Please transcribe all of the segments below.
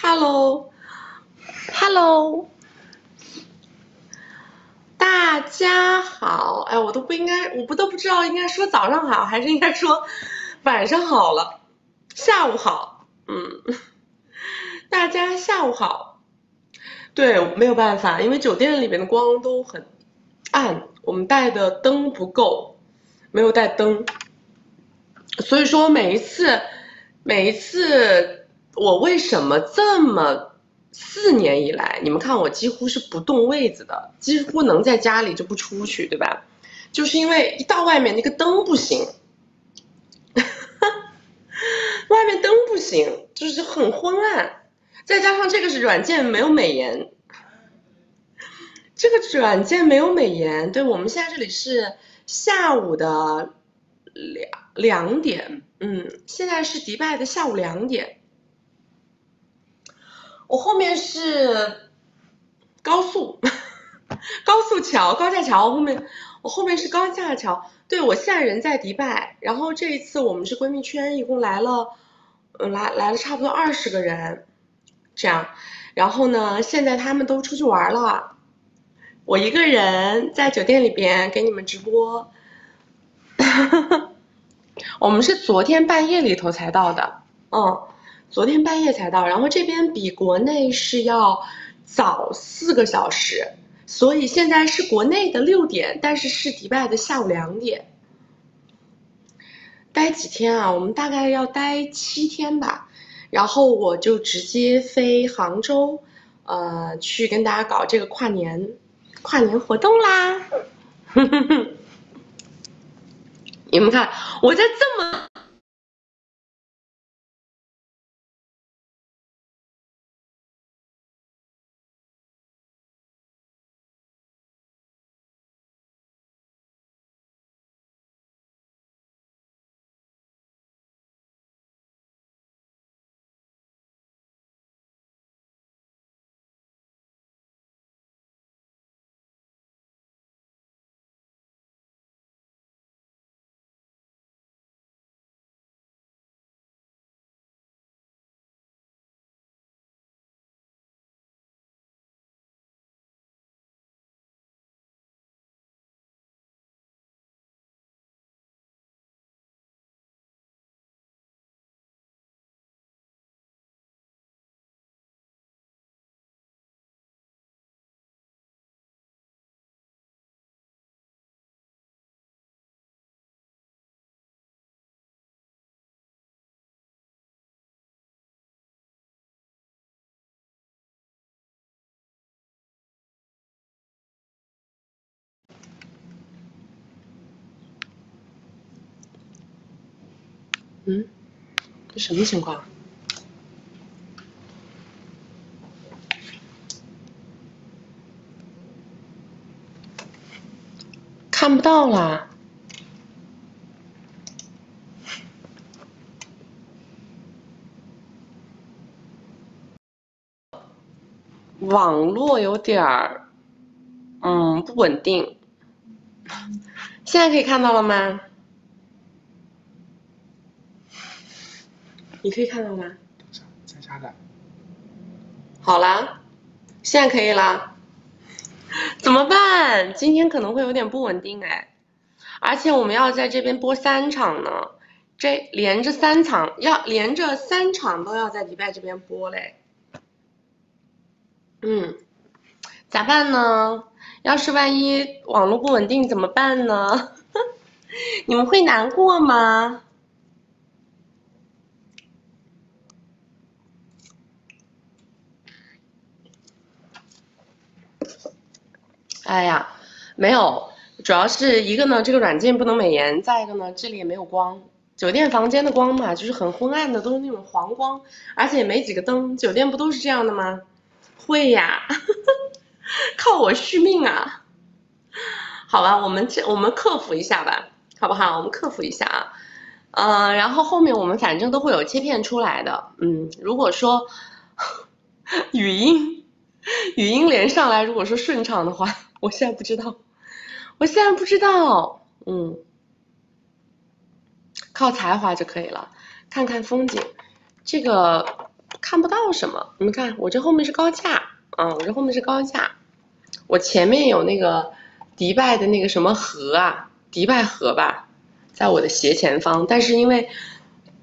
，Hello，Hello，Hello，大家好，哎，我都不应该，我不都不知道应该说早上好还是应该说晚上好了，下午好，嗯，大家下午好，对，没有办法，因为酒店里面的光都很暗，我们带的灯不够，没有带灯。所以说每一次，每一次我为什么这么四年以来，你们看我几乎是不动位子的，几乎能在家里就不出去，对吧？就是因为一到外面那个灯不行，外面灯不行，就是很昏暗，再加上这个是软件没有美颜，这个软件没有美颜，对我们现在这里是下午的。两两点，嗯，现在是迪拜的下午两点。我后面是高速，高速桥，高架桥后面，我后面是高架桥。对，我现在人在迪拜，然后这一次我们是闺蜜圈，一共来了，嗯，来来了差不多二十个人，这样。然后呢，现在他们都出去玩了，我一个人在酒店里边给你们直播。我们是昨天半夜里头才到的，嗯，昨天半夜才到，然后这边比国内是要早四个小时，所以现在是国内的六点，但是是迪拜的下午两点。待几天啊？我们大概要待七天吧，然后我就直接飞杭州，呃，去跟大家搞这个跨年跨年活动啦。你们看，我在这么。嗯，这什么情况？看不到啦，网络有点儿，嗯，不稳定。现在可以看到了吗？你可以看到吗？好啦，现在可以啦。怎么办？今天可能会有点不稳定哎，而且我们要在这边播三场呢，这连着三场，要连着三场都要在迪拜这边播嘞。嗯，咋办呢？要是万一网络不稳定怎么办呢？你们会难过吗？哎呀，没有，主要是一个呢，这个软件不能美颜；再一个呢，这里也没有光。酒店房间的光嘛，就是很昏暗的，都是那种黄光，而且也没几个灯。酒店不都是这样的吗？会呀，靠我续命啊！好吧，我们这我们克服一下吧，好不好？我们克服一下啊，嗯，然后后面我们反正都会有切片出来的。嗯，如果说 语音语音连上来，如果说顺畅的话。我现在不知道，我现在不知道，嗯，靠才华就可以了。看看风景，这个看不到什么。你们看，我这后面是高架，嗯，我这后面是高架，我前面有那个迪拜的那个什么河啊，迪拜河吧，在我的斜前方。但是因为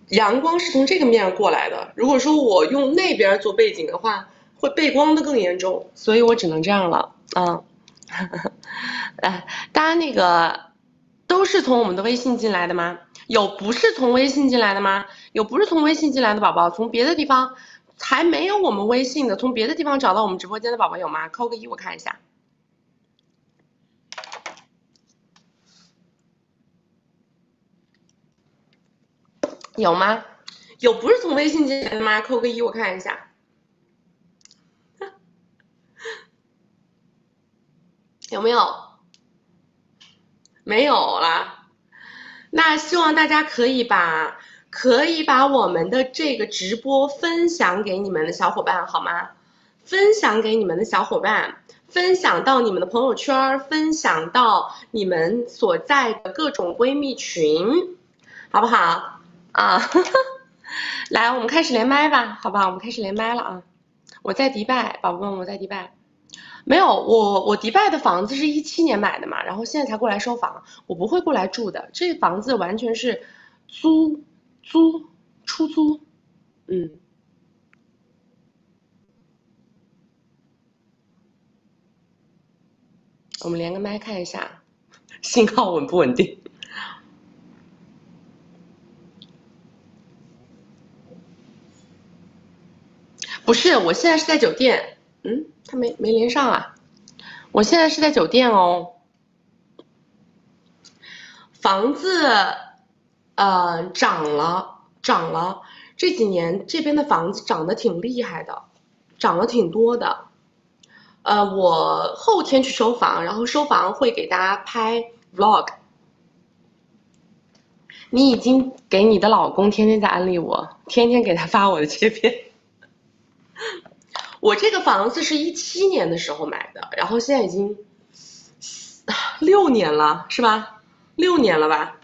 阳光是从这个面过来的，如果说我用那边做背景的话，会背光的更严重，所以我只能这样了，嗯。哎，大家那个都是从我们的微信进来的吗？有不是从微信进来的吗？有不是从微信进来的宝宝，从别的地方还没有我们微信的，从别的地方找到我们直播间的宝宝有吗？扣个一，我看一下。有吗？有不是从微信进来的吗？扣个一，我看一下。有没有？没有了。那希望大家可以把可以把我们的这个直播分享给你们的小伙伴，好吗？分享给你们的小伙伴，分享到你们的朋友圈，分享到你们所在的各种闺蜜群，好不好？啊，来，我们开始连麦吧，好不好？我们开始连麦了啊！我在迪拜，宝宝们，我在迪拜。没有，我我迪拜的房子是一七年买的嘛，然后现在才过来收房，我不会过来住的，这房子完全是租租出租，嗯，我们连个麦看一下，信号稳不稳定？不是，我现在是在酒店，嗯。他没没连上啊！我现在是在酒店哦。房子，呃，涨了，涨了。这几年这边的房子涨得挺厉害的，涨了挺多的。呃，我后天去收房，然后收房会给大家拍 vlog。你已经给你的老公天天在安利我，天天给他发我的切片。我这个房子是一七年的时候买的，然后现在已经六年了，是吧？六年了吧？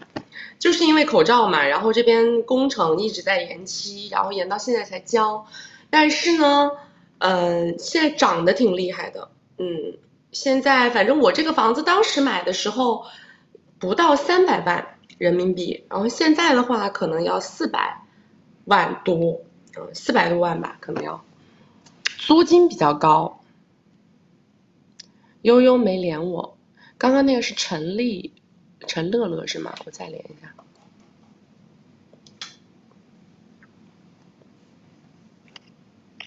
就是因为口罩嘛，然后这边工程一直在延期，然后延到现在才交。但是呢，嗯，现在涨得挺厉害的，嗯，现在反正我这个房子当时买的时候不到三百万人民币，然后现在的话可能要四百万多，嗯，四百多万吧，可能要。租金比较高，悠悠没连我，刚刚那个是陈丽，陈乐乐是吗？我再连一下。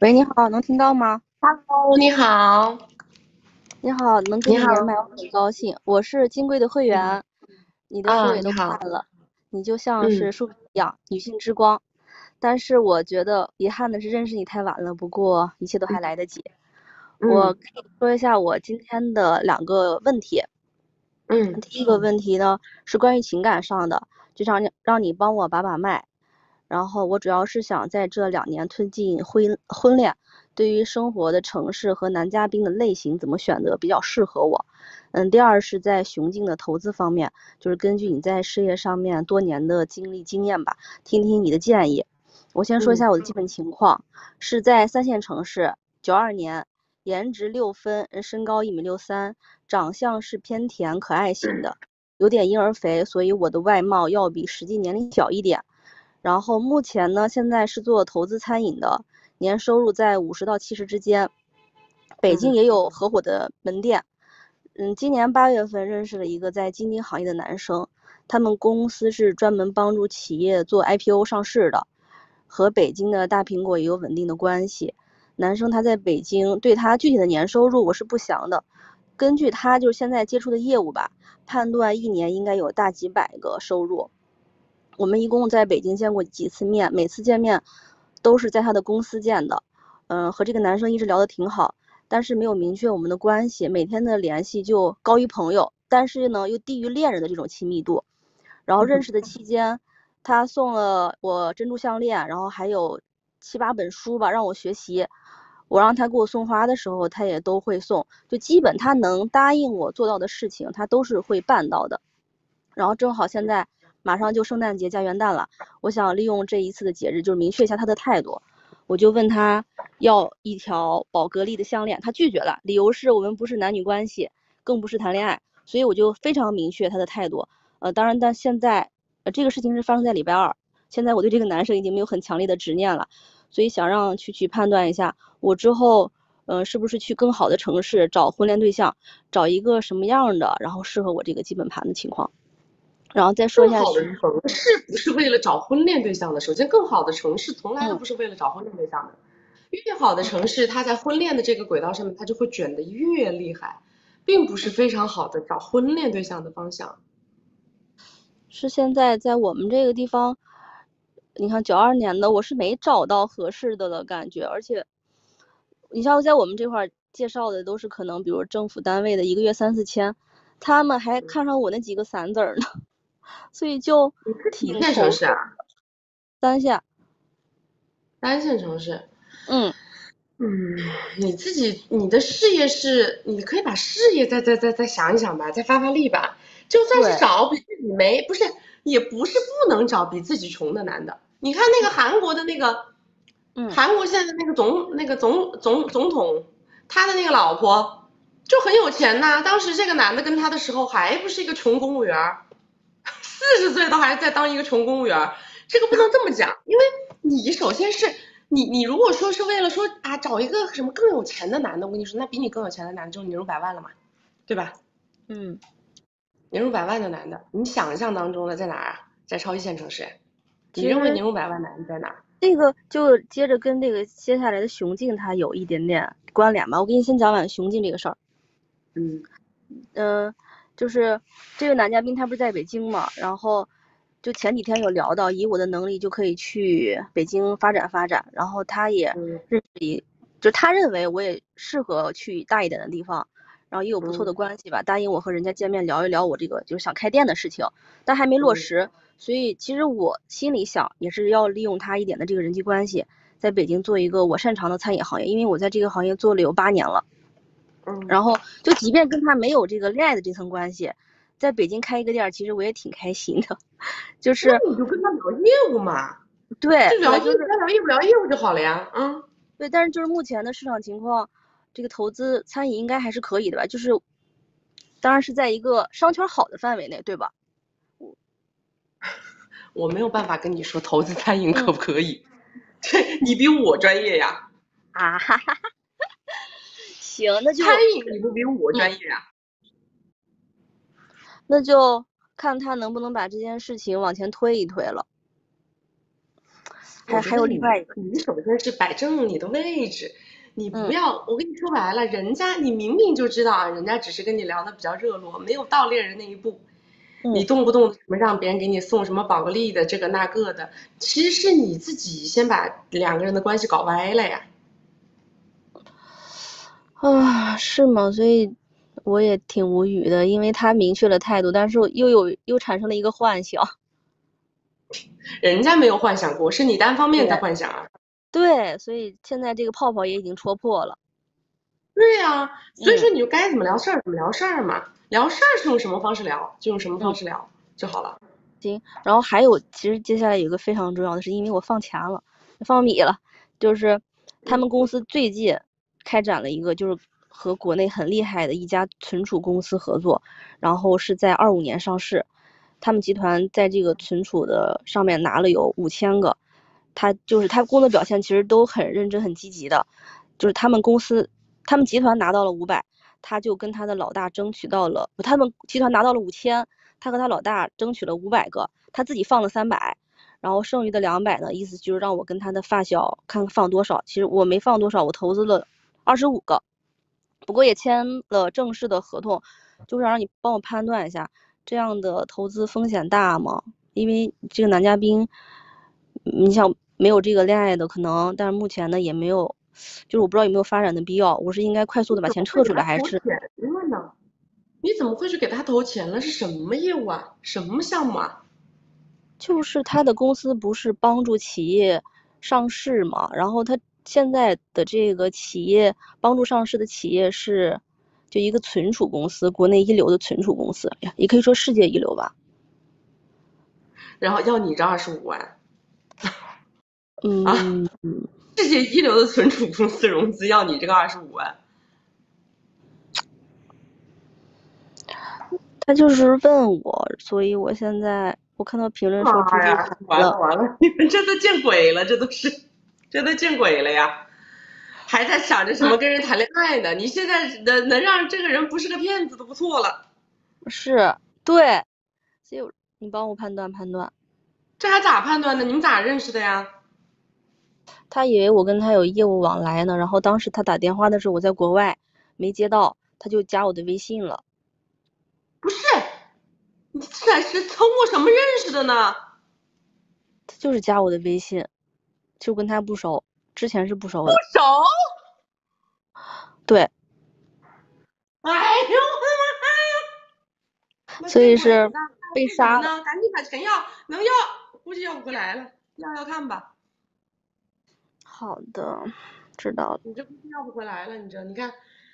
喂，你好，能听到吗？Hello，你好。你好，能跟你连麦，我很高兴。我是金贵的会员，你的书也都看了，你就像是树一样，女性之光。但是我觉得遗憾的是认识你太晚了，不过一切都还来得及。我可以说一下我今天的两个问题。嗯，第一个问题呢是关于情感上的，就想让你帮我把把脉。然后我主要是想在这两年推进婚婚恋，对于生活的城市和男嘉宾的类型怎么选择比较适合我。嗯，第二是在雄竞的投资方面，就是根据你在事业上面多年的经历经验吧，听听你的建议。我先说一下我的基本情况，是在三线城市，九二年，颜值六分，身高一米六三，长相是偏甜可爱型的，有点婴儿肥，所以我的外貌要比实际年龄小一点。然后目前呢，现在是做投资餐饮的，年收入在五十到七十之间，北京也有合伙的门店。嗯，今年八月份认识了一个在基金行业的男生，他们公司是专门帮助企业做 IPO 上市的。和北京的大苹果也有稳定的关系。男生他在北京，对他具体的年收入我是不详的。根据他就是现在接触的业务吧，判断一年应该有大几百个收入。我们一共在北京见过几次面，每次见面都是在他的公司见的。嗯，和这个男生一直聊得挺好，但是没有明确我们的关系，每天的联系就高于朋友，但是呢又低于恋人的这种亲密度。然后认识的期间。他送了我珍珠项链，然后还有七八本书吧，让我学习。我让他给我送花的时候，他也都会送，就基本他能答应我做到的事情，他都是会办到的。然后正好现在马上就圣诞节加元旦了，我想利用这一次的节日，就是明确一下他的态度。我就问他要一条宝格丽的项链，他拒绝了，理由是我们不是男女关系，更不是谈恋爱，所以我就非常明确他的态度。呃，当然，但现在呃这个事情是发生在礼拜二，现在我对这个男生已经没有很强烈的执念了，所以想让曲曲判断一下，我之后呃是不是去更好的城市找婚恋对象，找一个什么样的，然后适合我这个基本盘的情况。然后再说一下，更好的城市不是为了找婚恋对象的。首先，更好的城市从来都不是为了找婚恋对象的。越好的城市，它在婚恋的这个轨道上面，它就会卷得越厉害，并不是非常好的找婚恋对象的方向。是现在在我们这个地方，你看九二年的，我是没找到合适的了感觉，而且，你像在我们这块介绍的都是可能，比如政府单位的一个月三四千，他们还看上我那几个散子儿呢。所以就几线城市啊，三线，三线城市，嗯嗯，你自己你的事业是，你可以把事业再再再再想一想吧，再发发力吧。就算是找比自己没，不是，也不是不能找比自己穷的男的。你看那个韩国的那个，嗯，韩国现在的那个总那个总总总统，他的那个老婆就很有钱呐。当时这个男的跟他的时候，还不是一个穷公务员。四十岁都还在当一个穷公务员，这个不能这么讲，因为你首先是你，你如果说是为了说啊找一个什么更有钱的男的，我跟你说，那比你更有钱的男的就年入百万了嘛，对吧？嗯，年入百万的男的，你想象当中的在哪儿啊？在超一线城市。你认为年入百万男的在哪儿？这个就接着跟这个接下来的雄竞它有一点点关联吧。我给你先讲完雄竞这个事儿。嗯嗯。就是这位男嘉宾，他不是在北京嘛？然后就前几天有聊到，以我的能力就可以去北京发展发展。然后他也认识，就他认为我也适合去大一点的地方，然后也有不错的关系吧，答应我和人家见面聊一聊我这个就是想开店的事情，但还没落实。所以其实我心里想，也是要利用他一点的这个人际关系，在北京做一个我擅长的餐饮行业，因为我在这个行业做了有八年了。嗯然后就即便跟他没有这个恋爱的这层关系，在北京开一个店，其实我也挺开心的。就是你就跟他聊业务嘛，对，就聊就是聊业务聊业务就好了呀。嗯，对，但是就是目前的市场情况，这个投资餐饮应该还是可以的吧？就是当然是在一个商圈好的范围内，对吧？我没有办法跟你说投资餐饮可不可以，这你比我专业呀。啊哈哈。行，那就餐饮你不比我专业啊？那就看他能不能把这件事情往前推一推了。还还有另外一个，你首先是摆正你的位置，你不要，我跟你说白了，人家你明明就知道啊，人家只是跟你聊的比较热络，没有到恋人那一步。你动不动什么让别人给你送什么宝格丽的这个那个的，其实是你自己先把两个人的关系搞歪了呀。啊，是吗？所以我也挺无语的，因为他明确了态度，但是又有又产生了一个幻想。人家没有幻想过，是你单方面在幻想啊。对，所以现在这个泡泡也已经戳破了。对呀，所以说你就该怎么聊事儿怎么聊事儿嘛，聊事儿是用什么方式聊就用什么方式聊就好了。行，然后还有，其实接下来有个非常重要的是，因为我放钱了，放米了，就是他们公司最近。开展了一个就是和国内很厉害的一家存储公司合作，然后是在二五年上市。他们集团在这个存储的上面拿了有五千个，他就是他工作表现其实都很认真很积极的。就是他们公司，他们集团拿到了五百，他就跟他的老大争取到了，他们集团拿到了五千，他和他老大争取了五百个，他自己放了三百，然后剩余的两百呢，意思就是让我跟他的发小看看放多少。其实我没放多少，我投资了。二十五个，不过也签了正式的合同，就是让你帮我判断一下，这样的投资风险大吗？因为这个男嘉宾，你想没有这个恋爱的可能，但是目前呢也没有，就是我不知道有没有发展的必要，我是应该快速的把钱撤出来，还是？呢？你怎么会去给他投钱了？是什么业务啊？什么项目啊？就是他的公司不是帮助企业上市嘛，然后他。现在的这个企业帮助上市的企业是，就一个存储公司，国内一流的存储公司，也可以说世界一流吧。然后要你这二十五万，嗯，世界一流的存储公司融资要你这个二十五万，他就是问我，所以我现在我看到评论说猪猪妈呀，盘完了了，完了，你们这都见鬼了，这都是，这都见鬼了呀！还在想着什么跟人谈恋爱呢？你现在能能让这个人不是个骗子都不错了，是对，所以我你帮我判断判断。这还咋判断呢？你们咋认识的呀？他以为我跟他有业务往来呢，然后当时他打电话的时候我在国外没接到，他就加我的微信了。不是，你这是通过什么认识的呢？他就是加我的微信，就跟他不熟，之前是不熟的不。熟？对，哎呦我的妈呀！所以是被杀呢？赶紧把钱要，能要，估计要不回来了，要要看吧。好的，知道了。你这估计要不回来了，你这你看，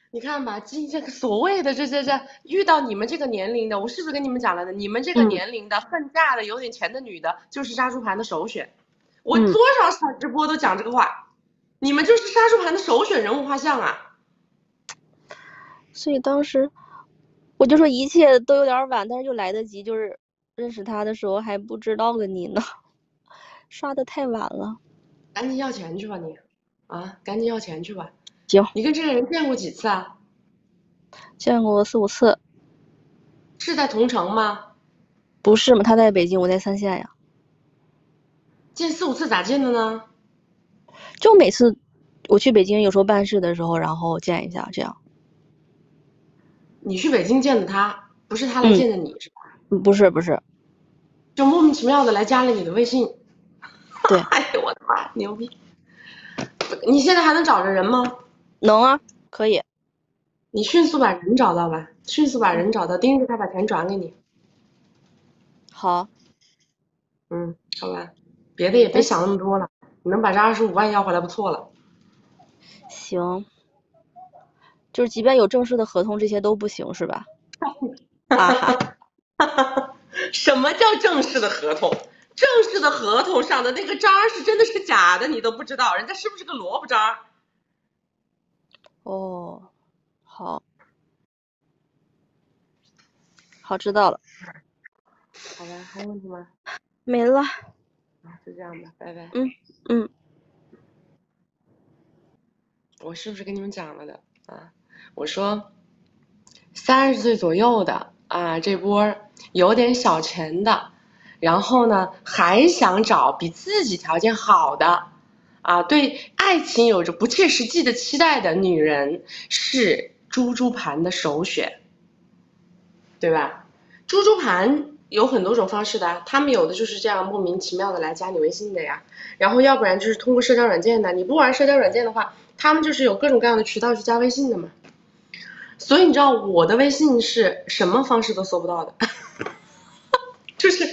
你看吧，今这个所谓的这这这遇到你们这个年龄的，我是不是跟你们讲了的？你们这个嗯年龄的恨嫁的有点钱的女的，就是杀猪盘的首选。我嗯多少场直播都讲这个话，你们就是杀猪盘的首选人物画像啊！所以当时我就说一切都有点晚，但是又来得及，就是认识他的时候还不知道个你呢，刷的太晚了。赶紧要钱去吧你，啊，赶紧要钱去吧。行，你跟这个人见过几次啊？见过四五次，是在同城吗？不是吗？他在北京，我在三线呀。见四五次咋见的呢？就每次我去北京，有时候办事的时候，然后见一下，这样。你去北京见的他，不是他来嗯见的你，是吧？嗯不是不是，就莫名其妙的来加了你的微信。对 哎呦我的妈，牛逼！你现在还能找着人吗？能啊，可以。你迅速把人找到吧，迅速把人找到，盯着他把钱转给你。好，嗯，好吧，别的也别想那么多了，你能把这二十五万要回来不错了。行。就是即便有正式的合同，这些都不行是吧？哈哈，什么叫正式的合同？正式的合同上的那个章是真的是假的，你都不知道，人家是不是个萝卜章？哦，好，好，知道了，好吧，还有问题吗？没了。啊，就这样吧，拜拜。嗯嗯，我是不是跟你们讲了的啊？我说三十岁左右的啊，这波有点小钱的，然后呢还想找比自己条件好的啊，对爱情有着不切实际的期待的女人是猪猪盘的首选，对吧？猪猪盘有很多种方式的，他们有的就是这样莫名其妙的来加你微信的呀，然后要不然就是通过社交软件的。你不玩社交软件的话，他们就是有各种各样的渠道去加微信的嘛。所以你知道我的微信是什么方式都搜不到的，就是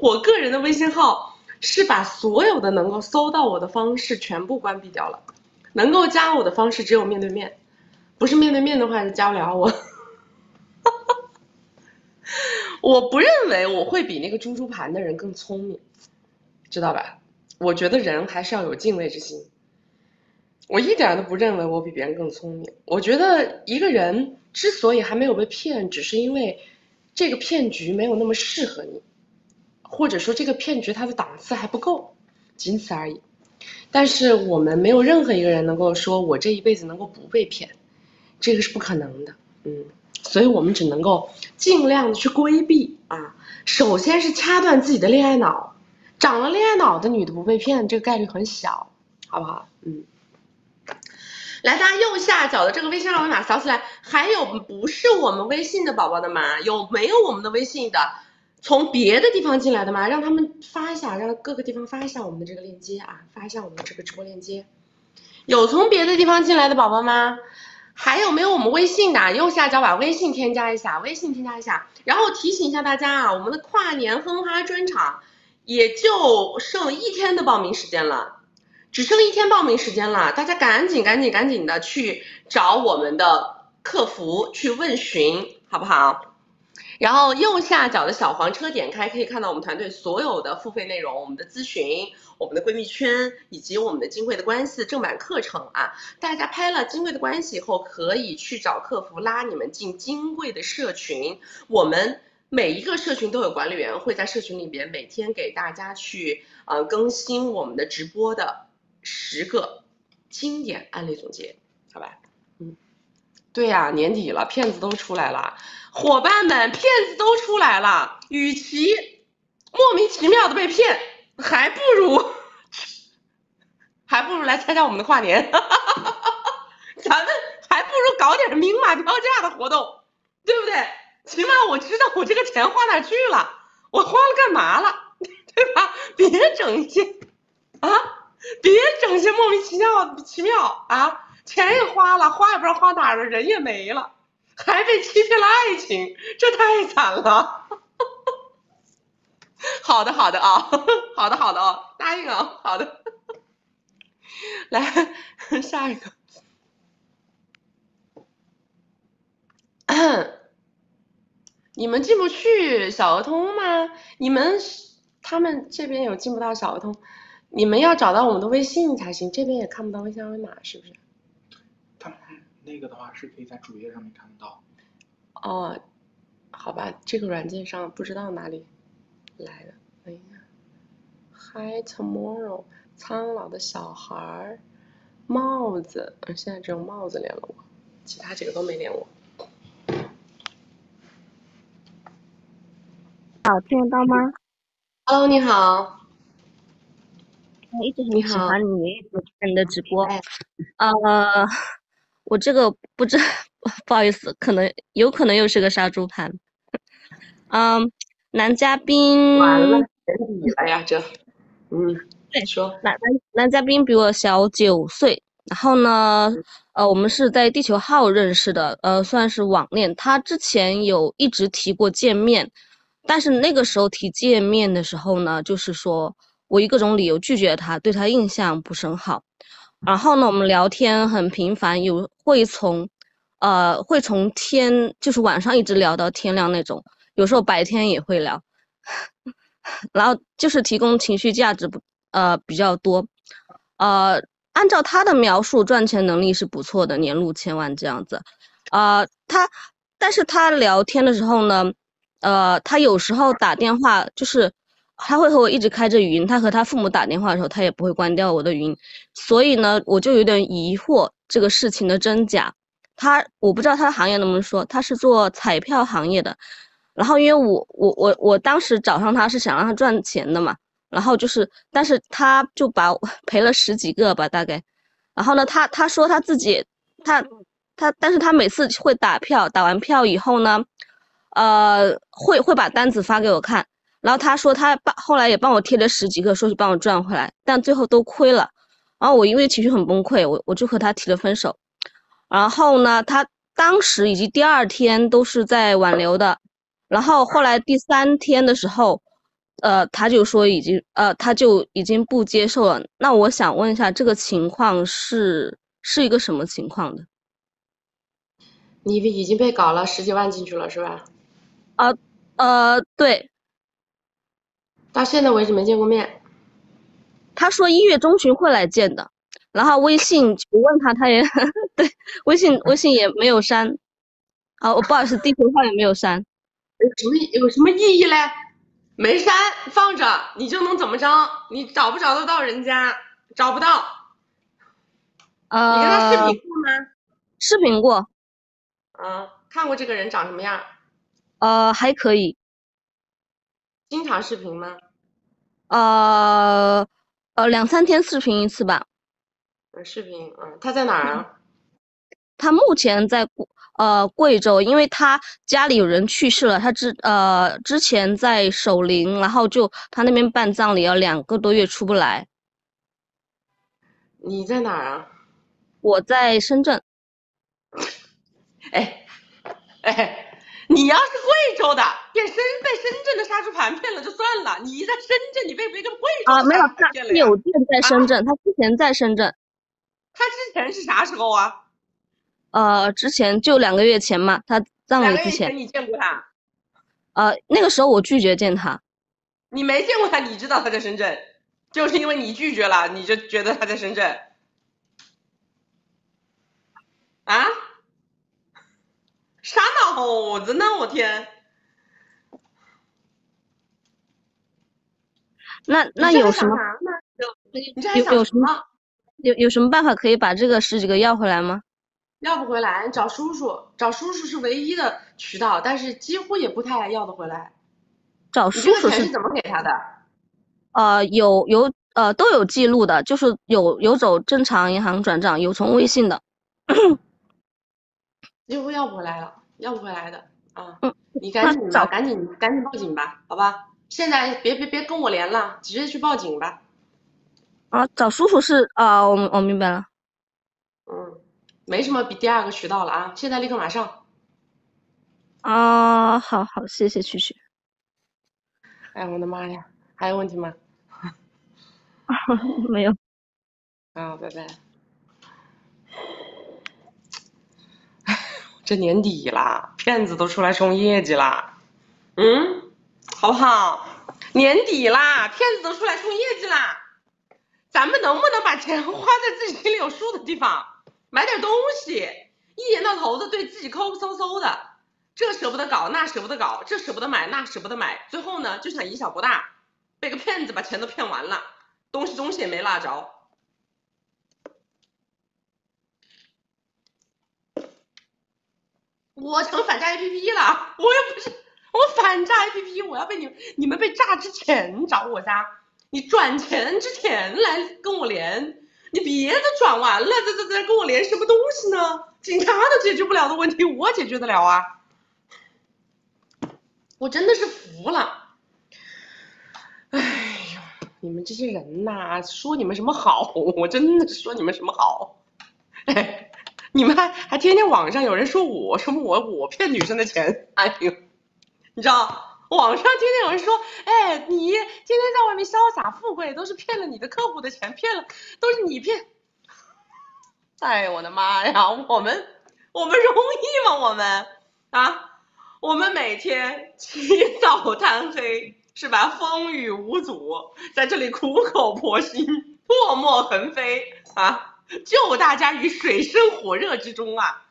我个人的微信号是把所有的能够搜到我的方式全部关闭掉了，能够加我的方式只有面对面，不是面对面的话就加不了我。我不认为我会比那个猪猪盘的人更聪明，知道吧？我觉得人还是要有敬畏之心。我一点都不认为我比别人更聪明。我觉得一个人之所以还没有被骗，只是因为这个骗局没有那么适合你，或者说这个骗局它的档次还不够，仅此而已。但是我们没有任何一个人能够说我这一辈子能够不被骗，这个是不可能的。嗯，所以我们只能够尽量的去规避啊。首先是掐断自己的恋爱脑，长了恋爱脑的女的不被骗，这个概率很小，好不好？嗯。来，大家右下角的这个微信二维码扫起来。还有不是我们微信的宝宝的吗？有没有我们的微信的？从别的地方进来的吗？让他们发一下，让各个地方发一下我们的这个链接啊，发一下我们这个直播链接。有从别的地方进来的宝宝吗？还有没有我们微信的？右下角把微信添加一下，微信添加一下。然后提醒一下大家啊，我们的跨年哼哈专场也就剩一天的报名时间了。只剩一天报名时间了，大家赶紧赶紧赶紧的去找我们的客服去问询，好不好？然后右下角的小黄车点开，可以看到我们团队所有的付费内容，我们的咨询、我们的闺蜜圈以及我们的金贵的关系正版课程啊。大家拍了金贵的关系以后，可以去找客服拉你们进金贵的社群。我们每一个社群都有管理员会在社群里边每天给大家去呃更新我们的直播的十个经典案例总结，好吧？对呀、年底了，骗子都出来了。伙伴们，骗子都出来了，与其莫名其妙的被骗，还不如还不如来参加我们的跨年，咱们还不如搞点明码标价的活动，对不对？起码我知道我这个钱花哪去了，我花了干嘛了，对吧？别整一些啊，别整一些莫名其妙其妙啊，钱也花了，花也不知道花哪儿了，人也没了。还被欺骗了爱情，这太惨了。好的，好的啊，好的，好的啊，答应啊，好的。来，下一个。你们进不去小鹅通吗？你们他们这边有进不到小鹅通，你们要找到我们的微信才行，这边也看不到微信二维码，是不是？那个的话是可以在主页上面看得到。哦，好吧，这个软件上不知道哪里来的。等一下，Hi Tomorrow，苍老的小孩儿，帽子，嗯，现在只有帽子连了我，其他几个都没连我。好，听得到吗？Hello，你好。我一直你好很喜欢你，也有看你的直播。哎呃，我这个不知，不好意思，可能有可能又是个杀猪盘。嗯，男嘉宾，完了，年底了呀，这，嗯，对说，男男男嘉宾比我小九岁，然后呢，呃，我们是在地球号认识的，呃，算是网恋。他之前有一直提过见面，但是那个时候提见面的时候呢，就是说我以各种理由拒绝他，对他印象不是很好。然后呢，我们聊天很频繁，有会从，呃，会从天就是晚上一直聊到天亮那种，有时候白天也会聊。然后就是提供情绪价值不呃比较多，呃，按照他的描述，赚钱能力是不错的，年入千万这样子，呃，他，但是他聊天的时候呢，呃，他有时候打电话就是他会和我一直开着语音，他和他父母打电话的时候，他也不会关掉我的语音，所以呢，我就有点疑惑这个事情的真假。他我不知道他的行业能不能说，他是做彩票行业的。然后因为我我我我当时找上他是想让他赚钱的嘛，然后就是，但是他就把赔了十几个吧，大概。然后呢，他他说他自己，他他，但是他每次会打票，打完票以后呢，呃，会会把单子发给我看。然后他说他帮后来也帮我贴了十几个，说是帮我赚回来，但最后都亏了。然后我因为情绪很崩溃，我我就和他提了分手。然后呢，他当时以及第二天都是在挽留的。然后后来第三天的时候，呃，他就说已经呃，他就已经不接受了。那我想问一下，这个情况是是一个什么情况的？你已经被搞了十几万进去了是吧？啊呃，对，到现在为止没见过面。他说一月中旬会来见的，然后微信我问他，他也对，微信微信也没有删。啊，我不好意思，地图号也没有删。有什么有什么意义嘞？没删放着，你就能怎么着？你找不找得到人家？找不到。呃，你跟他视频过吗？视频过，啊，看过这个人长什么样？呃，还可以，经常视频吗？呃，呃，两三天视频一次吧。嗯，视频。嗯，他在哪儿啊？他目前在呃贵州，因为他家里有人去世了，他之呃之前在守灵，然后就他那边办葬礼要两个多月出不来。你在哪儿啊？我在深圳，哎，哎，你要是贵州的，被深被深圳的杀猪盘骗了就算了，你在深圳，你被别个贵州啊，没有，他？有店在深圳，他之前在深圳，他之前是啥时候啊？呃，之前就两个月前嘛，他葬礼之前，前你见过他？呃，那个时候我拒绝见他。你没见过他，你知道他在深圳，就是因为你拒绝了，你就觉得他在深圳。啊？啥脑子呢？我天！那那有什么有有什么想什么？有有什么办法可以把这个十几个要回来吗？要不回来，找叔叔，找叔叔是唯一的渠道，但是几乎也不太要得回来。找你叔叔是怎么给他的？呃有有呃都有记录的，就是有有走正常银行转账，有从微信的。几乎要不回来了，要不回来的啊！嗯你赶紧吧，找赶紧赶紧报警吧，好吧？现在别别别跟我连了，直接去报警吧。啊，找叔叔是啊，我我明白了。嗯，没什么比第二个渠道了啊！现在立刻马上。啊，好好，谢谢曲曲。哎，我的妈呀，还有问题吗？没有，啊，拜拜。这年底啦，骗子都出来冲业绩啦，嗯，好不好？年底啦，骗子都出来冲业绩啦，咱们能不能把钱花在自己心里有数的地方，买点东西？一年到头的对自己抠抠搜搜的，这舍不得搞，那舍不得搞，这舍不得买，那舍不得买，最后呢就想以小博大，被个骗子把钱都骗完了，东西东西也没落着。我成反诈 APP 了，我又不是我反诈 APP，我要被你你们被诈之前找我家，你转钱之前来跟我连，你别的转完了再再再跟我连什么东西呢？警察都解决不了的问题，我解决得了啊！我真的是服了。哎呦，你们这些人呐，说你们什么好？我真的是说你们什么好？哎，你们还还天天网上有人说我什么我我骗女生的钱，哎呦，你知道网上天天有人说，哎，你天天在外面潇洒富贵，都是骗了你的客户的钱，骗了都是你骗。哎我的妈呀，我们我们容易吗？我们啊，我们每天起早贪黑是吧？风雨无阻，在这里苦口婆心、唾沫横飞啊，救大家于水深火热之中啊！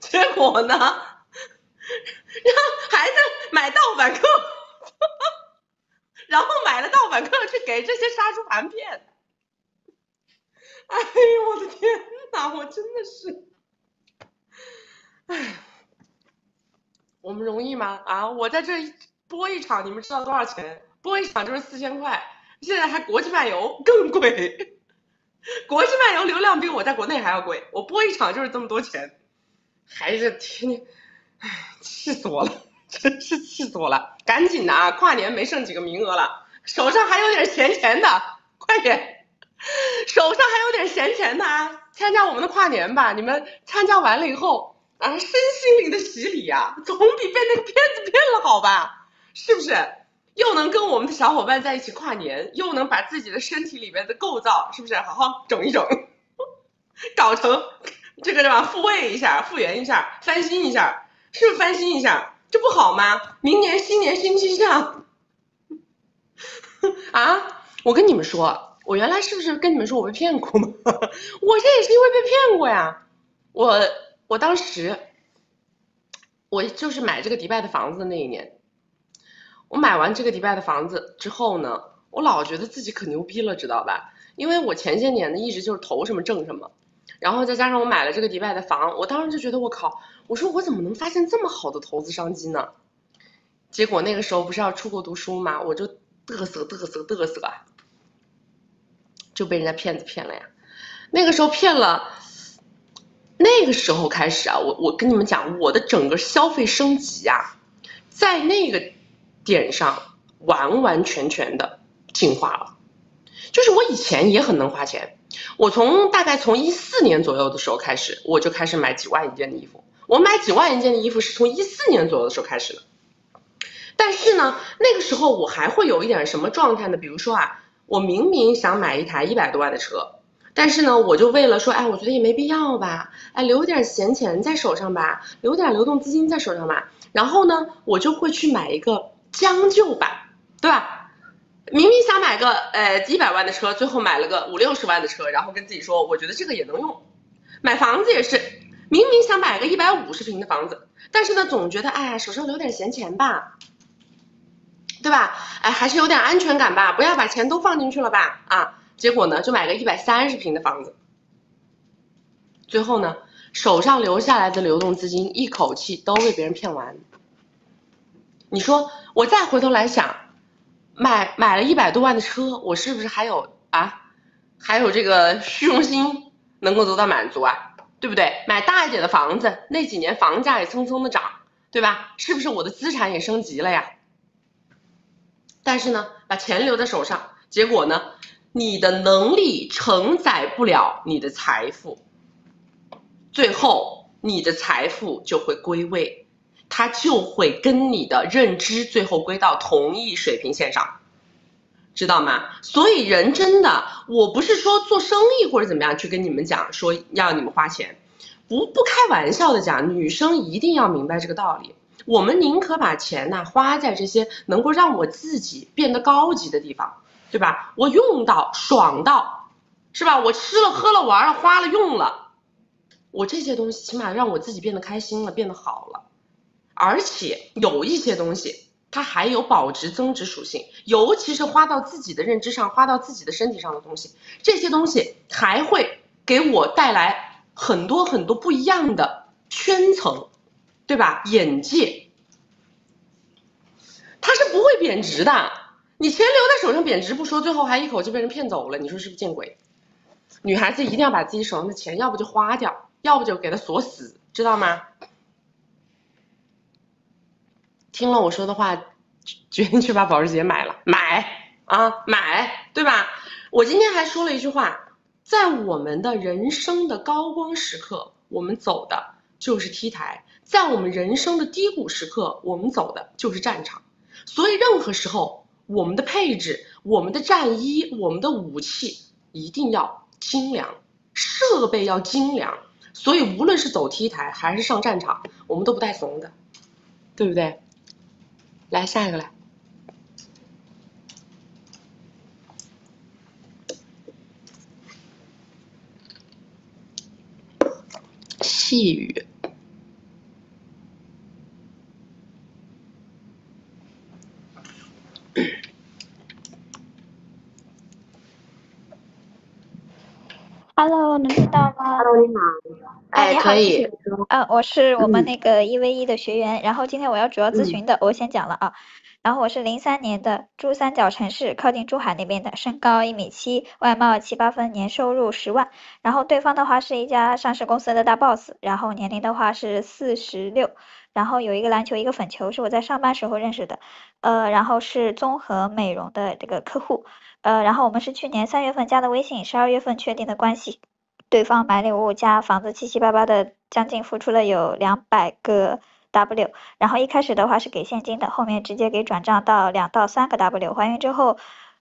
结果呢，让孩子买盗版课，然后买了盗版课去给这些杀猪盘骗。哎呦我的天呐，我真的是，哎，我们容易吗？啊，我在这播一场，你们知道多少钱？播一场就是四千块，现在还国际漫游更贵，国际漫游流量比我在国内还要贵，我播一场就是这么多钱，还是天天，哎，气死我了，真是气死我了！赶紧的啊，跨年没剩几个名额了，手上还有点闲钱的，快点，手上还有点闲钱的啊，参加我们的跨年吧！你们参加完了以后啊，身心灵的洗礼呀、总比被那个骗子骗了好吧？是不是？又能跟我们的小伙伴在一起跨年，又能把自己的身体里面的构造，是不是好好整一整，搞成这个什么复位一下、复原一下、翻新一下，是不是翻新一下？这不好吗？明年新年新气象 啊！我跟你们说，我原来是不是跟你们说我被骗过吗？我这也是因为被骗过呀。我我当时，我就是买这个迪拜的房子那一年，我买完这个迪拜的房子之后呢，我老觉得自己可牛逼了，知道吧？因为我前些年呢一直就是投什么挣什么，然后再加上我买了这个迪拜的房，我当时就觉得我靠，我说我怎么能发现这么好的投资商机呢？结果那个时候不是要出国读书嘛，我就嘚瑟嘚瑟嘚瑟啊，就被人家骗子骗了呀。那个时候骗了，那个时候开始啊，我我跟你们讲，我的整个消费升级啊，在那个点上完完全全的进化了。就是我以前也很能花钱，我从大概从一四年左右的时候开始，我就开始买几万一件的衣服。我买几万一件的衣服是从一四年左右的时候开始的。但是呢，那个时候我还会有一点什么状态呢？比如说啊，我明明想买一台一百多万的车，但是呢，我就为了说，哎，我觉得也没必要吧，哎，留点闲钱在手上吧，留点流动资金在手上吧。然后呢，我就会去买一个将就吧，对吧？明明想买个呃几百万的车，最后买了个五六十万的车，然后跟自己说，我觉得这个也能用。买房子也是，明明想买个一百五十平的房子，但是呢，总觉得哎呀，手上留点闲钱吧，对吧？哎，还是有点安全感吧，不要把钱都放进去了吧，啊，结果呢，就买个一百三十平的房子，最后呢，手上留下来的流动资金一口气都被别人骗完。你说我再回头来想，买买了一百多万的车，我是不是还有啊，还有这个虚荣心？能够得到满足啊，对不对？买大一点的房子，那几年房价也蹭蹭的涨，对吧？是不是我的资产也升级了呀？但是呢，把钱留在手上，结果呢，你的能力承载不了你的财富，最后你的财富就会归位，它就会跟你的认知最后归到同一水平线上。知道吗？所以人真的，我不是说做生意或者怎么样去跟你们讲说要你们花钱，不不开玩笑的讲，女生一定要明白这个道理。我们宁可把钱呢花在这些能够让我自己变得高级的地方，对吧？我用到爽到，是吧？我吃了喝了玩了花了用了，我这些东西起码让我自己变得开心了，变得好了，而且有一些东西。它还有保值增值属性，尤其是花到自己的认知上、花到自己的身体上的东西，这些东西还会给我带来很多很多不一样的圈层，对吧？眼界，它是不会贬值的。你钱留在手上贬值不说，最后还一口气被人骗走了，你说是不是见鬼？女孩子一定要把自己手上的钱，要不就花掉，要不就给它锁死，知道吗？听了我说的话，决定去把保时捷买了，买啊买，对吧？我今天还说了一句话，在我们的人生的高光时刻，我们走的就是 T 台；在我们人生的低谷时刻，我们走的就是战场。所以任何时候，我们的配置、我们的战衣、我们的武器一定要精良，设备要精良。所以无论是走 T 台还是上战场，我们都不带怂的，对不对？来下一个来，细雨。Hello，能听到吗？Hello，你好。哎，可以。嗯，我是我们那个一 v 一的学员，然后今天我要主要咨询的，我先讲了啊。然后我是零三年的，珠三角城市，靠近珠海那边的，身高一米七，外貌七八分，年收入十万。然后对方的话是一家上市公司的大 boss，然后年龄的话是四十六，然后有一个篮球，一个粉球，是我在上班时候认识的，呃，然后是综合美容的这个客户，呃，然后我们是去年三月份加的微信，十二月份确定的关系。对方买礼物加房子七七八八的，将近付出了有两百个 W，然后一开始的话是给现金的，后面直接给转账到两到三个 W，怀孕之后，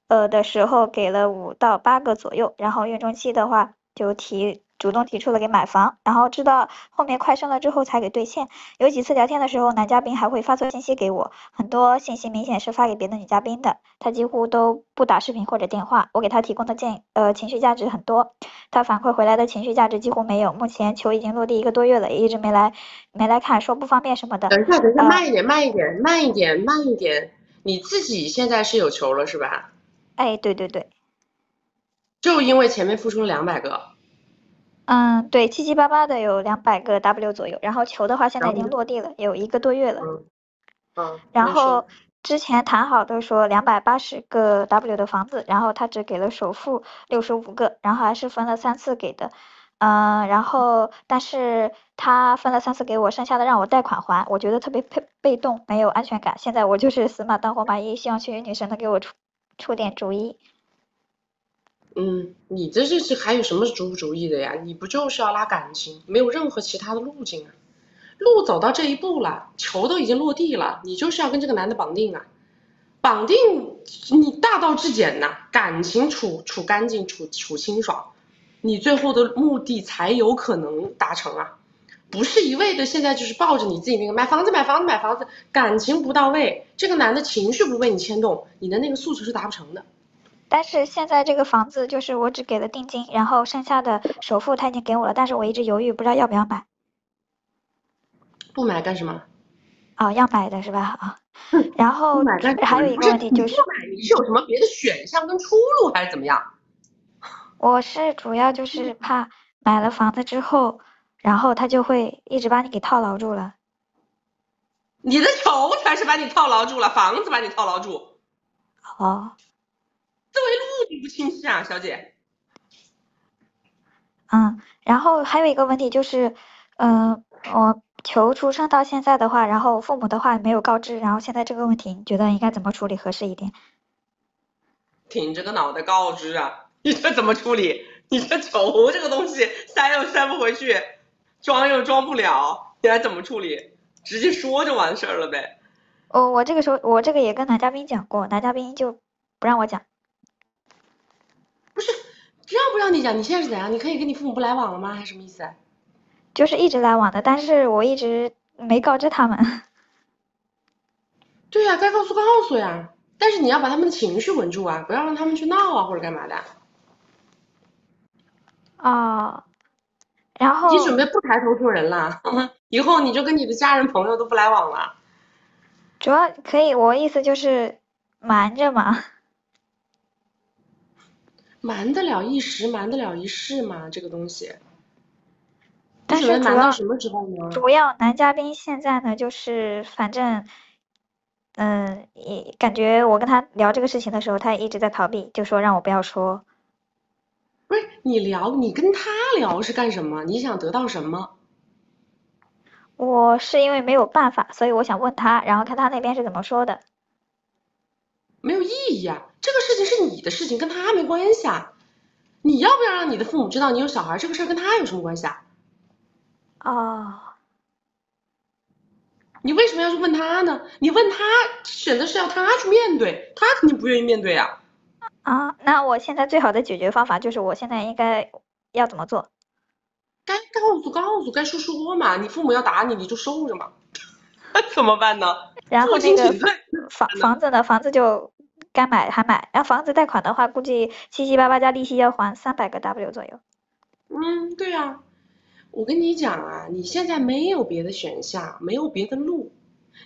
呃的时候给了五到八个左右，然后孕中期的话就提。主动提出了给买房，然后知道后面快生了之后才给兑现。有几次聊天的时候，男嘉宾还会发错信息给我，很多信息明显是发给别的女嘉宾的。他几乎都不打视频或者电话，我给他提供的建呃情绪价值很多，他反馈回来的情绪价值几乎没有。目前球已经落地一个多月了，也一直没来没来看，说不方便什么的。等一下，等一下，慢一点，慢一点，慢一点，慢一点。你自己现在是有球了是吧？哎，对对对，就因为前面付出了两百个。嗯，对，七七八八的有两百个 W 左右，然后球的话现在已经落地了，有一个多月了。嗯，然后之前谈好的说两百八十个 W 的房子，然后他只给了首付六十五个，然后还是分了三次给的。嗯，然后但是他分了三次给我，剩下的让我贷款还，我觉得特别被被动，没有安全感。现在我就是死马当活马医，希望群女神能给我出出点主意。嗯，你这这是还有什么是主不主意的呀？你不就是要拉感情，没有任何其他的路径啊？路走到这一步了，球都已经落地了，你就是要跟这个男的绑定啊！绑定你大道至简呐，感情处处干净，处处清爽，你最后的目的才有可能达成啊。不是一味的现在就是抱着你自己那个买房子买房子买房子，感情不到位，这个男的情绪不被你牵动，你的那个诉求是达不成的。但是现在这个房子就是我只给了定金，然后剩下的首付他已经给我了，但是我一直犹豫，不知道要不要买。不买干什么？哦，要买的是吧？啊，然后？还有一个问题就是，你不买你是有什么别的选项跟出路还是怎么样？我是主要就是怕买了房子之后。然后他就会一直把你给套牢住了，你的仇才是把你套牢住了，房子把你套牢住。哦，思维路径不清晰啊，小姐。嗯，然后还有一个问题就是，嗯，我求出生到现在的话，然后父母的话没有告知，然后现在这个问题，你觉得应该怎么处理合适一点？挺着个脑袋告知啊，你这怎么处理？你这求这个东西塞又塞不回去。装又装不了，你还怎么处理？直接说就完事儿了呗。哦，我这个时候我这个也跟男嘉宾讲过，男嘉宾就不让我讲。不是让不让你讲？你现在是怎样？你可以跟你父母不来往了吗？还是什么意思？就是一直来往的，但是我一直没告知他们。对呀，该告诉告诉呀，但是你要把他们的情绪稳住啊，不要让他们去闹啊或者干嘛的。哦。然后你准备不抬头做人了？以后你就跟你的家人朋友都不来往了。主要可以，我意思就是瞒着嘛。瞒得了一时，瞒得了一世吗，这个东西。但是主要什么时候呢？主要男嘉宾现在呢，就是反正，嗯，也感觉我跟他聊这个事情的时候，他也一直在逃避，就说让我不要说。不是你聊，你跟他聊是干什么？你想得到什么？我是因为没有办法，所以我想问他，然后看他那边是怎么说的。没有意义啊，这个事情是你的事情，跟他没关系啊。你要不要让你的父母知道你有小孩？这个事儿跟他有什么关系啊？哦。你为什么要去问他呢？你问他，选择是要他去面对，他肯定不愿意面对啊。啊，那我现在最好的解决方法就是，我现在应该要怎么做？该告诉告诉，该说说嘛。你父母要打你，你就受着嘛。怎么办呢？然后那个房房子呢？房子就该买还买。然后房子贷款的话，估计七七八八加利息要还三百个 W 左右。嗯，对呀。我跟你讲啊，你现在没有别的选项，没有别的路。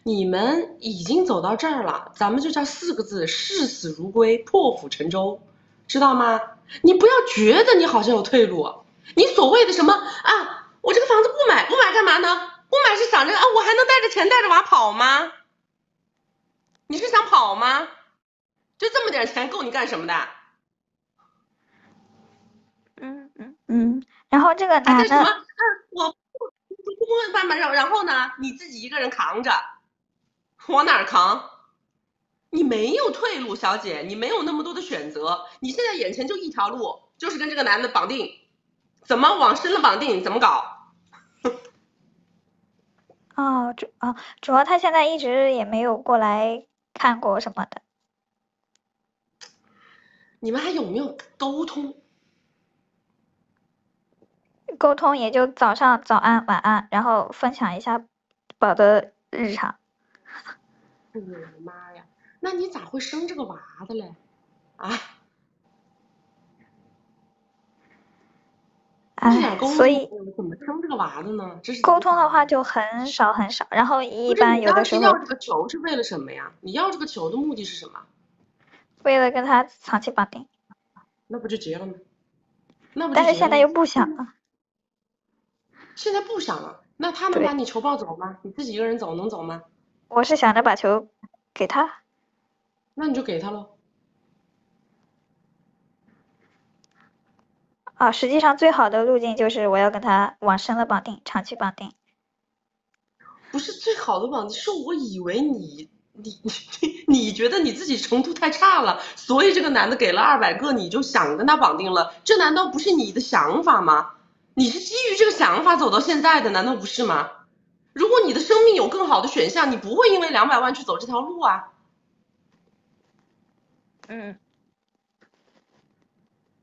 你们已经走到这儿了，咱们就叫四个字：视死如归，破釜沉舟，知道吗？你不要觉得你好像有退路，你所谓的什么啊？我这个房子不买，不买干嘛呢？不买是想着啊，我还能带着钱带着娃跑吗？你是想跑吗？就这么点钱够你干什么的？嗯嗯嗯，然后这个男的，什么？嗯，我不不不不不然然后呢？你自己一个人扛着。往哪儿扛？你没有退路，小姐，你没有那么多的选择。你现在眼前就一条路，就是跟这个男的绑定。怎么往深了绑定？怎么搞？哦，主啊，主要他现在一直也没有过来看过什么的。你们还有没有沟通？沟通也就早上早安晚安，然后分享一下宝的日常。我的妈呀！那你咋会生这个娃的嘞？啊？哎，所以怎么生这个娃的呢？这是沟通的话就很少很少，然后一般有的时候。你要这个球是为了什么呀？你要这个球的目的是什么？为了跟他长期绑定。那不就结了吗？那不但是现在又不想了。现在不想了，那他能把你球抱走吗？你自己一个人走能走吗？我是想着把球给他，那你就给他喽。啊，实际上最好的路径就是我要跟他往深了绑定，长期绑定。不是最好的绑定，是我以为你你你 你觉得你自己程度太差了，所以这个男的给了二百个，你就想跟他绑定了，这难道不是你的想法吗？你是基于这个想法走到现在的，难道不是吗？如果你的生命有更好的选项，你不会因为两百万去走这条路啊。嗯。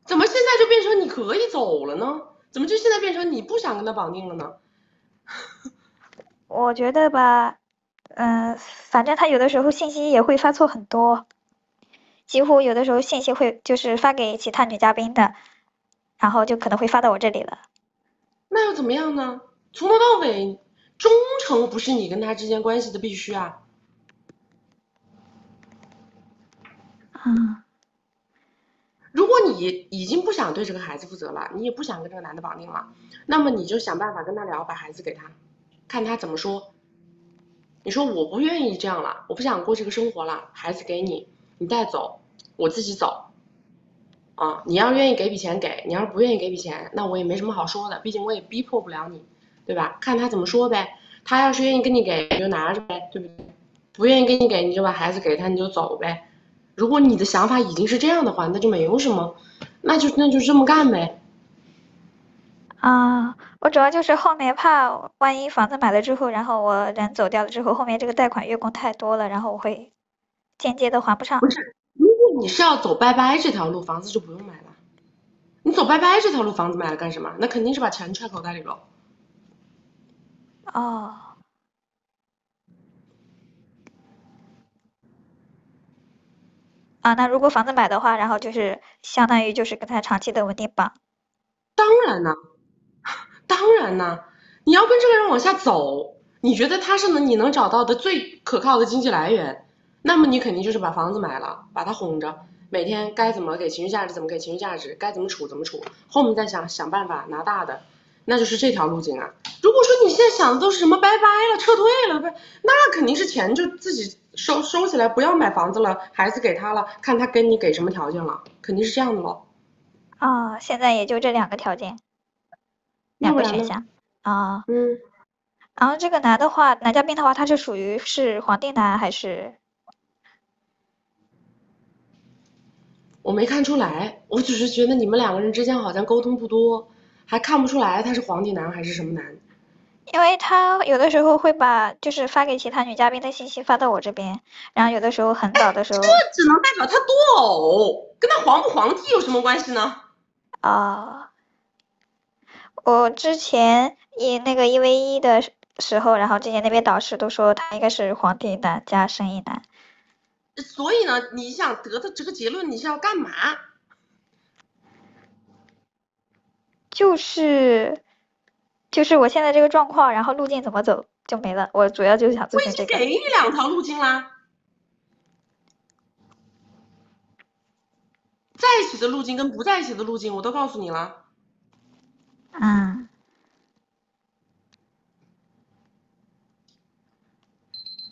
怎么现在就变成你可以走了呢？怎么就现在变成你不想跟他绑定了呢？我觉得吧，嗯、反正他有的时候信息也会发错很多，几乎有的时候信息会就是发给其他女嘉宾的，然后就可能会发到我这里了。那又怎么样呢？从头到尾，忠诚不是你跟他之间关系的必须啊。嗯如果你已经不想对这个孩子负责了，你也不想跟这个男的绑定了，那么你就想办法跟他聊，把孩子给他，看他怎么说。你说我不愿意这样了，我不想过这个生活了，孩子给你，你带走，我自己走。啊，你要愿意给笔钱给，你要是不愿意给笔钱，那我也没什么好说的，毕竟我也逼迫不了你，对吧？看他怎么说呗。他要是愿意跟你给，你就拿着呗，对不对？不愿意跟你给，你就把孩子给他，你就走呗。如果你的想法已经是这样的话，那就没有什么，那就那就这么干呗。啊，我主要就是后面怕万一房子买了之后，然后我人走掉了之后，后面这个贷款月供太多了，然后我会间接的还不上。不是，如果你是要走拜拜这条路，房子就不用买了。你走拜拜这条路，房子买了干什么？那肯定是把钱揣口袋里了。哦，啊，那如果房子买的话，然后就是相当于就是跟他长期的稳定绑。当然呢，当然呢，你要跟这个人往下走，你觉得他是能你能找到的最可靠的经济来源，那么你肯定就是把房子买了，把他哄着，每天该怎么给情绪价值怎么给情绪价值，该怎么处怎么处，后面再想想办法拿大的，那就是这条路径啊。如果说你现在想的都是什么拜拜了、撤退了，不，那肯定是钱就自己收收起来，不要买房子了，孩子给他了，看他跟你给什么条件了，肯定是这样的喽。啊，现在也就这两个条件，两个选项。啊，嗯。然后这个男的话，男嘉宾的话，他是属于是皇帝男还是？我没看出来，我只是觉得你们两个人之间好像沟通不多，还看不出来他是皇帝男还是什么男。因为他有的时候会把就是发给其他女嘉宾的信息发到我这边，然后有的时候很早的时候，这只能代表他多偶，跟他皇不皇帝有什么关系呢？啊，我之前以那个一 v 一的时时候，然后之前那边导师都说他应该是皇帝男加生意男。所以呢，你想得的这个结论，你是要干嘛？就是就是我现在这个状况，然后路径怎么走就没了。我主要就是想咨我已经询这个。给你两条路径啦，在一起的路径跟不在一起的路径，我都告诉你了。嗯，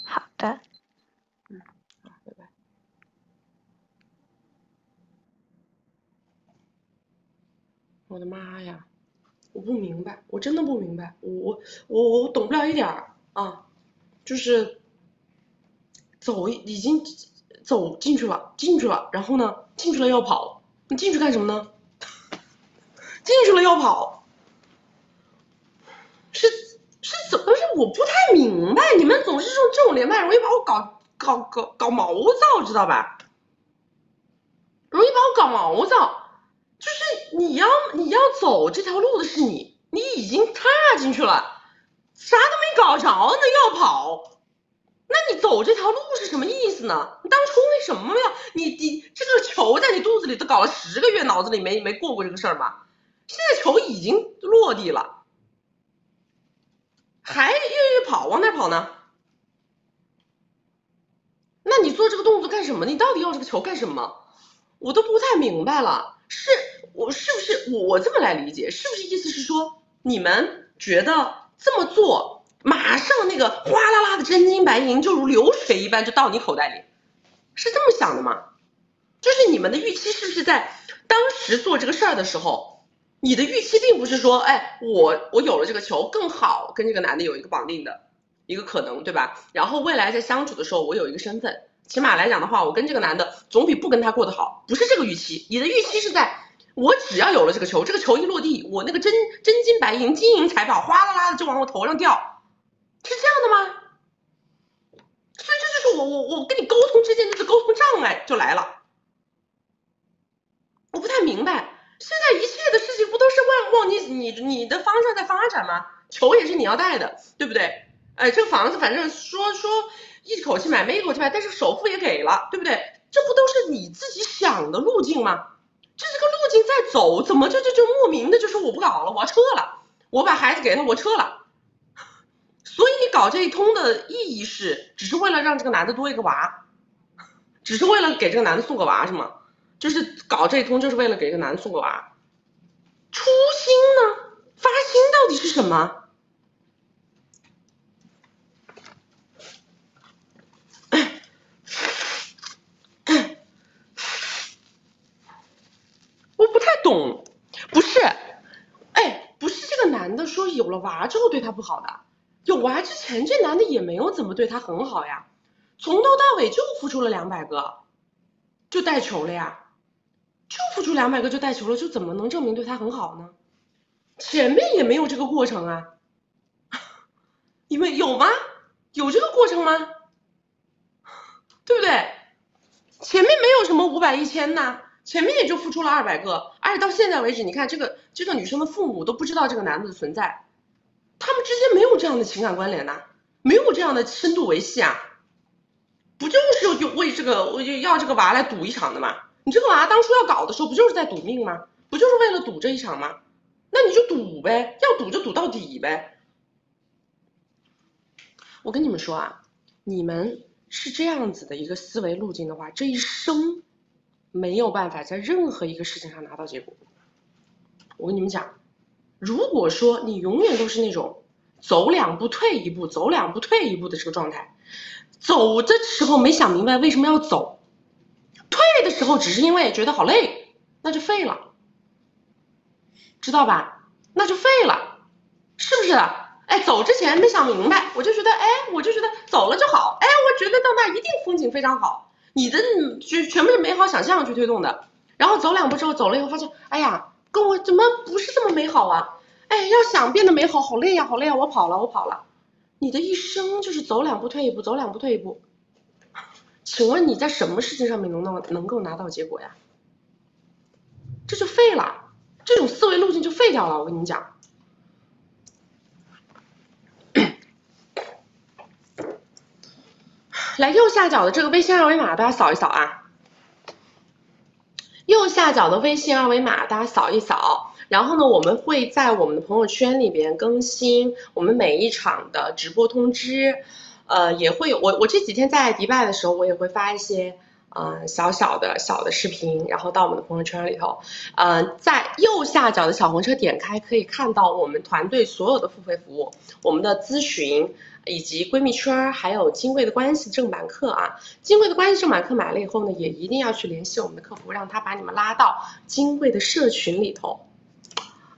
好的。好，拜拜。我的妈呀！我不明白，我真的不明白，我我我我懂不了一点儿啊，就是走已经走进去了，进去了，然后呢，进去了要跑，你进去干什么呢？进去了要跑，是是怎么是我不太明白，你们总是说这种连麦容易把我搞搞搞搞毛躁，知道吧？容易把我搞毛躁。就是你要你要走这条路的是你，你已经踏进去了，啥都没搞着呢，要跑，那你走这条路是什么意思呢？你当初为什么要你你这个球在你肚子里都搞了十个月，脑子里没没过过这个事儿吗？现在球已经落地了，还越越跑往哪跑呢？那你做这个动作干什么？你到底要这个球干什么？我都不太明白了。是我是不是我我这么来理解？是不是意思是说你们觉得这么做，马上那个哗啦啦的真金白银就如流水一般就到你口袋里，是这么想的吗？就是你们的预期是不是在当时做这个事儿的时候，你的预期并不是说，哎，我我有了这个球更好跟这个男的有一个绑定的一个可能，对吧？然后未来在相处的时候，我有一个身份。起码来讲的话，我跟这个男的总比不跟他过得好，不是这个预期。你的预期是在我只要有了这个球，这个球一落地，我那个真真金白银、金银财宝哗啦啦的就往我头上掉，是这样的吗？所以这就是我我我跟你沟通之间就是沟通障碍就来了。我不太明白，现在一切的事情不都是往往你你你的方向在发展吗？球也是你要带的，对不对？哎，这个房子反正说说一口气买没一口气买，但是首付也给了，对不对？这不都是你自己想的路径吗？这这个路径在走，怎么就就就莫名的就说我不搞了，我要撤了，我把孩子给他，我撤了。所以你搞这一通的意义是，只是为了让这个男的多一个娃，只是为了给这个男的送个娃是吗？就是搞这一通就是为了给一个男的送个娃。初心呢？发心到底是什么？我不太懂，不是，哎，不是这个男的说有了娃之后对他不好的，有娃之前这男的也没有怎么对他很好呀，从头到尾就付出了两百个，就带球了呀，就付出两百个就带球了，就怎么能证明对他很好呢？前面也没有这个过程啊，你们有吗？有这个过程吗？对不对？前面没有什么五百一千呐。前面也就付出了二百个，而且到现在为止，你看这个这个女生的父母都不知道这个男的的存在，他们之间没有这样的情感关联呐，没有这样的深度维系啊，不就是就为这个为要这个娃来赌一场的吗？你这个娃当初要搞的时候，不就是在赌命吗？不就是为了赌这一场吗？那你就赌呗，要赌就赌到底呗。我跟你们说啊，你们是这样子的一个思维路径的话，这一生。没有办法在任何一个事情上拿到结果。我跟你们讲，如果说你永远都是那种走两步退一步，走两步退一步的这个状态，走的时候没想明白为什么要走，退的时候只是因为觉得好累，那就废了，知道吧？那就废了，是不是？哎，走之前没想明白，我就觉得，哎，我就觉得走了就好，哎，我觉得到那一定风景非常好。你的就全部是美好想象去推动的，然后走两步之后，走了以后发现，哎呀，跟我怎么不是这么美好啊？哎，要想变得美好，好累呀，好累啊！我跑了，我跑了。你的一生就是走两步退一步，走两步退一步。请问你在什么事情上面能能能够拿到结果呀？这就废了，这种思维路径就废掉了。我跟你讲。来右下角的这个微信二维码，大家扫一扫啊。右下角的微信二维码，大家扫一扫。然后呢，我们会在我们的朋友圈里边更新我们每一场的直播通知。呃，也会有我我这几天在迪拜的时候，我也会发一些嗯小小的小的视频，然后到我们的朋友圈里头。嗯，在右下角的小红车点开，可以看到我们团队所有的付费服务，我们的咨询。以及闺蜜圈还有金贵的关系正版课啊，金贵的关系正版课买了以后呢，也一定要去联系我们的客服，让他把你们拉到金贵的社群里头。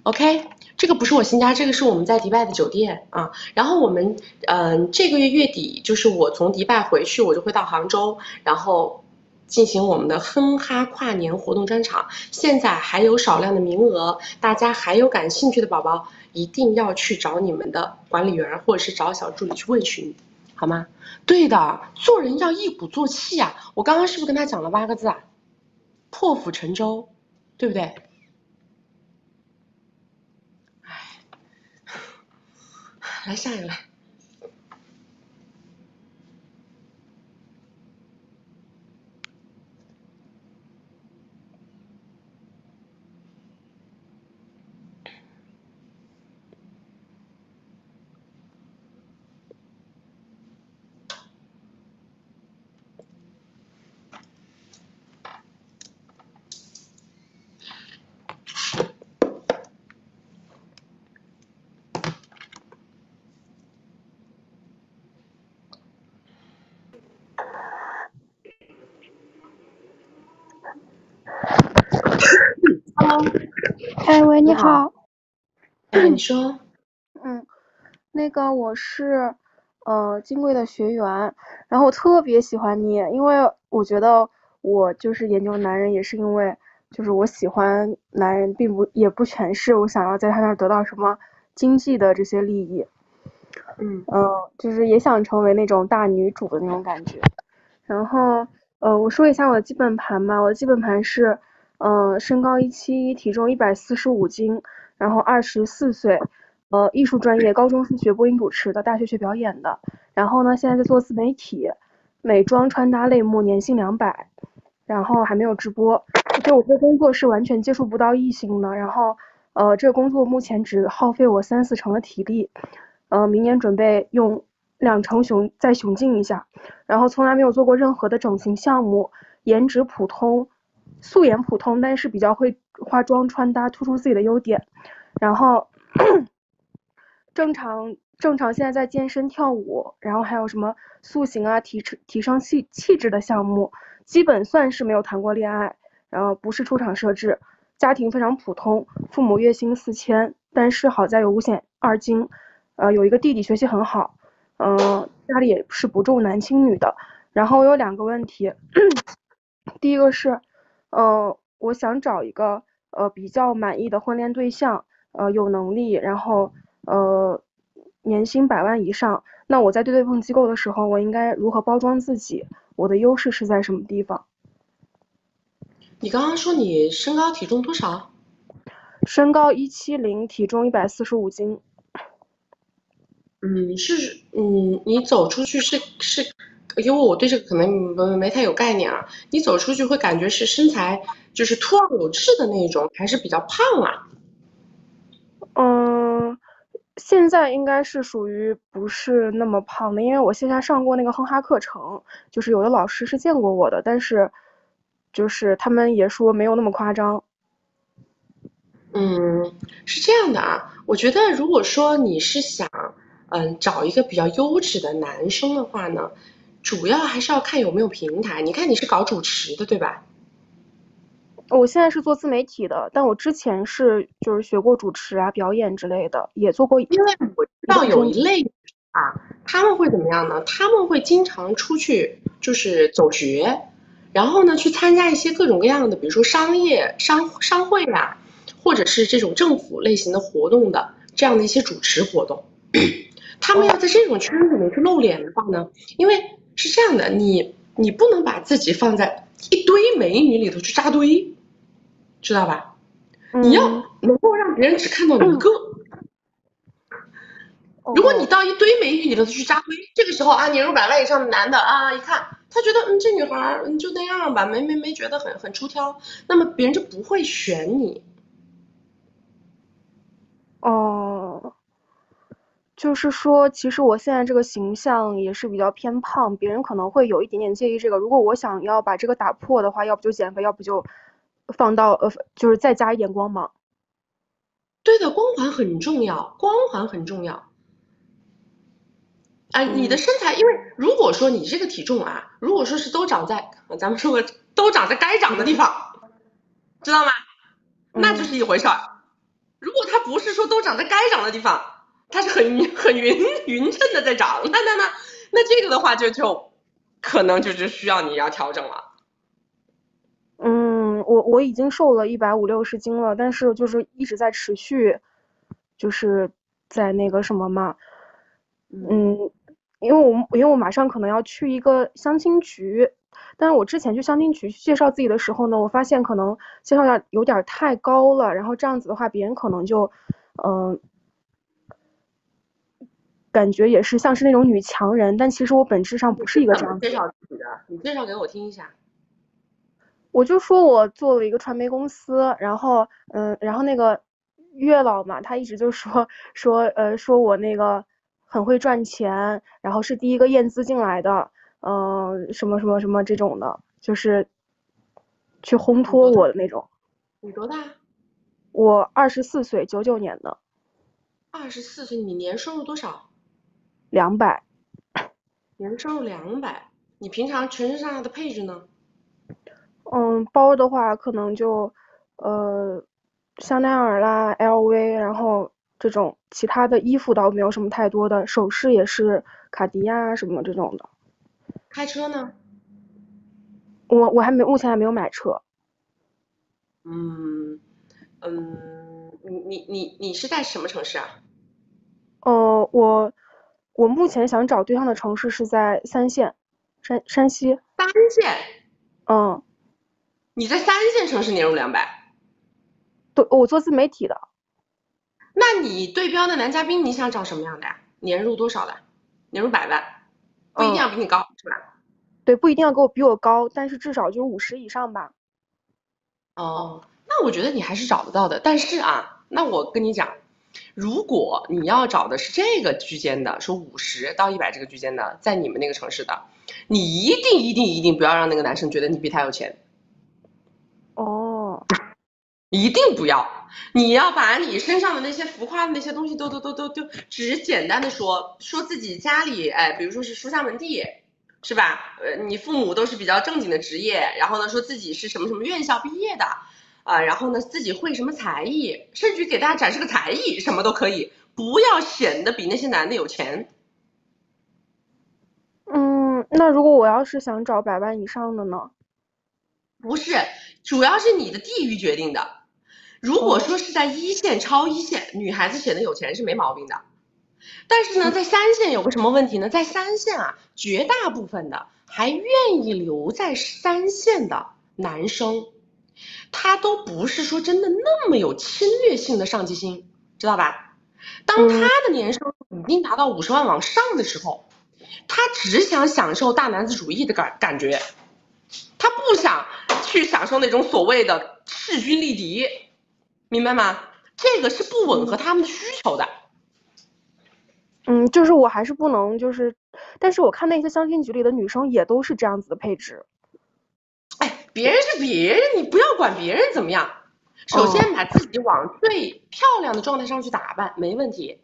OK，这个不是我新家，这个是我们在迪拜的酒店啊。然后我们嗯，这个月月底就是我从迪拜回去，我就会到杭州，然后进行我们的哼哈跨年活动专场。现在还有少量的名额，大家还有感兴趣的宝宝。一定要去找你们的管理员，或者是找小助理去问询，好吗？对的，做人要一鼓作气啊！我刚刚是不是跟他讲了八个字啊？破釜沉舟，对不对？来下一个。哎喂，你好。哎，你说。嗯，那个我是呃金贵的学员，然后我特别喜欢你，因为我觉得我就是研究男人，也是因为就是我喜欢男人，并不也不全是我想要在他那儿得到什么经济的这些利益。嗯嗯，就是也想成为那种大女主的那种感觉。然后呃，我说一下我的基本盘吧，我的基本盘是。呃，身高一七一，体重一百四十五斤，然后二十四岁，呃，艺术专业，高中是学播音主持的，大学学表演的，然后呢，现在在做自媒体，美妆穿搭类目，年薪两百，然后还没有直播，就我这工作是完全接触不到异性的，然后呃，这个工作目前只耗费我三四成的体力，呃，明年准备用两成雄再雄竞一下，然后从来没有做过任何的整形项目，颜值普通，素颜普通，但是比较会化妆穿搭，突出自己的优点，然后 正常正常现在在健身跳舞，然后还有什么塑形啊提提升气气质的项目，基本算是没有谈过恋爱，然后不是出厂设置，家庭非常普通，父母月薪四千，但是好在有五险二金，呃，有一个弟弟学习很好。嗯，家里也是不重男轻女的。然后有两个问题，第一个是，呃，我想找一个呃比较满意的婚恋对象，呃，有能力，然后呃年薪百万以上。那我在对对碰机构的时候，我应该如何包装自己？我的优势是在什么地方？你刚刚说你身高体重多少？身高一七零，体重一百四十五斤。嗯，是，嗯，你走出去是是，因为我对这个可能没没太有概念啊。你走出去会感觉是身材就是凸凹有致的那种，还是比较胖啊？嗯，现在应该是属于不是那么胖的，因为我线下上过那个哼哈课程，就是有的老师是见过我的，但是就是他们也说没有那么夸张。嗯，是这样的啊，我觉得如果说你是想。嗯，找一个比较优质的男生的话呢，主要还是要看有没有平台。你看你是搞主持的对吧？我现在是做自媒体的，但我之前是就是学过主持啊、表演之类的，也做过。因为我知道有一类啊，他们会怎么样呢？他们会经常出去就是走学，然后呢去参加一些各种各样的，比如说商业商商会呀，或者是这种政府类型的活动的这样的一些主持活动。他们要在这种圈子里面去露脸的话呢，因为是这样的，你你不能把自己放在一堆美女里头去扎堆，知道吧？你要能够让别人只看到一个。如果你到一堆美女里头去扎堆，这个时候啊，年入百万以上的男的啊，一看他觉得嗯这女孩嗯就那样吧，没没没觉得很很出挑，那么别人就不会选你。哦。就是说，其实我现在这个形象也是比较偏胖，别人可能会有一点点介意这个。如果我想要把这个打破的话，要不就减肥，要不就放到呃，就是再加一点光芒。对的，光环很重要，光环很重要。哎，你的身材，因为如果说你这个体重啊，如果说是都长在咱们说个都长在该长的地方，知道吗？那就是一回事儿。如果它不是说都长在该长的地方。它是很很匀匀称的在长，那那那那这个的话就就可能就是需要你要调整了。嗯，我我已经瘦了一百五六十斤了，但是就是一直在持续，就是在那个什么嘛，嗯，因为我因为我马上可能要去一个相亲局，但是我之前去相亲局介绍自己的时候呢，我发现可能介绍的有点太高了，然后这样子的话，别人可能就嗯。感觉也是像是那种女强人，但其实我本质上不是一个这样子。介绍自己的，你介绍给我听一下。我就说我做了一个传媒公司，然后嗯，然后那个月老嘛，他一直就说 说呃说我那个很会赚钱，然后是第一个验资进来的，嗯，什么什么什么这种的，就是去烘托我的那种。你多大？我二十四岁，九九年的。二十四岁，你年收入多少？两百，年收入两百，你平常全身上下的配置呢？嗯，包的话可能就，呃，香奈儿啦，LV，然后这种其他的衣服倒没有什么太多的，首饰也是卡地亚什么这种的。开车呢？我我还没，目前还没有买车。嗯嗯，你你你你是在什么城市啊？呃，我。我目前想找对象的城市是在三线，山山西。三线，嗯，你在三线城市年入两百，对，我做自媒体的，那你对标的男嘉宾，你想找什么样的呀？年入多少的？年入百万，不一定要比你高，是吧？对，不一定要给我比我高，但是至少就是五十以上吧。哦，那我觉得你还是找得到的。但是啊，那我跟你讲，如果你要找的是这个区间的，说五十到一百这个区间的，在你们那个城市的，你一定一定一定不要让那个男生觉得你比他有钱，哦，一定不要。你要把你身上的那些浮夸的那些东西都都都都都，只简单的说说自己家里，哎，比如说是书香门第，是吧？呃，你父母都是比较正经的职业，然后呢，说自己是什么什么院校毕业的，啊，然后呢，自己会什么才艺，甚至于给大家展示个才艺，什么都可以，不要显得比那些男的有钱。嗯，那如果我要是想找百万以上的呢？不是，主要是你的地域决定的。如果说是在一线、超一线，女孩子显得有钱是没毛病的。但是呢，在三线有个什么问题呢？在三线啊，绝大部分的还愿意留在三线的男生，他都不是说真的那么有侵略性的上进心，知道吧？当他的年收入已经达到五十万往上的时候，他只想享受大男子主义的感感觉，他不想去享受那种所谓的势均力敌。明白吗？这个是不吻合他们的需求的。嗯，就是我还是不能，就是，但是我看那些相亲局里的女生也都是这样子的配置。哎，别人是别人，你不要管别人怎么样。首先把自己往最漂亮的状态上去打扮，没问题。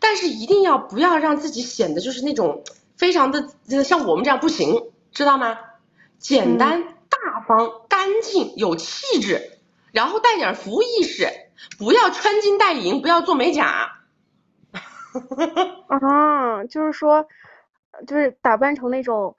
但是一定要不要让自己显得就是那种非常的像我们这样不行，知道吗？简单、大方、干净、有气质。然后带点服务意识，不要穿金戴银，不要做美甲。啊，就是说，就是打扮成那种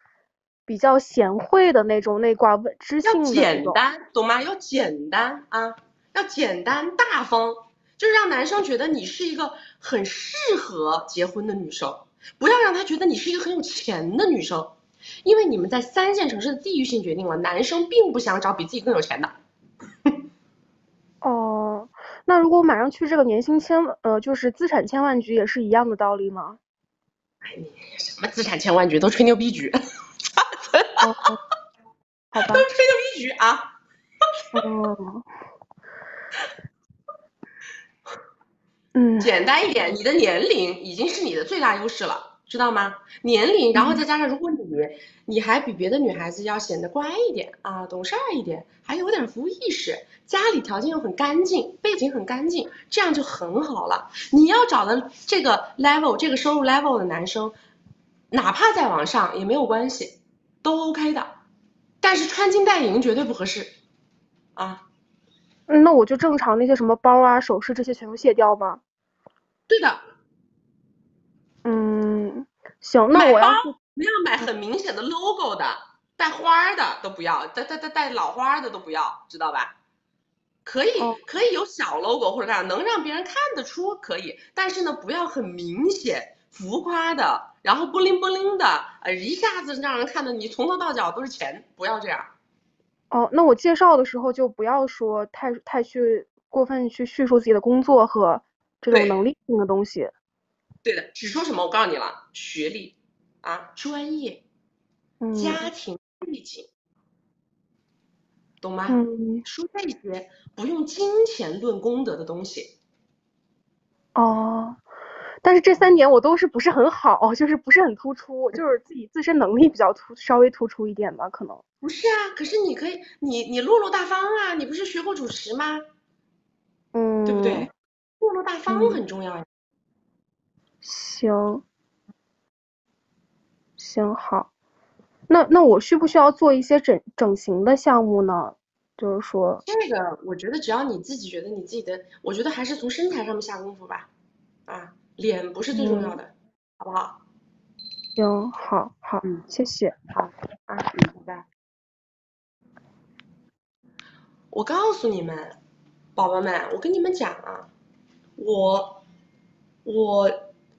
比较贤惠的那种内挂知性的要简单，懂吗？要简单啊，要简单大方，就是让男生觉得你是一个很适合结婚的女生，不要让他觉得你是一个很有钱的女生，因为你们在三线城市的地域性决定了，男生并不想找比自己更有钱的。哦，那如果我马上去这个年薪千呃，就是资产千万局也是一样的道理吗？哎，你什么资产千万局都吹牛逼局，好吧，都吹牛逼局啊。哦，嗯，简单一点，你的年龄已经是你的最大优势了。知道吗？年龄，然后再加上，如果你你还比别的女孩子要显得乖一点啊，懂事儿一点，还有点服务意识，家里条件又很干净，背景很干净，这样就很好了。你要找的这个 level，这个收入 level 的男生，哪怕再往上也没有关系，都 OK 的。但是穿金戴银绝对不合适，啊。那我就正常那些什么包啊、首饰这些全部卸掉吧。对的。嗯，行，那我要不要买很明显的 logo 的，带花的都不要，带带带带老花的都不要，知道吧？可以可以有小 logo 或者啥，能让别人看得出可以，但是呢，不要很明显浮夸的，然后不灵不灵的，呃，一下子让人看到你从头到脚都是钱，不要这样。哦，那我介绍的时候就不要说太太去过分去叙述自己的工作和这种能力性的东西。对的，只说什么？我告诉你了，学历啊，专业，家庭背景，懂吗？嗯说这些不用金钱论功德的东西。哦，但是这三点我都是不是很好，就是不是很突出，就是自己自身能力比较突，稍微突出一点吧，可能。不是啊，可是你可以，你你落落大方啊，你不是学过主持吗？嗯，对不对？落落大方很重要呀。行，行好，那那我需不需要做一些整整形的项目呢？就是说，这个我觉得只要你自己觉得你自己的，我觉得还是从身材上面下功夫吧。啊，脸不是最重要的，好不好？行，好，好，嗯，谢谢，好，啊，嗯，拜拜。我告诉你们，宝宝们，我跟你们讲啊，我，我。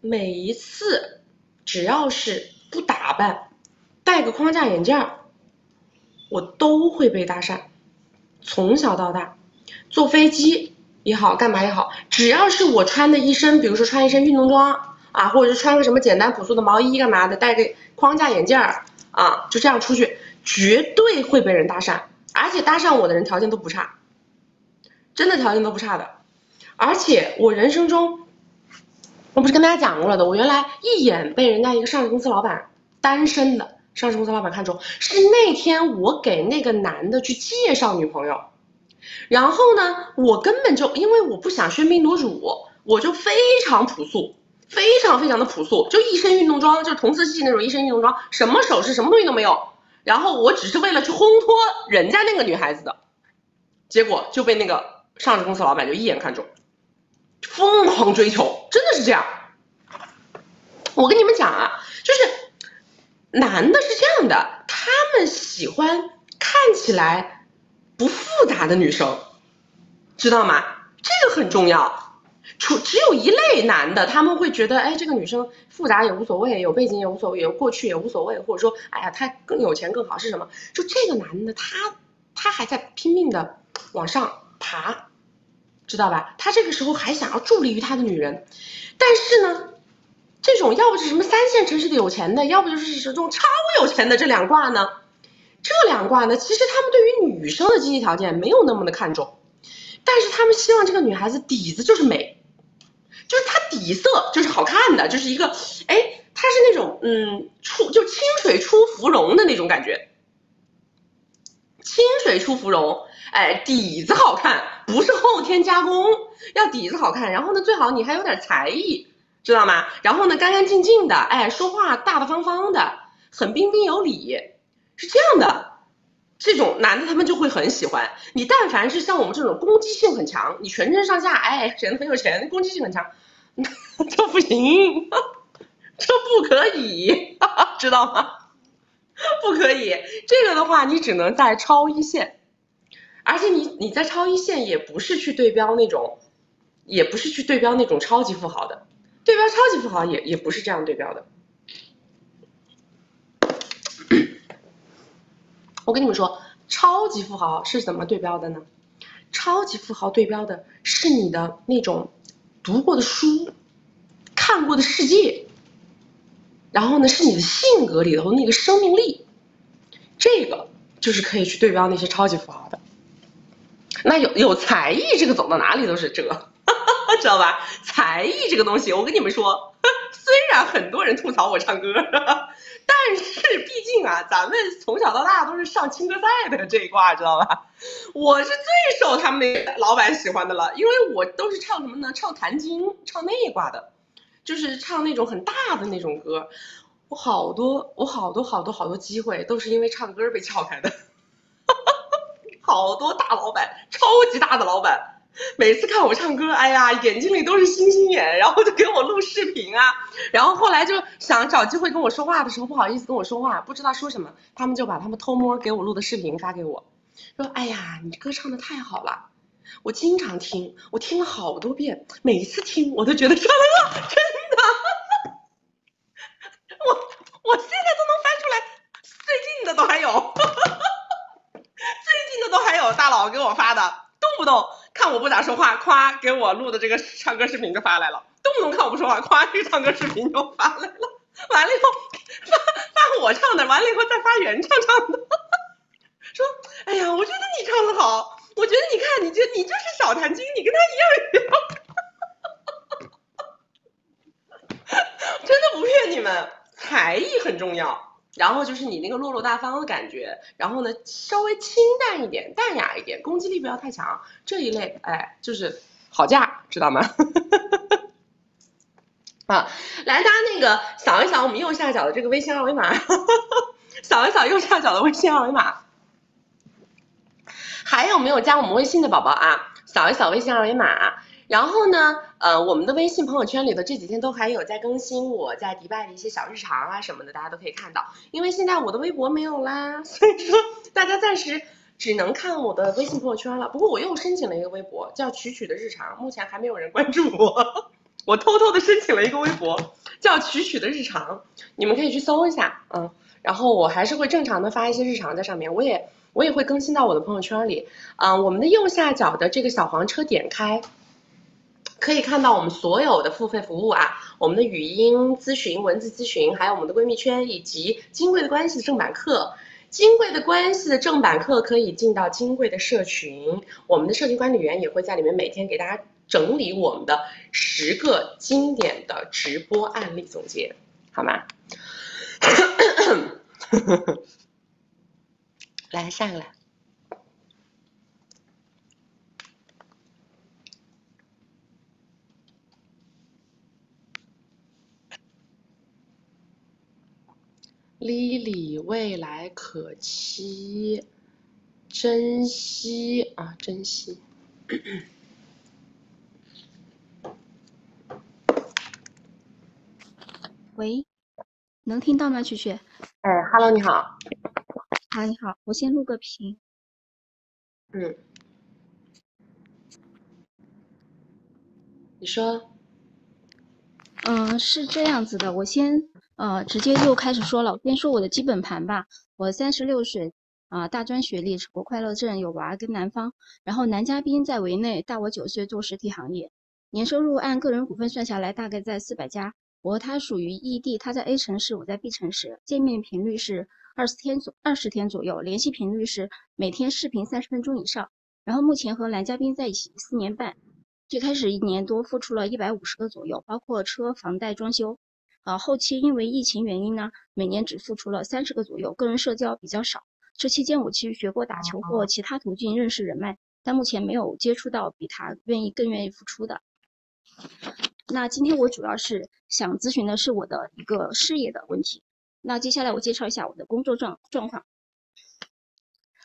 每一次，只要是不打扮，戴个框架眼镜儿，我都会被搭讪。从小到大，坐飞机也好，干嘛也好，只要是我穿的一身，比如说穿一身运动装啊，或者是穿个什么简单朴素的毛衣干嘛的，戴个框架眼镜儿啊，就这样出去，绝对会被人搭讪，而且搭讪我的人条件都不差，真的条件都不差的，而且我人生中，我不是跟大家讲过了的，我原来一眼被人家一个上市公司老板单身的上市公司老板看中，是那天我给那个男的去介绍女朋友，然后呢，我根本就因为我不想喧宾夺主，我就非常朴素，非常非常的朴素，就一身运动装，就是同色系那种一身运动装，什么首饰什么东西都没有，然后我只是为了去烘托人家那个女孩子的，结果就被那个上市公司老板就一眼看中，疯狂追求，真的是这样。我跟你们讲啊，就是男的是这样的，他们喜欢看起来不复杂的女生，知道吗？这个很重要。除只有一类男的，他们会觉得，哎，这个女生复杂也无所谓，有背景也无所谓，有过去也无所谓，或者说，哎呀，他更有钱更好是什么？就这个男的，他他还在拼命的往上爬，知道吧？他这个时候还想要助力于他的女人，但是呢，这种要不是什么三线城市的有钱的，要不就是这种超有钱的这两卦呢，这两卦呢，其实他们对于女生的经济条件没有那么的看重，但是他们希望这个女孩子底子就是美。就是她底色就是好看的，就是一个，哎，她是那种嗯出就清水出芙蓉的那种感觉，清水出芙蓉，哎，底子好看，不是后天加工，要底子好看，然后呢，最好你还有点才艺，知道吗？然后呢，干干净净的，哎，说话大大方方的，很彬彬有礼，是这样的。这种男的他们就会很喜欢你，但凡是像我们这种攻击性很强，你全身上下哎显得很有钱，攻击性很强，这 不行，这不可以，知道吗？不可以，这个的话你只能在超一线，而且你你在超一线也不是去对标那种，也不是去对标那种超级富豪的，对标超级富豪也也不是这样对标的。我跟你们说，超级富豪是怎么对标的呢？超级富豪对标的是你的那种读过的书、看过的世界，然后呢是你的性格里头那个生命力，这个就是可以去对标那些超级富豪的。那有有才艺，这个走到哪里都是这，知道吧？才艺这个东西，我跟你们说，虽然很多人吐槽我唱歌。但是毕竟啊，咱们从小到大都是上青歌赛的这一挂，知道吧？我是最受他们那老板喜欢的了，因为我都是唱什么呢？唱谭晶，唱那一挂的，就是唱那种很大的那种歌。我好多，我好多好多好多机会都是因为唱歌被撬开的，好多大老板，超级大的老板。每次看我唱歌，哎呀，眼睛里都是星星眼，然后就给我录视频啊。然后后来就想找机会跟我说话的时候，不好意思跟我说话，不知道说什么，他们就把他们偷摸给我录的视频发给我，说：“哎呀，你歌唱的太好了，我经常听，我听了好多遍，每次听我都觉得唱的，真的。我我现在都能翻出来，最近的都还有，最近的都还有大佬给我发的，动不动。”看我不咋说话，夸给我录的这个唱歌视频就发来了，动不动看我不说话，夸这个唱歌视频就发来了，完了以后发发我唱的，完了以后再发原唱唱的，说，哎呀，我觉得你唱的好，我觉得你看，你就你就是小谭晶，你跟他一样一样，真的不骗你们，才艺很重要。然后就是你那个落落大方的感觉，然后呢稍微清淡一点、淡雅一点，攻击力不要太强，这一类哎就是好价，知道吗？啊，来大家那个扫一扫我们右下角的这个微信二维码，扫一扫右下角的微信二维码。还有没有加我们微信的宝宝啊？扫一扫微信二维码。然后呢，呃，我们的微信朋友圈里头这几天都还有在更新我在迪拜的一些小日常啊什么的，大家都可以看到。因为现在我的微博没有啦，所以说大家暂时只能看我的微信朋友圈了。不过我又申请了一个微博，叫曲曲的日常，目前还没有人关注我。我偷偷的申请了一个微博，叫曲曲的日常，你们可以去搜一下，嗯。然后我还是会正常的发一些日常在上面，我也我也会更新到我的朋友圈里。啊、我们的右下角的这个小黄车点开，可以看到我们所有的付费服务啊，我们的语音咨询、文字咨询，还有我们的闺蜜圈以及金贵的关系的正版课。金贵的关系的正版课可以进到金贵的社群，我们的社群管理员也会在里面每天给大家整理我们的十个经典的直播案例总结，好吗？来下一个来。Lily 未来可期，珍惜啊，珍惜。喂，能听到吗，曲曲？哎，Hello，你好。好，你好，我先录个屏。嗯，你说。嗯，是这样子的，我先呃直接就开始说了，先说我的基本盘吧。我三十六岁，啊、大专学历，国快乐证，有娃跟男方，然后男嘉宾在围内，大我九岁，做实体行业，年收入按个人股份算下来大概在四百加。我和他属于异地，他在 A 城市，我在 B 城市，见面频率是二十天左二十天左右，联系频率是每天视频三十分钟以上。然后目前和男嘉宾在一起四年半，最开始一年多付出了一百五十个左右，包括车、房贷、装修。啊，后期因为疫情原因呢，每年只付出了三十个左右，个人社交比较少。这期间我其实学过打球或其他途径认识人脉，但目前没有接触到比他愿意更愿意付出的。那今天我主要是想咨询的是我的一个事业的问题。那接下来我介绍一下我的工作状状况。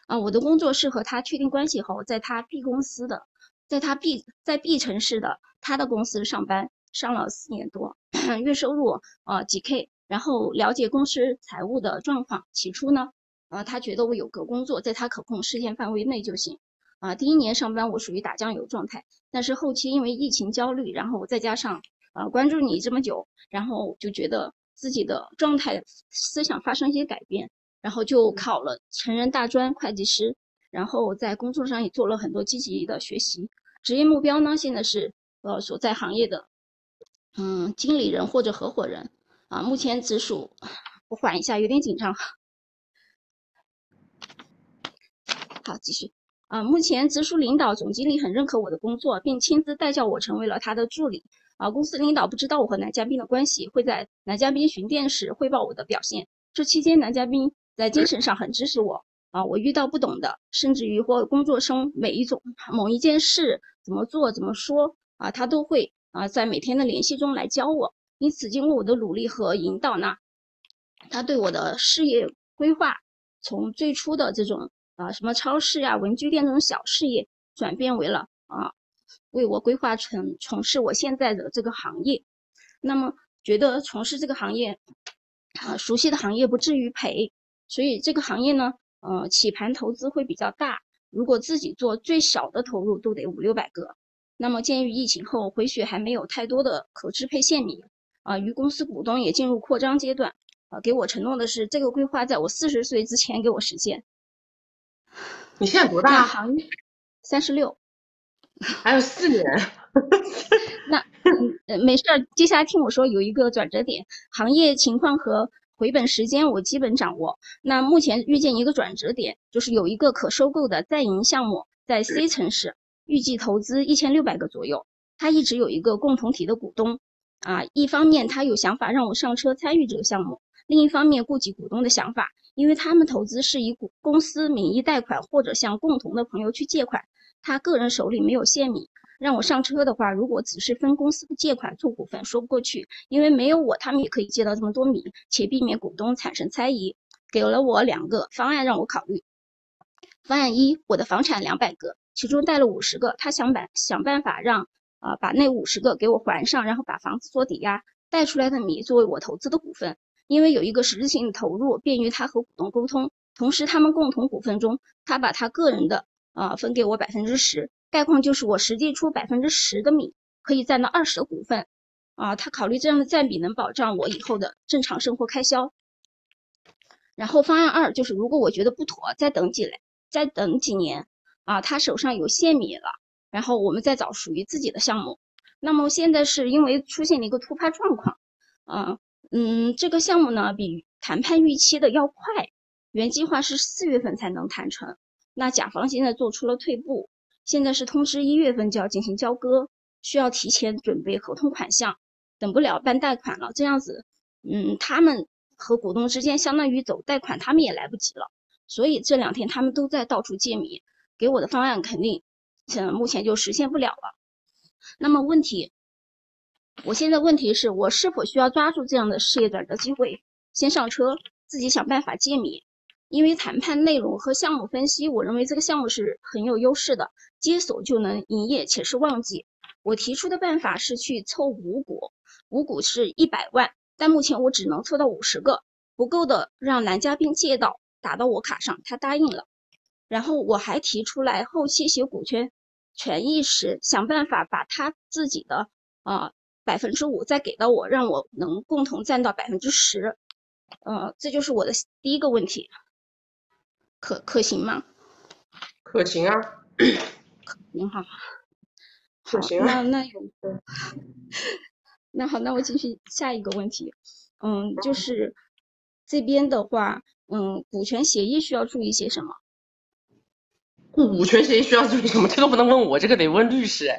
啊，我的工作是和他确定关系后，在他 B 公司的，在他 B 在 B 城市的他的公司上班，上了四年多，月收入呃几 K，然后了解公司财务的状况。起初呢，呃，他觉得我有个工作在他可控视线范围内就行。啊，第一年上班我属于打酱油状态，但是后期因为疫情焦虑，然后再加上呃关注你这么久，然后就觉得自己的状态思想发生一些改变，然后就考了成人大专会计师，然后在工作上也做了很多积极的学习。职业目标呢，现在是呃所在行业的嗯经理人或者合伙人啊。目前直属，我缓一下，有点紧张。好，继续。啊，目前直属领导、总经理很认可我的工作，并亲自带教我成为了他的助理。啊，公司领导不知道我和男嘉宾的关系，会在男嘉宾巡店时汇报我的表现。这期间，男嘉宾在精神上很支持我。啊，我遇到不懂的，甚至于或工作中每一种某一件事怎么做、怎么说，啊，他都会啊在每天的联系中来教我。因此，经过我的努力和引导呢，他对我的事业规划，从最初的这种啊什么超市呀、文具店这种小事业，转变为了啊为我规划成从事我现在的这个行业。那么觉得从事这个行业啊熟悉的行业不至于赔，所以这个行业呢，呃起盘投资会比较大。如果自己做最少的投入都得五六百个。那么鉴于疫情后回血还没有太多的可支配现米。啊，与公司股东也进入扩张阶段，啊，给我承诺的是这个规划在我四十岁之前给我实现。你现在多大？那行业三十六，还有四年。那嗯呃没事儿，接下来听我说，有一个转折点，行业情况和回本时间我基本掌握。那目前遇见一个转折点，就是有一个可收购的在营项目在 C 城市，预计投资一千六百个左右。他一直有一个共同体的股东。啊，一方面他有想法让我上车参与这个项目，另一方面顾及股东的想法，因为他们投资是以股公司名义贷款或者向共同的朋友去借款，他个人手里没有现米，让我上车的话，如果只是分公司的借款做股份说不过去，因为没有我，他们也可以借到这么多米，且避免股东产生猜疑，给了我两个方案让我考虑。方案一，我的房产两百个，其中贷了五十个，他想办想办法让。啊，把那五十个给我还上，然后把房子做抵押，贷出来的米作为我投资的股份，因为有一个实质性的投入，便于他和股东沟通。同时，他们共同股份中，他把他个人的啊分给我百分之十，概况就是我实际出百分之十的米，可以占到二十的股份。啊，他考虑这样的占比能保障我以后的正常生活开销。然后方案二就是，如果我觉得不妥，再等几再等几年啊，他手上有现米了，然后我们再找属于自己的项目。那么现在是因为出现了一个突发状况，啊，嗯，这个项目呢比谈判预期的要快，原计划是四月份才能谈成，那甲方现在做出了退步，现在是通知一月份就要进行交割，需要提前准备合同款项，等不了办贷款了，这样子，嗯，他们和股东之间相当于走贷款，他们也来不及了，所以这两天他们都在到处借米，给我的方案肯定，现目前就实现不了了。那么问题，我现在问题是我是否需要抓住这样的事业转折机会，先上车，自己想办法借米？因为谈判内容和项目分析，我认为这个项目是很有优势的，接手就能营业，且是旺季。我提出的办法是去凑五股，五股是一百万，但目前我只能凑到五十个，不够的让男嘉宾借到打到我卡上，他答应了。然后我还提出来后期写股权。权益时想办法把他自己的呃百分之五再给到我，让我能共同占到百分之十，呃，这就是我的第一个问题，可可行吗？可行啊，可行哈，可行啊。那那有，那好，那我继续下一个问题，嗯，就是这边的话，嗯，股权协议需要注意些什么？股权协议需要注意什么？这个不能问我，这个得问律师。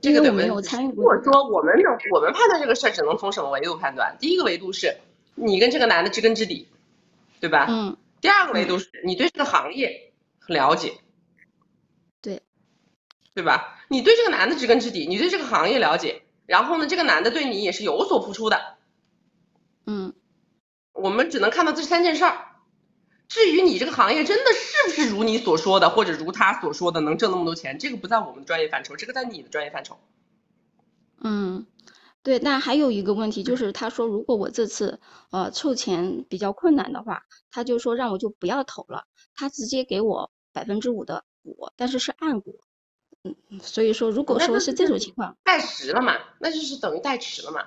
这个得问。如果说我们能，我们判断这个事儿，只能从什么维度判断？第一个维度是你跟这个男的知根知底，对吧？嗯。第二个维度是你对这个行业很了解，对，对吧？你对这个男的知根知底，你对这个行业了解，然后呢，这个男的对你也是有所付出的。嗯。我们只能看到这三件事儿。至于你这个行业真的是不是如你所说的，或者如他所说的能挣那么多钱，这个不在我们的专业范畴，这个在你的专业范畴。嗯，对。那还有一个问题就是，他说如果我这次呃凑钱比较困难的话，他就说让我就不要投了，他直接给我百分之五的股，但是是按股。嗯，所以说如果说是这种情况，代持了嘛，那就是等于代持了嘛。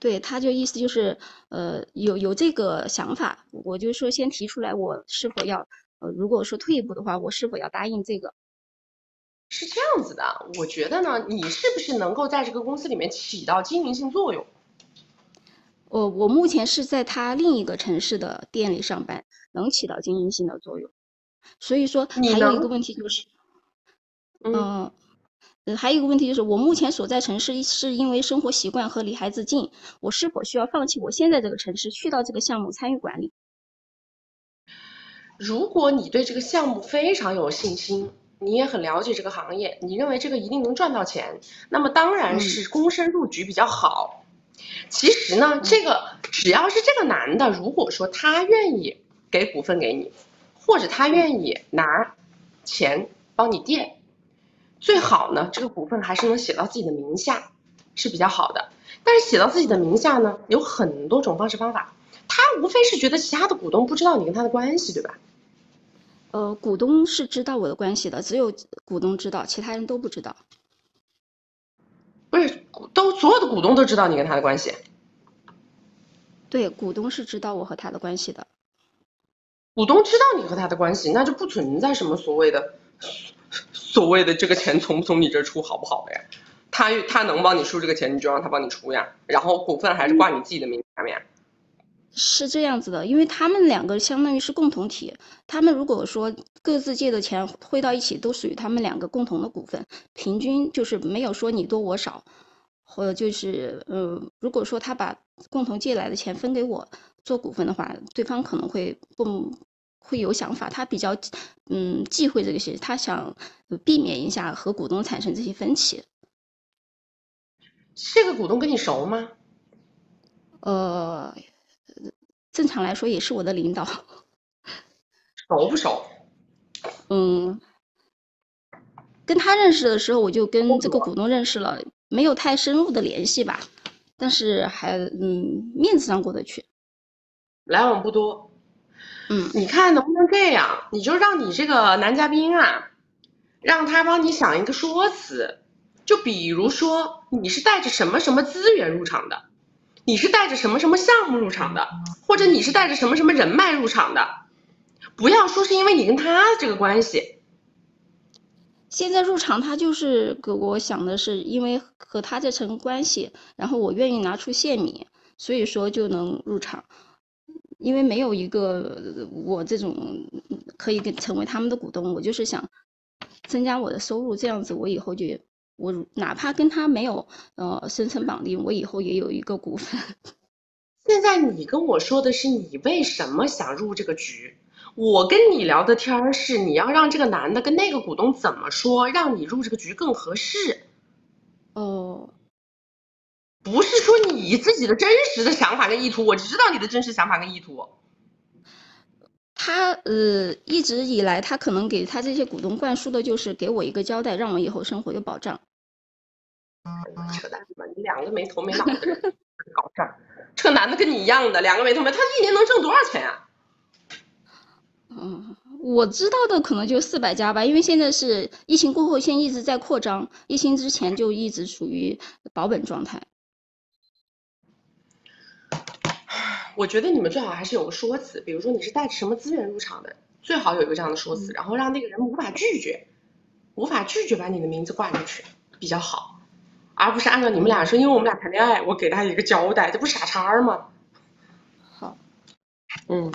对，他就意思就是，呃，有有这个想法，我就说先提出来，我是否要，呃，如果说退一步的话，我是否要答应这个？是这样子的，我觉得呢，你是不是能够在这个公司里面起到经营性作用？我我目前是在他另一个城市的店里上班，能起到经营性的作用。所以说，还有一个问题就是，嗯。呃，还有一个问题就是，我目前所在城市是因为生活习惯和离孩子近，我是否需要放弃我现在这个城市，去到这个项目参与管理？如果你对这个项目非常有信心，你也很了解这个行业，你认为这个一定能赚到钱，那么当然是躬身入局比较好。其实呢，这个只要是这个男的，如果说他愿意给股份给你，或者他愿意拿钱帮你垫。最好呢，这个股份还是能写到自己的名下，是比较好的。但是写到自己的名下呢，有很多种方式方法。他无非是觉得其他的股东不知道你跟他的关系，对吧？呃，股东是知道我的关系的，只有股东知道，其他人都不知道。不是，都所有的股东都知道你跟他的关系。对，股东是知道我和他的关系的。股东知道你和他的关系，那就不存在什么所谓的。所谓的这个钱从不从你这出好不好的呀？他他能帮你出这个钱，你就让他帮你出呀。然后股份还是挂你自己的名下面。是这样子的，因为他们两个相当于是共同体，他们如果说各自借的钱汇到一起，都属于他们两个共同的股份，平均就是没有说你多我少，或者就是呃，如果说他把共同借来的钱分给我做股份的话，对方可能会不。会有想法，他比较嗯忌讳这个些，他想避免一下和股东产生这些分歧。这个股东跟你熟吗？呃，正常来说也是我的领导。熟不熟？嗯，跟他认识的时候，我就跟这个股东认识了，没有太深入的联系吧，但是还嗯面子上过得去，来往不多。嗯，你看能不能这样？你就让你这个男嘉宾啊，让他帮你想一个说辞，就比如说你是带着什么什么资源入场的，你是带着什么什么项目入场的，或者你是带着什么什么人脉入场的，不要说是因为你跟他这个关系。现在入场，他就是给我想的是，因为和他这层关系，然后我愿意拿出现米，所以说就能入场。因为没有一个我这种可以跟成为他们的股东，我就是想增加我的收入，这样子我以后就我哪怕跟他没有呃深层绑定，我以后也有一个股份。现在你跟我说的是你为什么想入这个局？我跟你聊的天儿是你要让这个男的跟那个股东怎么说，让你入这个局更合适。哦，不是说你自己的真实的想法跟意图，我知道你的真实想法跟意图。他呃一直以来，他可能给他这些股东灌输的就是给我一个交代，让我以后生活有保障。扯淡吧，你两个没头没脑的人搞事儿。这个男的跟你一样的，两个没头没，他一年能挣多少钱啊？嗯，我知道的可能就四百家吧，因为现在是疫情过后，现在一直在扩张，疫情之前就一直处于保本状态。我觉得你们最好还是有个说辞，比如说你是带着什么资源入场的，最好有一个这样的说辞，然后让那个人无法拒绝，无法拒绝把你的名字挂进去比较好，而不是按照你们俩说，因为我们俩谈恋爱，我给他一个交代，这不傻叉吗？好，嗯。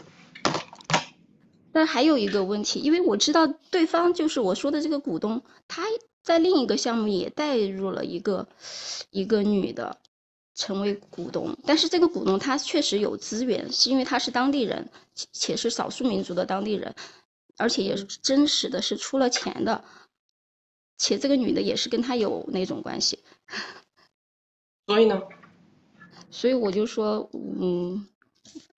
但还有一个问题，因为我知道对方就是我说的这个股东，他在另一个项目也带入了一个一个女的成为股东，但是这个股东他确实有资源，是因为他是当地人，且是少数民族的当地人，而且也是真实的是出了钱的，且这个女的也是跟他有那种关系，所以呢，所以我就说，嗯。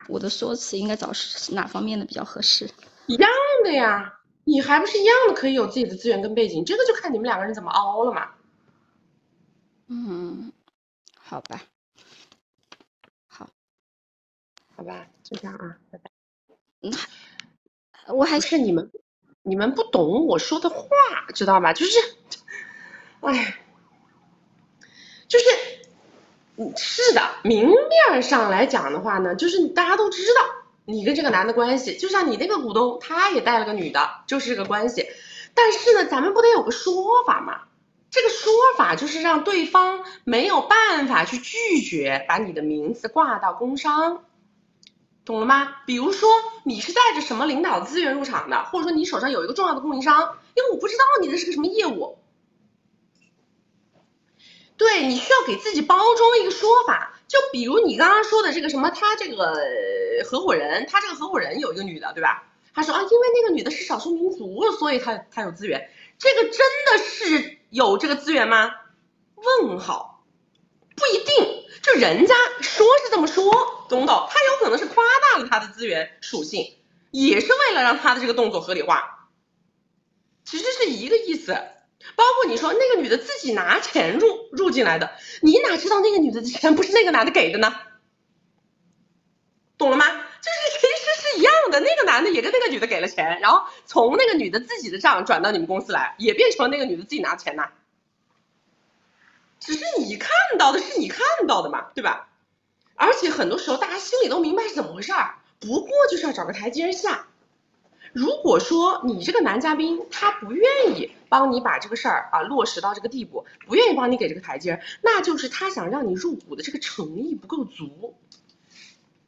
我的说辞应该找是哪方面的比较合适？一样的呀，你还不是一样的可以有自己的资源跟背景，这个就看你们两个人怎么凹了嘛。嗯，好吧，好，好吧，就这样啊，拜拜。嗯，我还是你们，你们不懂我说的话，知道吧？就是，哎，就是。嗯，是的，明面上来讲的话呢，就是大家都知道你跟这个男的关系，就像你那个股东，他也带了个女的，就是这个关系。但是呢，咱们不得有个说法吗？这个说法就是让对方没有办法去拒绝把你的名字挂到工商，懂了吗？比如说你是带着什么领导资源入场的，或者说你手上有一个重要的供应商，因为我不知道你的是个什么业务。对你需要给自己包装一个说法，就比如你刚刚说的这个什么，他这个合伙人，他这个合伙人有一个女的，对吧？他说啊，因为那个女的是少数民族，所以他他有资源，这个真的是有这个资源吗？问号，不一定，就人家说是这么说，懂不懂？他有可能是夸大了他的资源属性，也是为了让他的这个动作合理化，其实是一个意思。包括你说那个女的自己拿钱入入进来的，你哪知道那个女的钱不是那个男的给的呢？懂了吗？就是其一样的，那个男的也跟那个女的给了钱，然后从那个女的自己的账转到你们公司来，也变成了那个女的自己拿钱呐。只是你看到的是你看到的嘛，对吧？而且很多时候大家心里都明白是怎么回事儿，不过就是要找个台阶下。如果说你这个男嘉宾他不愿意帮你把这个事儿啊落实到这个地步，不愿意帮你给这个台阶，那就是他想让你入股的这个诚意不够足，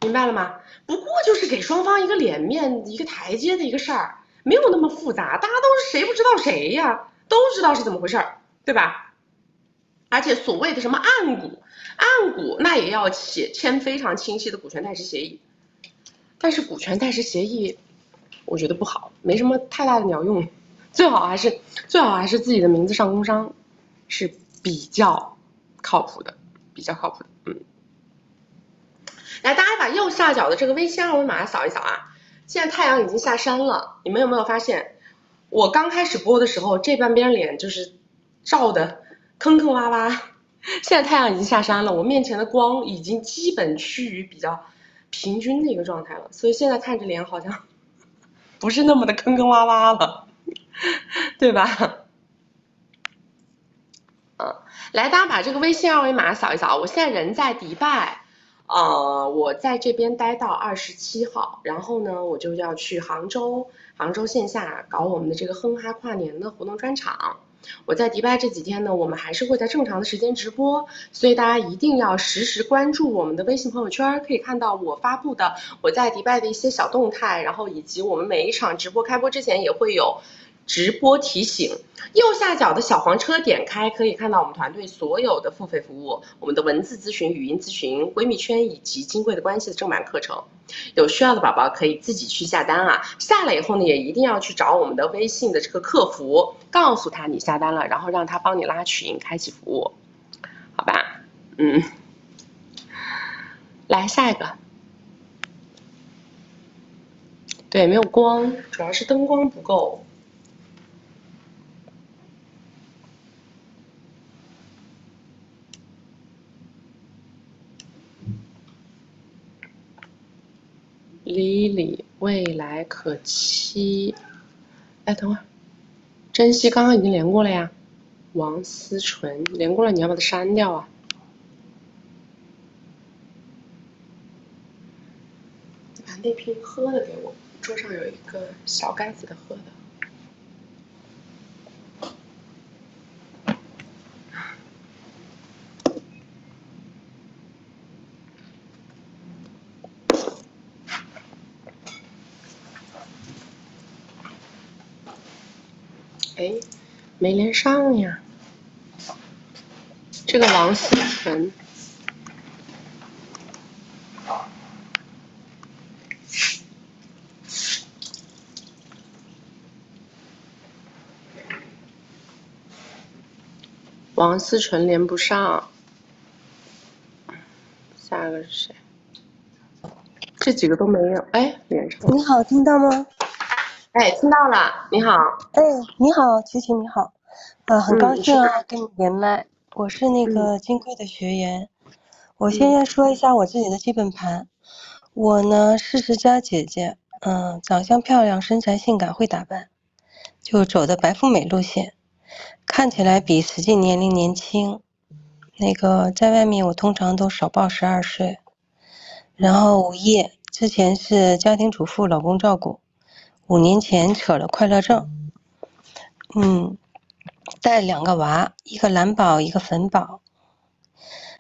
明白了吗？不过就是给双方一个脸面、一个台阶的一个事儿，没有那么复杂，大家都是谁不知道谁呀，都知道是怎么回事儿，对吧？而且所谓的什么暗股，暗股那也要写签非常清晰的股权代持协议，但是股权代持协议。我觉得不好，没什么太大的鸟用，最好还是最好还是自己的名字上工商，是比较靠谱的，比较靠谱的。来，大家把右下角的这个微信二维码扫一扫啊！现在太阳已经下山了，你们有没有发现，我刚开始播的时候这半边脸就是照的坑坑洼洼，现在太阳已经下山了，我面前的光已经基本趋于比较平均的一个状态了，所以现在看着脸好像。不是那么的坑坑洼洼了，对吧？嗯，来，大家把这个微信二维码扫一扫。我现在人在迪拜，呃，我在这边待到二十七号，然后呢，我就要去杭州，杭州线下搞我们的这个哼哈跨年的活动专场。我在迪拜这几天呢，我们还是会在正常的时间直播，所以大家一定要实时关注我们的微信朋友圈，可以看到我发布的我在迪拜的一些小动态，然后以及我们每一场直播开播之前也会有。直播提醒，右下角的小黄车点开可以看到我们团队所有的付费服务，我们的文字咨询、语音咨询、闺蜜圈以及金贵的关系的正版课程。有需要的宝宝可以自己去下单啊，下了以后呢，也一定要去找我们的微信的这个客服，告诉他你下单了，然后让他帮你拉群，开启服务，好吧？嗯，来下一个。对，没有光，主要是灯光不够。李李未来可期，哎，等会儿，珍惜刚刚已经连过了呀，王思纯连过了，你要把它删掉啊。把那瓶喝的给我，桌上有一个小盖子的喝的。哎，没连上呀！这个王思纯，王思纯连不上，下一个是谁？这几个都没有，哎，连上了。你好，听到吗？哎，听到了，你好。哎，你好，琪琪，你好。呃，很高兴啊，跟你连麦。我是那个金贵的学员。我现在说一下我自己的基本盘。我呢是十佳姐姐，嗯，长相漂亮，身材性感，会打扮，就走的白富美路线，看起来比实际年龄年轻。那个在外面我通常都少报十二岁。然后无业，之前是家庭主妇，老公照顾。五年前扯了快乐证，嗯，带两个娃，一个蓝宝，一个粉宝，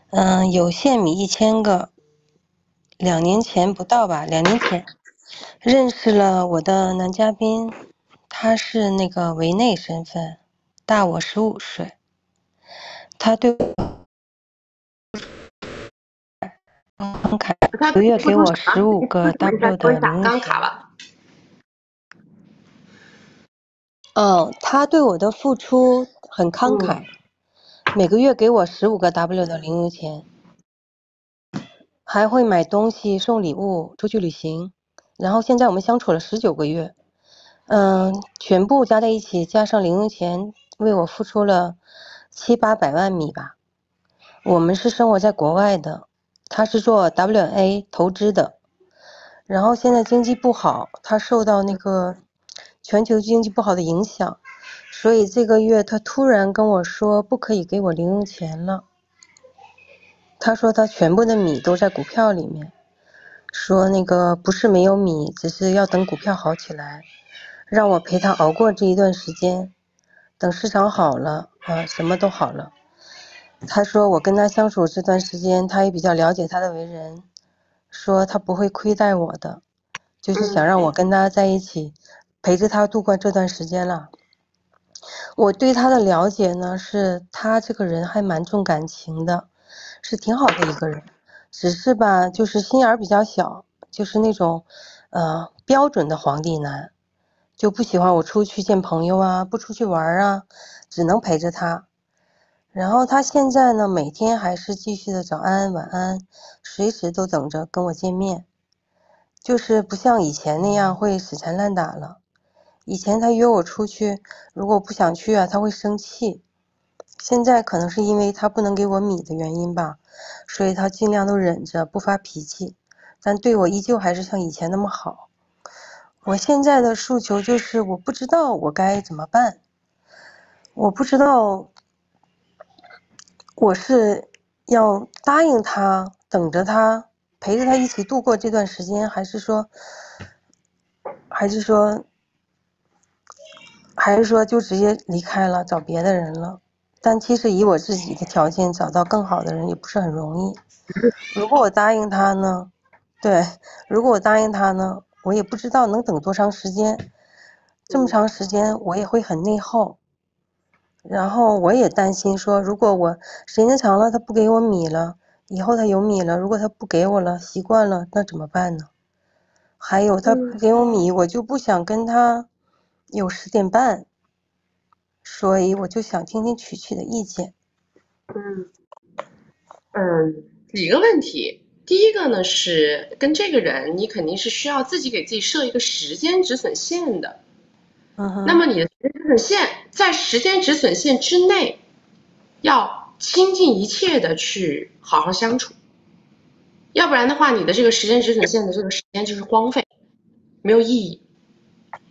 嗯，有限米一千个。两年前不到吧，两年前认识了我的男嘉宾，他是那个维内身份，大我十五岁，他对我慷慨，每个月给我十五个 W 的零用钱。嗯，他对我的付出很慷慨，每个月给我十五个 W 的零用钱，还会买东西送礼物出去旅行。然后现在我们相处了十九个月，嗯，全部加在一起加上零用钱，为我付出了七八百万米吧。我们是生活在国外的，他是做 WA 投资的，然后现在经济不好，他受到那个。全球经济不好的影响，所以这个月他突然跟我说不可以给我零用钱了。他说他全部的米都在股票里面，说那个不是没有米，只是要等股票好起来，让我陪他熬过这一段时间，等市场好了啊，什么都好了。他说我跟他相处这段时间，他也比较了解他的为人，说他不会亏待我的，就是想让我跟他在一起。陪着他度过这段时间了。我对他的了解呢，是他这个人还蛮重感情的，是挺好的一个人。只是吧，就是心眼比较小，就是那种，呃，标准的皇帝男，就不喜欢我出去见朋友啊，不出去玩啊，只能陪着他。然后他现在呢，每天还是继续的早安晚安，随时都等着跟我见面，就是不像以前那样会死缠烂打了。以前他约我出去，如果不想去啊，他会生气。现在可能是因为他不能给我米的原因吧，所以他尽量都忍着不发脾气，但对我依旧还是像以前那么好。我现在的诉求就是，我不知道我该怎么办。我不知道我是要答应他，等着他陪着他一起度过这段时间，还是说，还是说，还是说就直接离开了，找别的人了？但其实以我自己的条件，找到更好的人也不是很容易。如果我答应他呢？对，如果我答应他呢，我也不知道能等多长时间。这么长时间，我也会很内耗。然后我也担心说，如果我时间长了，他不给我米了，以后他有米了，如果他不给我了，习惯了，那怎么办呢？还有他不给我米，我就不想跟他有十点半，所以我就想听听曲曲的意见。嗯嗯，几个问题。第一个呢是跟这个人，你肯定是需要自己给自己设一个时间止损线的。嗯哼。那么你的时间止损线在时间止损线之内，要倾尽一切的去好好相处，要不然的话，你的这个时间止损线的这个时间就是荒废，没有意义，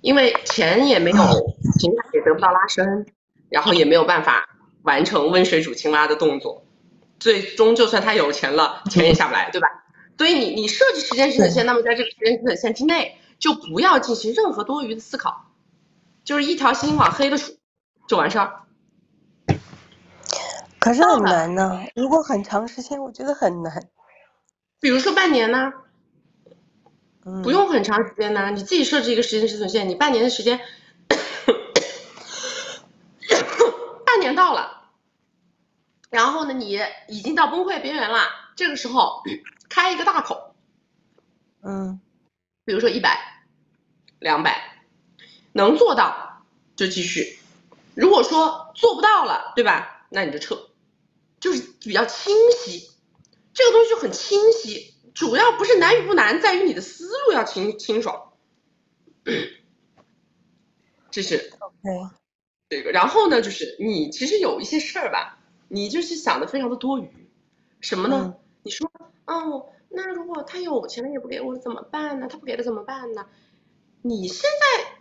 因为钱也没有，情感也得不到拉伸，然后也没有办法完成温水煮青蛙的动作。最终，就算他有钱了，钱也下不来，对吧？所以你你设置时间止损线，那么在这个时间止损线之内，就不要进行任何多余的思考，就是一条心往黑了数，就完事儿。可是很难呢，如果很长时间，我觉得很难。比如说半年呢，嗯，不用很长时间呢，你自己设置一个时间止损线，你半年的时间，半年到了。然后呢，你已经到崩溃边缘了，这个时候开一个大口，嗯，比如说一百、两百，能做到就继续，如果说做不到了，对吧？那你就撤，就是比较清晰，这个东西就很清晰，主要不是难与不难，在于你的思路要清清爽，这是 OK，这个。然后呢，就是你其实有一些事儿吧。你就是想的非常的多余，什么呢？你说，哦，那如果他有钱了也不给我怎么办呢？他不给了怎么办呢？你现在，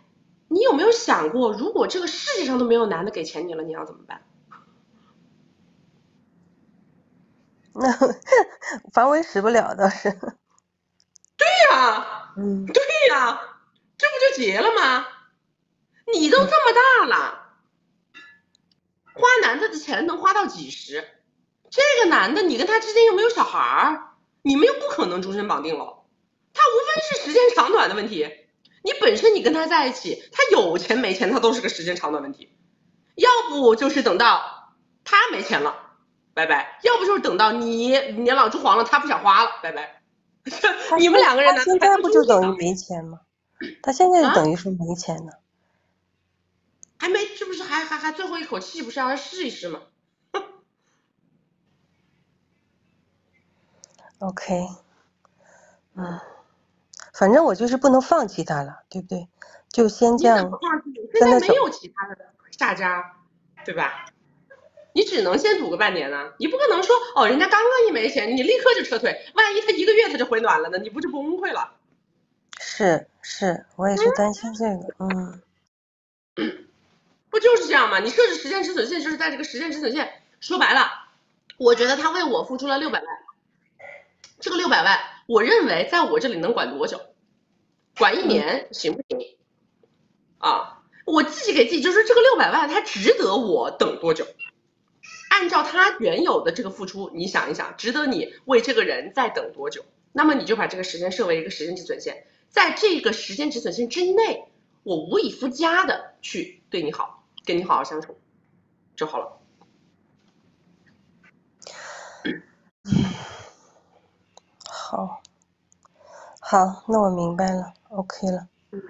你有没有想过，如果这个世界上都没有男的给钱你了，你要怎么办？那 防微使不了倒是。对呀，嗯，对呀，这不就结了吗？你都这么大了。花男的的钱能花到几十？这个男的，你跟他之间又没有小孩儿，你们又不可能终身绑定了。他无非是时间长短的问题。你本身你跟他在一起，他有钱没钱，他都是个时间长短问题。要不就是等到他没钱了，拜拜；要不就是等到你年老珠黄了，他不想花了，拜拜。你们两个人他现在不就等于没钱吗？他现在就等于说没钱呢。还没，这不是还还还最后一口气，不是要试一试吗？OK，嗯，反正我就是不能放弃他了，对不对？就先这样。现在没有其他的下家，对吧？你只能先赌个半年呢，你不可能说哦，人家刚刚一没钱，你立刻就撤退，万一他一个月他就回暖了呢，你不就崩溃了？是是，我也是担心这个，嗯。不就是这样吗？你设置时间止损线，就是在这个时间止损线。说白了，我觉得他为我付出了六百万，这个六百万，我认为在我这里能管多久？管一年行不行？啊，我自己给自己就是这个六百万，它值得我等多久？按照他原有的这个付出，你想一想，值得你为这个人再等多久？那么你就把这个时间设为一个时间止损线，在这个时间止损线之内，我无以复加的去对你好。跟你好好相处就好了。好，好，那我明白了，OK 了。嗯，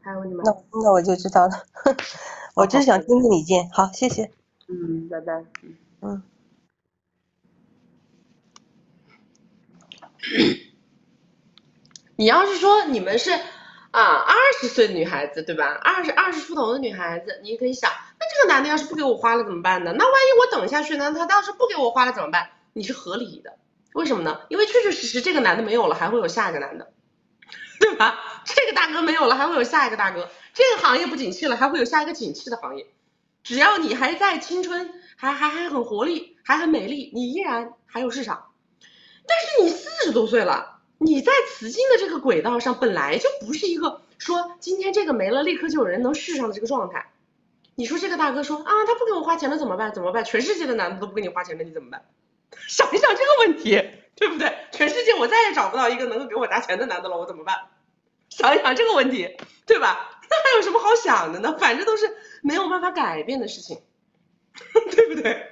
还有你们？那那我就知道了。我只是想听听你见，好，谢谢。嗯，拜拜。嗯。嗯你要是说你们是。啊，二十岁女孩子对吧？二十二十出头的女孩子，你可以想，那这个男的要是不给我花了怎么办呢？那万一我等下去呢？他倒是不给我花了怎么办？你是合理的，为什么呢？因为确确实实这个男的没有了，还会有下一个男的，对吧？这个大哥没有了，还会有下一个大哥。这个行业不景气了，还会有下一个景气的行业。只要你还在青春，还还还很活力，还很美丽，你依然还有市场。但是你四十多岁了，你在雌竞的这个轨道上本来就不是一个说今天这个没了立刻就有人能续上的这个状态。你说这个大哥说啊，他不给我花钱了怎么办？怎么办？全世界的男的都不给你花钱了，你怎么办？想一想这个问题，对不对？全世界我再也找不到一个能够给我砸钱的男的了，我怎么办？想一想这个问题，对吧？那 还有什么好想的呢？反正都是没有办法改变的事情，对不对？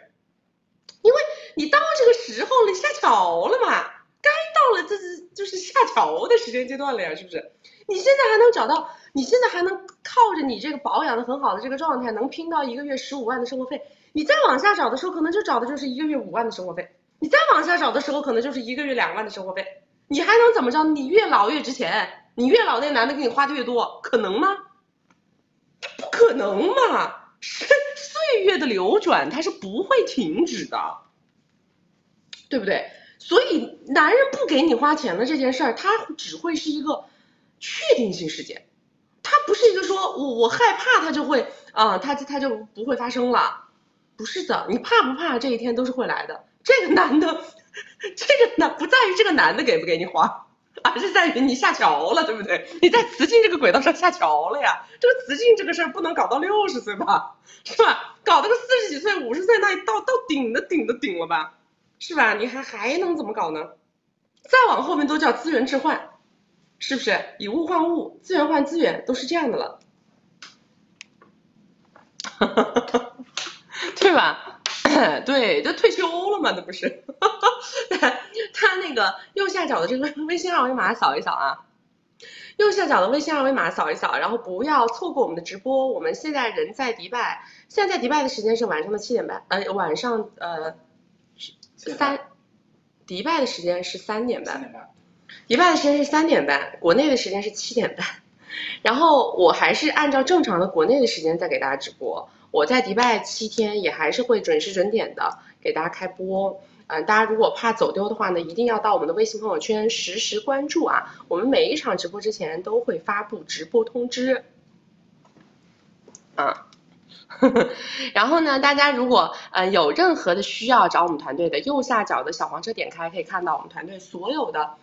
因为你到这个时候了，下桥了嘛，该到了，这是就是下桥的时间阶段了呀，是不是？你现在还能找到，你现在还能靠着你这个保养的很好的这个状态，能拼到一个月十五万的生活费。你再往下找的时候，可能就找的就是一个月五万的生活费。你再往下找的时候，可能就是一个月两万的生活费。你还能怎么着？你越老越值钱，你越老那男的给你花的越多，可能吗？不可能嘛！是岁月的流转，它是不会停止的，对不对？所以男人不给你花钱的这件事儿，它只会是一个确定性事件，它不是一个说我我害怕他就会啊，他他就不会发生了，不是的，你怕不怕这一天都是会来的。这个男的，这个男不在于这个男的给不给你花，而是在于你下桥了，对不对？你在雌竞这个轨道上下桥了呀。这个雌竞这个事儿不能搞到六十岁吧，是吧？搞到个四十几岁、五十岁那一到到顶的顶的顶了吧，是吧？你还还能怎么搞呢？再往后面都叫资源置换，是不是？以物换物，资源换资源，都是这样的了，哈哈哈哈对吧？对，就退休了嘛，那不是？他那个右下角的这个微信二维码扫一扫啊，右下角的微信二维码扫一扫，然后不要错过我们的直播。我们现在人在迪拜，现在在迪拜的时间是晚上的七点半，呃，晚上呃三，迪拜的时间是三点半，迪拜的时间是三点半，国内的时间是七点半。然后我还是按照正常的国内的时间在给大家直播。我在迪拜七天也还是会准时准点的给大家开播，嗯，大家如果怕走丢的话呢，一定要到我们的微信朋友圈实时关注啊，我们每一场直播之前都会发布直播通知，啊，然后呢，大家如果呃有任何的需要找我们团队的，右下角的小黄车点开可以看到我们团队所有的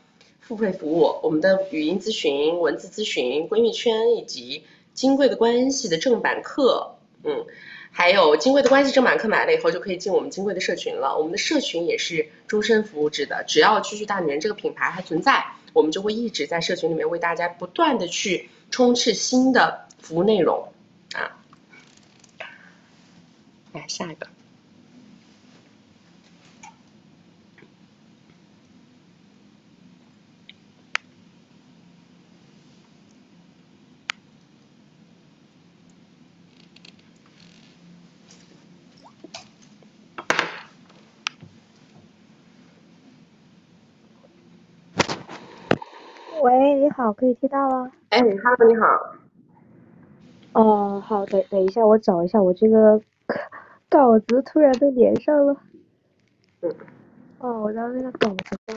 付费服务，我们的语音咨询、文字咨询、闺蜜圈以及金贵的关系的正版课。嗯，还有金贵的关系证满课买了以后就可以进我们金贵的社群了。我们的社群也是终身服务制的，只要居居大女人这个品牌还存在，我们就会一直在社群里面为大家不断的去充斥新的服务内容啊。来下一个。喂，你好，可以听到了？哎，Hello，你好。哦，好，等等一下，我找一下我这个稿子，突然被连上了。嗯。哦，我让那个稿子在。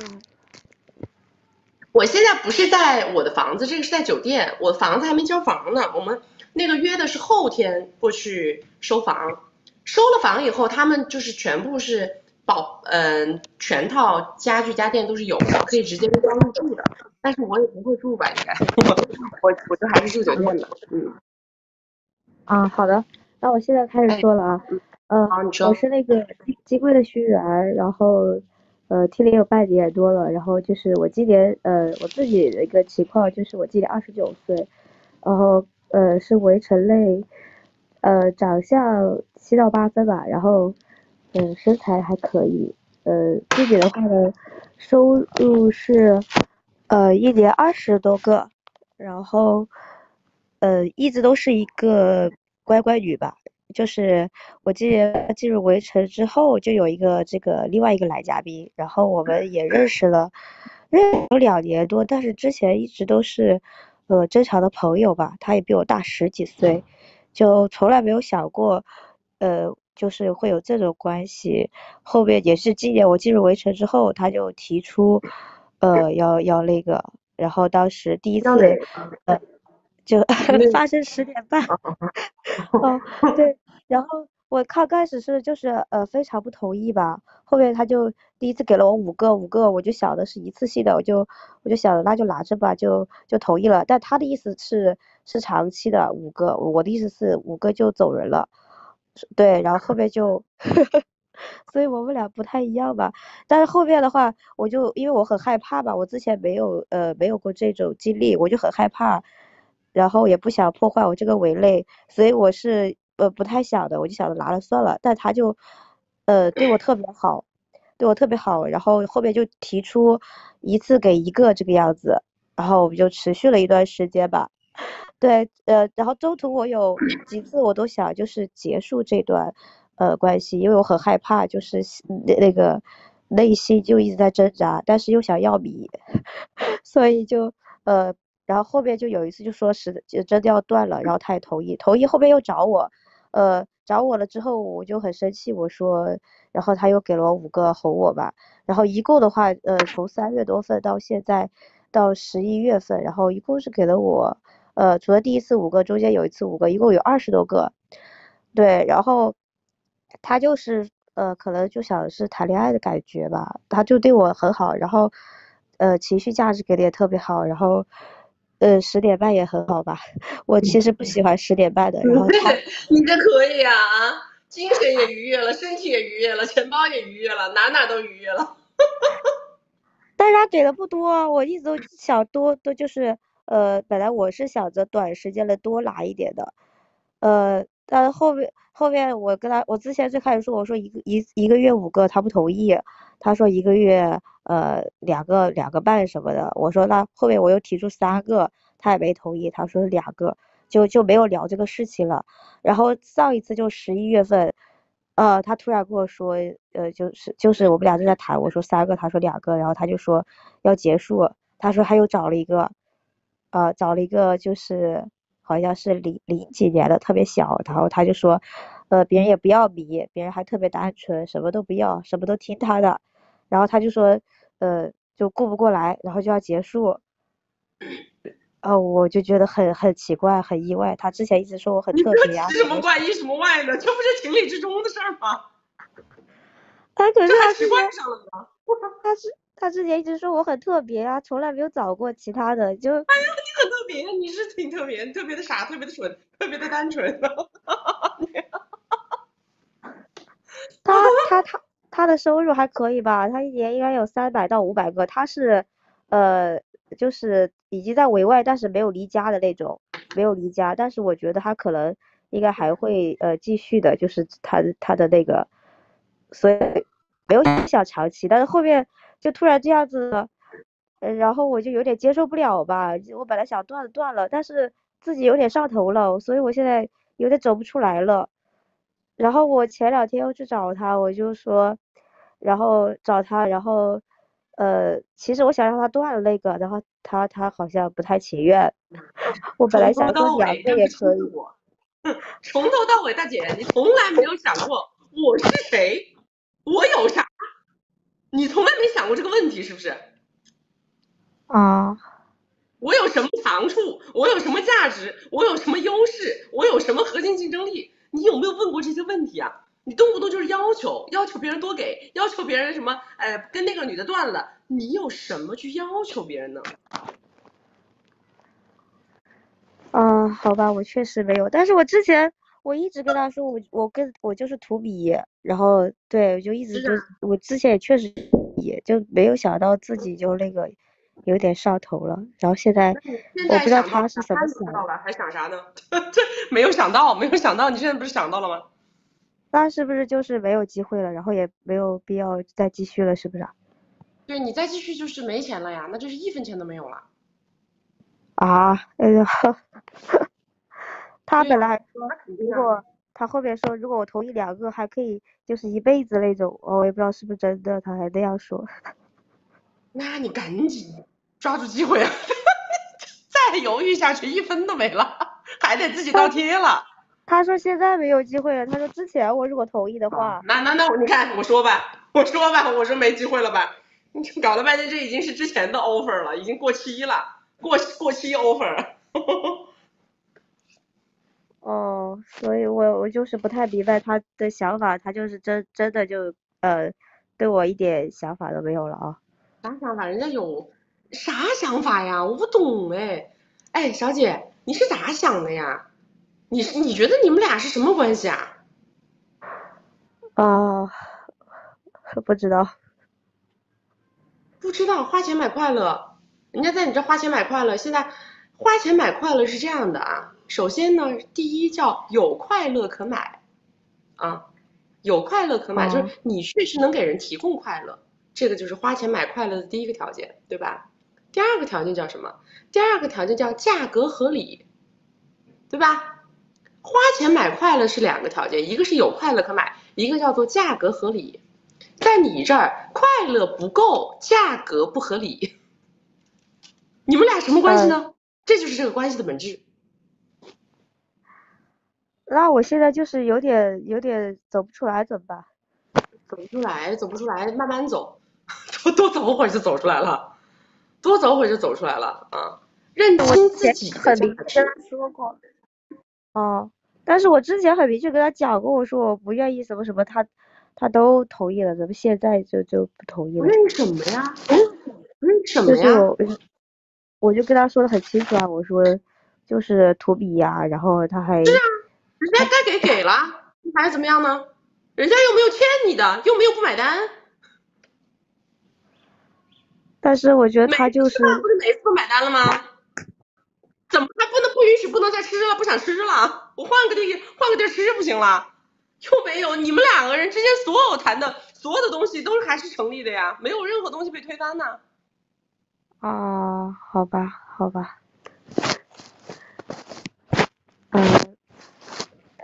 我现在不是在我的房子，这个是在酒店，我房子还没交房呢。我们那个约的是后天过去收房，收了房以后，他们就是全部是保，嗯，全套家具家电都是有的，可以直接装入住的。但是我也不会住吧，应该，我我就还是住酒店的，嗯。啊，好的，那我现在开始说了啊，嗯，我是那个金金贵的学员，然后呃，听了有半年多了，然后就是我今年呃，我自己的一个情况就是我今年二十九岁，然后呃是围城类，呃长相七到八分吧，然后嗯身材还可以，呃自己的话呢，收入是。呃，一年二十多个，然后，呃，一直都是一个乖乖女吧。就是我今年进入围城之后，就有一个这个另外一个男嘉宾，然后我们也认识了，认有两年多，但是之前一直都是呃正常的朋友吧。他也比我大十几岁，就从来没有想过，呃，就是会有这种关系。后面也是今年我进入围城之后，他就提出。呃，要要那个，然后当时第一次，呃，就 发生十点半，哦，对，然后我刚开始是就是呃非常不同意吧，后面他就第一次给了我五个五个，我就想的是一次性的，我就我就想那就拿着吧，就就同意了。但他的意思是是长期的五个，我的意思是五个就走人了，对，然后后面就，所以我们俩不太一样吧。但是后面的话，我就因为我很害怕吧，我之前没有呃没有过这种经历，我就很害怕，然后也不想破坏我这个围内，所以我是。呃，不太想的，我就想着拿了算了。但他就，呃，对我特别好，对我特别好。然后后面就提出一次给一个这个样子，然后我们就持续了一段时间吧。对，呃，然后中途我有几次我都想就是结束这段呃关系，因为我很害怕，就是那那个内心就一直在挣扎，但是又想要米，所以就呃，然后后面就有一次就说是就真的要断了，然后他也同意，同意后面又找我。呃，找我了之后我就很生气，我说，然后他又给了我五个哄我吧，然后一共的话，呃，从三月多份到现在到十一月份，然后一共是给了我，呃，除了第一次五个，中间有一次五个，一共有二十多个，对，然后他就是呃，可能就想是谈恋爱的感觉吧，他就对我很好，然后呃，情绪价值给的也特别好，然后。呃，十点半也很好吧？我其实不喜欢十点半的。然后他，你这可以啊，精神也愉悦了，身体也愉悦了，钱包也愉悦了，哪哪都愉悦了。但是他给的不多，我一直都想多多，就是呃，本来我是想着短时间的多拿一点的，呃，但后面后面我跟他，我之前最开始说我说一个一一个月五个，他不同意，他说一个月。呃，两个两个半什么的，我说那后面我又提出三个，他也没同意，他说两个，就就没有聊这个事情了。然后上一次就十一月份，呃，他突然跟我说，呃，就是就是我们俩正在谈，我说三个，他说两个，然后他就说要结束，他说他又找了一个，呃，找了一个就是好像是零零几年的，特别小，然后他就说，呃，别人也不要米，别人还特别单纯，什么都不要，什么都听他的。然后他就说，呃，就顾不过来，然后就要结束，哦，我就觉得很很奇怪，很意外。他之前一直说我很特别啊，什么怪意什么外的，这不是情理之中的事儿吗？他可是他习惯上了吗？他是他之前一直说我很特别啊，从来没有找过其他的，就哎呀，你很特别，你是挺特别，特别的傻，特别的蠢，特别的单纯。他他他。他的收入还可以吧？他一年应该有三百到五百个。他是，呃，就是已经在委外，但是没有离家的那种，没有离家。但是我觉得他可能应该还会呃继续的，就是他他的那个，所以没有想长期。但是后面就突然这样子，然后我就有点接受不了吧。我本来想断了断了，但是自己有点上头了，所以我现在有点走不出来了。然后我前两天又去找他，我就说。然后找他，然后，呃，其实我想让他断了那个，然后他他好像不太情愿。我本来想说两个也可以。从头到尾，大姐，你从来没有想过我是谁，我有啥？你从来没想过这个问题是不是？啊。我有什么长处？我有什么价值？我有什么优势？我有什么核心竞争力？你有没有问过这些问题啊？你动不动就是要求，要求别人多给，要求别人什么？哎，跟那个女的断了，你有什么去要求别人呢？啊，好吧，我确实没有，但是我之前我一直跟他说，我我跟我就是图比，然后对，我就一直就我之前也确实也就没有想到自己就那个有点上头了，然后现在我不知道他是什么想到了，还想啥呢？这没有想到，没有想到，你现在不是想到了吗？那是不是就是没有机会了，然后也没有必要再继续了，是不是？对你再继续就是没钱了呀，那就是一分钱都没有了。啊，哎呀，他本来还说如果他后面说如果我同意两个还可以就是一辈子那种，我也不知道是不是真的，他还那样说。那你赶紧抓住机会啊！再犹豫下去一分都没了，还得自己倒贴了。他说现在没有机会了。他说之前我如果同意的话，那那那你看我说吧，我说吧，我说没机会了吧？你搞了半天这已经是之前的 offer 了，已经过期了，过过期 offer。哦，所以我我就是不太明白他的想法，他就是真真的就呃对我一点想法都没有了啊。啥想法？人家有啥想法呀？我不懂哎。哎，小姐，你是咋想的呀？你你觉得你们俩是什么关系啊？啊，不知道。不知道，花钱买快乐，人家在你这花钱买快乐。现在花钱买快乐是这样的啊。首先呢，第一叫有快乐可买，啊，有快乐可买，就是你确实能给人提供快乐，这个就是花钱买快乐的第一个条件，对吧？第二个条件叫什么？第二个条件叫价格合理，对吧？花钱买快乐是两个条件，一个是有快乐可买，一个叫做价格合理。在你这儿，快乐不够，价格不合理，你们俩什么关系呢？这就是这个关系的本质。那我现在就是有点有点走不出来，怎么办？走不出来，走不出来，慢慢走，多多走会儿就走出来了，多走会儿就走出来了啊！认清自己很明确说过。哦，但是我之前很明确跟他讲过，我说我不愿意什么什么，他他都同意了，怎么现在就就不同意了？为什么呀？为什么呀？我就跟他说的很清楚啊，我说就是图比呀，然后他还。人家该给给了，还怎么样呢？人家又没有欠你的，又没有不买单。但是我觉得他就是。不是每次都买单了吗？怎么还不能不允许不能再吃了？不想吃了，我换个地换个地吃不行了？又没有，你们两个人之间所有谈的所有的东西都是还是成立的呀，没有任何东西被推翻呢。啊，好吧，好吧。嗯。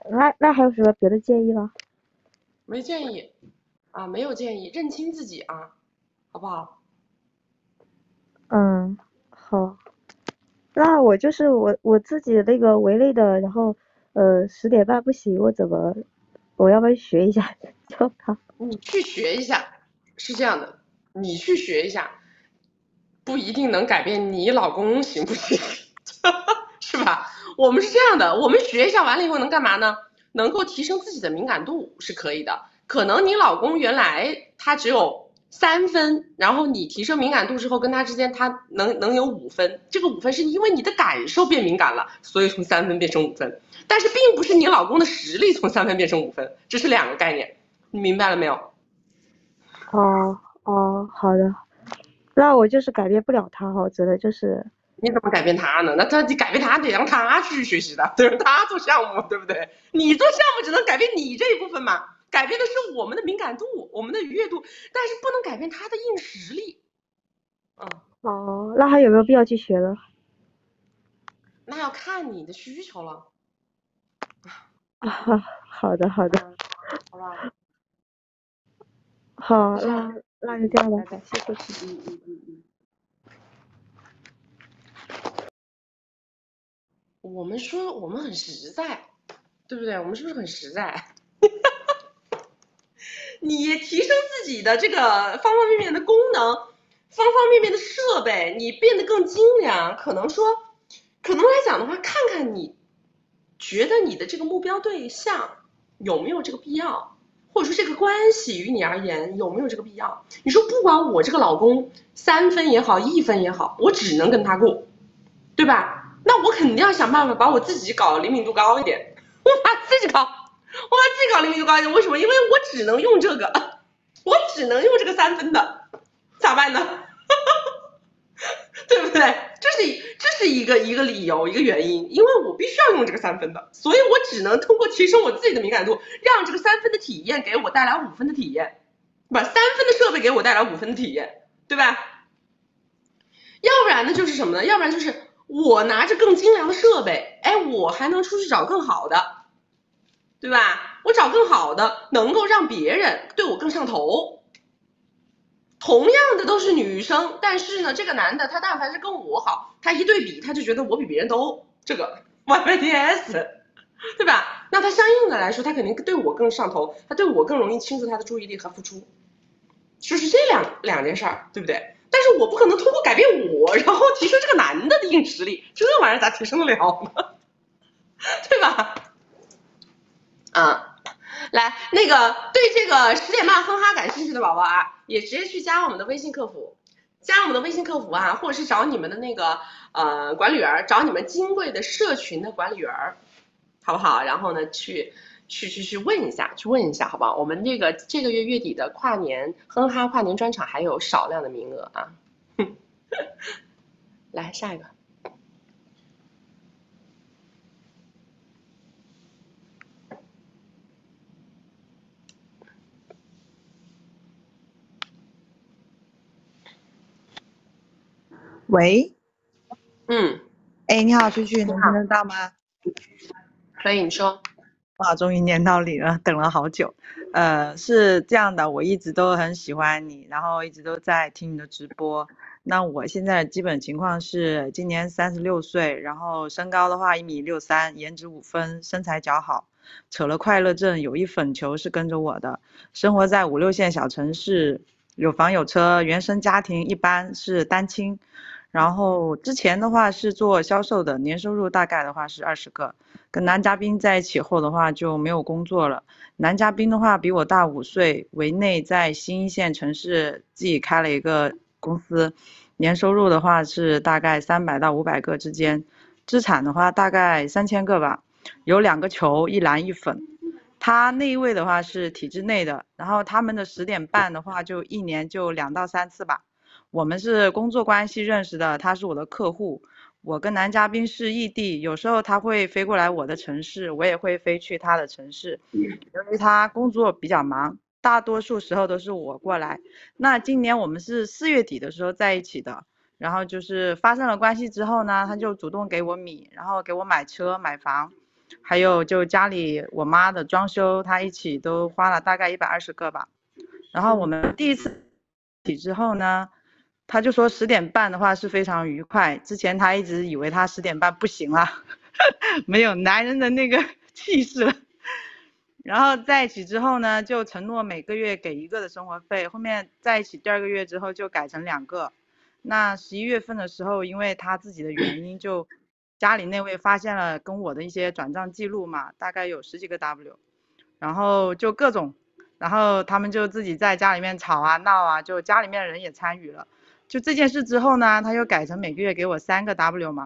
那那还有什么别的建议吗？没建议，啊，没有建议，认清自己啊，好不好？嗯，好。那我就是我我自己那个围内的，然后呃十点半不行，我怎么我要不要学一下教他？你去学一下，是这样的，你去学一下，不一定能改变你老公行不行？是吧？我们是这样的，我们学一下完了以后能干嘛呢？能够提升自己的敏感度是可以的。可能你老公原来他只有三分，然后你提升敏感度之后，跟他之间他能能有五分。这个五分是因为你的感受变敏感了，所以从三分变成五分。但是并不是你老公的实力从三分变成五分，这是两个概念。你明白了没有？哦哦，好的。那我就是改变不了他哈，觉得就是。你怎么改变他呢？那他你改变他得让他去学习的，得让？他做项目，对不对？你做项目只能改变你这一部分嘛，改变的是我们的敏感度，我们的愉悦度，但是不能改变他的硬实力。嗯。哦，那还有没有必要去学了？那要看你的需求了。啊，好的好的。好吧。好，那那就这样吧，感谢收听。嗯嗯嗯嗯。我们说我们很实在，对不对？我们是不是很实在？你提升自己的这个方方面面的功能，方方面面的设备，你变得更精良。可能说，可能来讲的话，看看你觉得你的这个目标对象有没有这个必要，或者说这个关系于你而言有没有这个必要？你说不管我这个老公三分也好，一分也好，我只能跟他过，对吧？我肯定要想办法把我自己搞灵敏度高一点，我把自己搞，我把自己搞灵敏度高一点。为什么？因为我只能用这个，我只能用这个三分的，咋办呢？对不对？这是这是一个一个理由，一个原因，因为我必须要用这个三分的，所以我只能通过提升我自己的敏感度，让这个三分的体验给我带来五分的体验，把三分的设备给我带来五分的体验，对吧？要不然呢，就是什么呢？要不然就是。我拿着更精良的设备，哎，我还能出去找更好的，对吧？我找更好的，能够让别人对我更上头。同样的都是女生，但是呢，这个男的他但凡是跟我好，他一对比他就觉得我比别人都这个 YYDS，对吧？那他相应的来说，他肯定对我更上头，他对我更容易倾注他的注意力和付出，就是这两两件事儿，对不对？但是我不可能通过改变我，然后提升这个男的的硬实力，这玩意儿咋提升得了呢？对吧？啊，来，那个对这个十点半哼哈感兴趣的宝宝啊，也直接去加我们的微信客服，加我们的微信客服啊，或者是找你们的那个呃管理员，找你们金贵的社群的管理员，好不好？然后呢，去去去去问一下，去问一下，好不好？我们这个这个月月底的跨年哼哈跨年专场还有少量的名额啊，来下一个。喂，嗯，哎，你好，蛐蛐，能听得到吗？可以，你说。哇，终于念到你了，等了好久。呃，是这样的，我一直都很喜欢你，然后一直都在听你的直播。那我现在基本情况是，今年三十六岁，然后身高的话一米六三，颜值五分，身材较好，扯了快乐证，有一粉球是跟着我的，生活在五六线小城市，有房有车，原生家庭一般是单亲。然后之前的话是做销售的，年收入大概的话是二十个。跟男嘉宾在一起后的话就没有工作了。男嘉宾的话比我大五岁，为内在新一线城市自己开了一个公司，年收入的话是大概三百到五百个之间，资产的话大概三千个吧，有两个球，一蓝一粉。他那一位的话是体制内的，然后他们的十点半的话就一年就两到三次吧。我们是工作关系认识的，他是我的客户。我跟男嘉宾是异地，有时候他会飞过来我的城市，我也会飞去他的城市。由于他工作比较忙，大多数时候都是我过来。那今年我们是四月底的时候在一起的，然后就是发生了关系之后呢，他就主动给我米，然后给我买车买房，还有就家里我妈的装修，他一起都花了大概一百二十个吧。然后我们第一次起之后呢。他就说十点半的话是非常愉快。之前他一直以为他十点半不行了，没有男人的那个 气势了。然后在一起之后呢，就承诺每个月给一个的生活费。后面在一起第二个月之后就改成两个。那十一月份的时候，因为他自己的原因，就家里那位发现了跟我的一些转账记录嘛，大概有十几个 W，然后就各种，然后他们就自己在家里面吵啊闹啊，就家里面人也参与了。就这件事之后呢，他又改成每个月给我三个 W 嘛。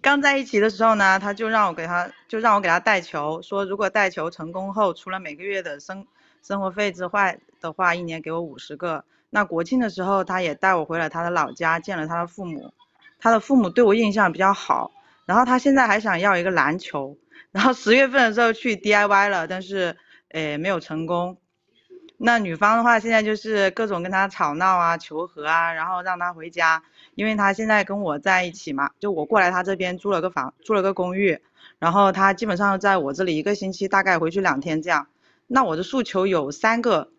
刚在一起的时候呢，他就让我给他，就让我给他带球，说如果带球成功后，除了每个月的生生活费之外的话，一年给我五十个。那国庆的时候，他也带我回了他的老家，见了他的父母。他的父母对我印象比较好。然后他现在还想要一个篮球。然后十月份的时候去 DIY 了，但是诶没有成功。那女方的话，现在就是各种跟他吵闹啊、求和啊，然后让他回家，因为他现在跟我在一起嘛，就我过来他这边租了个房，租了个公寓，然后他基本上在我这里一个星期大概回去两天这样。那我的诉求有三个，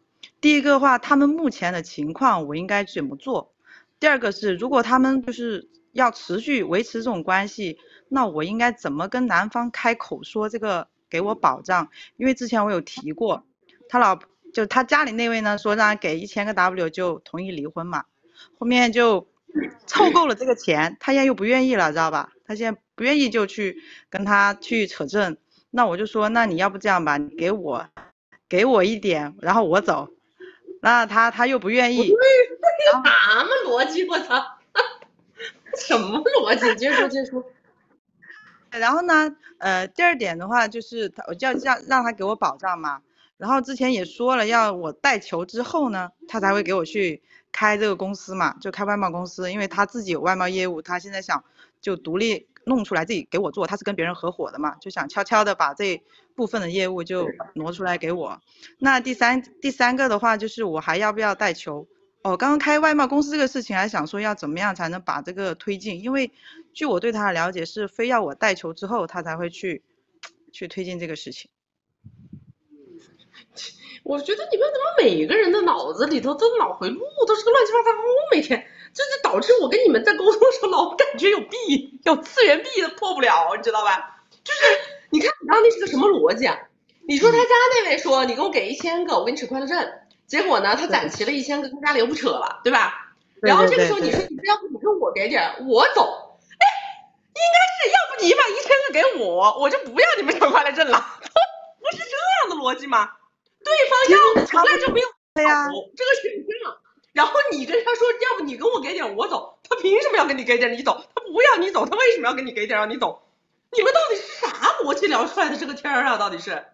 第一个话，他们目前的情况我应该怎么做？第二个是，如果他们就是要持续维持这种关系，那我应该怎么跟男方开口说这个给我保障？因为之前我有提过，他老。就他家里那位呢，说让他给一千个 W 就同意离婚嘛，后面就凑够了这个钱，他现在又不愿意了，知道吧？他现在不愿意就去跟他去扯证，那我就说，那你要不这样吧，你给我给我一点，然后我走，那他他又不愿意。什么逻辑？我操！什么逻辑？接着说，接着说。然后呢，呃，第二点的话就是他，我就要让让他给我保障嘛。然后之前也说了，要我带球之后呢，他才会给我去开这个公司嘛，就开外贸公司，因为他自己有外贸业务，他现在想就独立弄出来自己给我做，他是跟别人合伙的嘛，就想悄悄的把这部分的业务就挪出来给我。那第三第三个的话就是我还要不要带球？哦，刚刚开外贸公司这个事情还想说要怎么样才能把这个推进，因为据我对他的了解是非要我带球之后他才会去去推进这个事情。我觉得你们怎么每个人的脑子里头都脑回路都是个乱七八糟，每天这就导致我跟你们在沟通的时候老感觉有壁，有次元壁的破不了，你知道吧？就是你看你刚刚那是个什么逻辑啊？你说他家那位说你给我给一千个，我给你扯快乐证，结果呢他攒齐了一千个，他家里又不扯了，对吧？然后这个时候你说你不要你跟我给点，我走，哎，是要不你把一千个给我，我就不要你们抢快乐证了，不是这样的逻辑吗？对方要的从来就没有对呀这个选项，然后你跟他说，要不你跟我给点我走，他凭什么要跟你给点你走？他不要你走，他为什么要跟你给点让你走？你们到底是啥逻辑聊出来的这个天儿啊？到底是？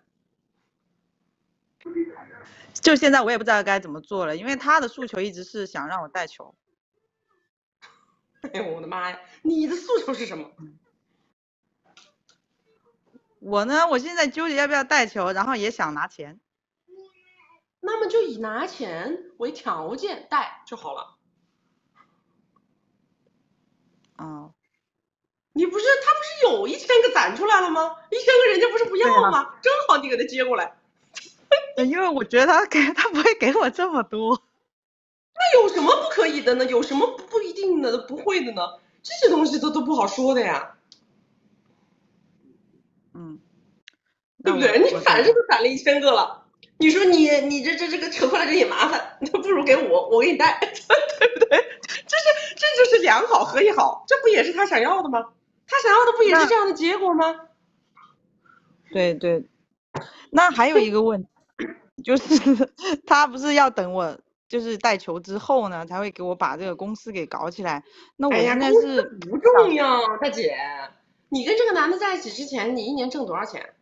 就现在我也不知道该怎么做了，因为他的诉求一直是想让我带球。哎呦我的妈呀！你的诉求是什么？我呢，我现在纠结要不要带球，然后也想拿钱。那么就以拿钱为条件带就好了。哦，你不是他不是有一千个攒出来了吗？一千个人家不是不要吗？正好你给他接过来。因为我觉得他给他不会给我这么多。那有什么不可以的呢？有什么不一定的、不会的呢？这些东西都都不好说的呀，嗯，对不对？你反正都攒了一千个了，你说你你这这这个扯过来这也麻烦，那不如给我，我给你带，对不对？这是这就是两好合一好，这不也是他想要的吗？他想要的不也是这样的结果吗？对对，那还有一个问题，就是 他不是要等我就是带球之后呢，才会给我把这个公司给搞起来。那我哎呀，现在公司是不重要，大姐。你跟这个男的在一起之前，你一年挣多少钱？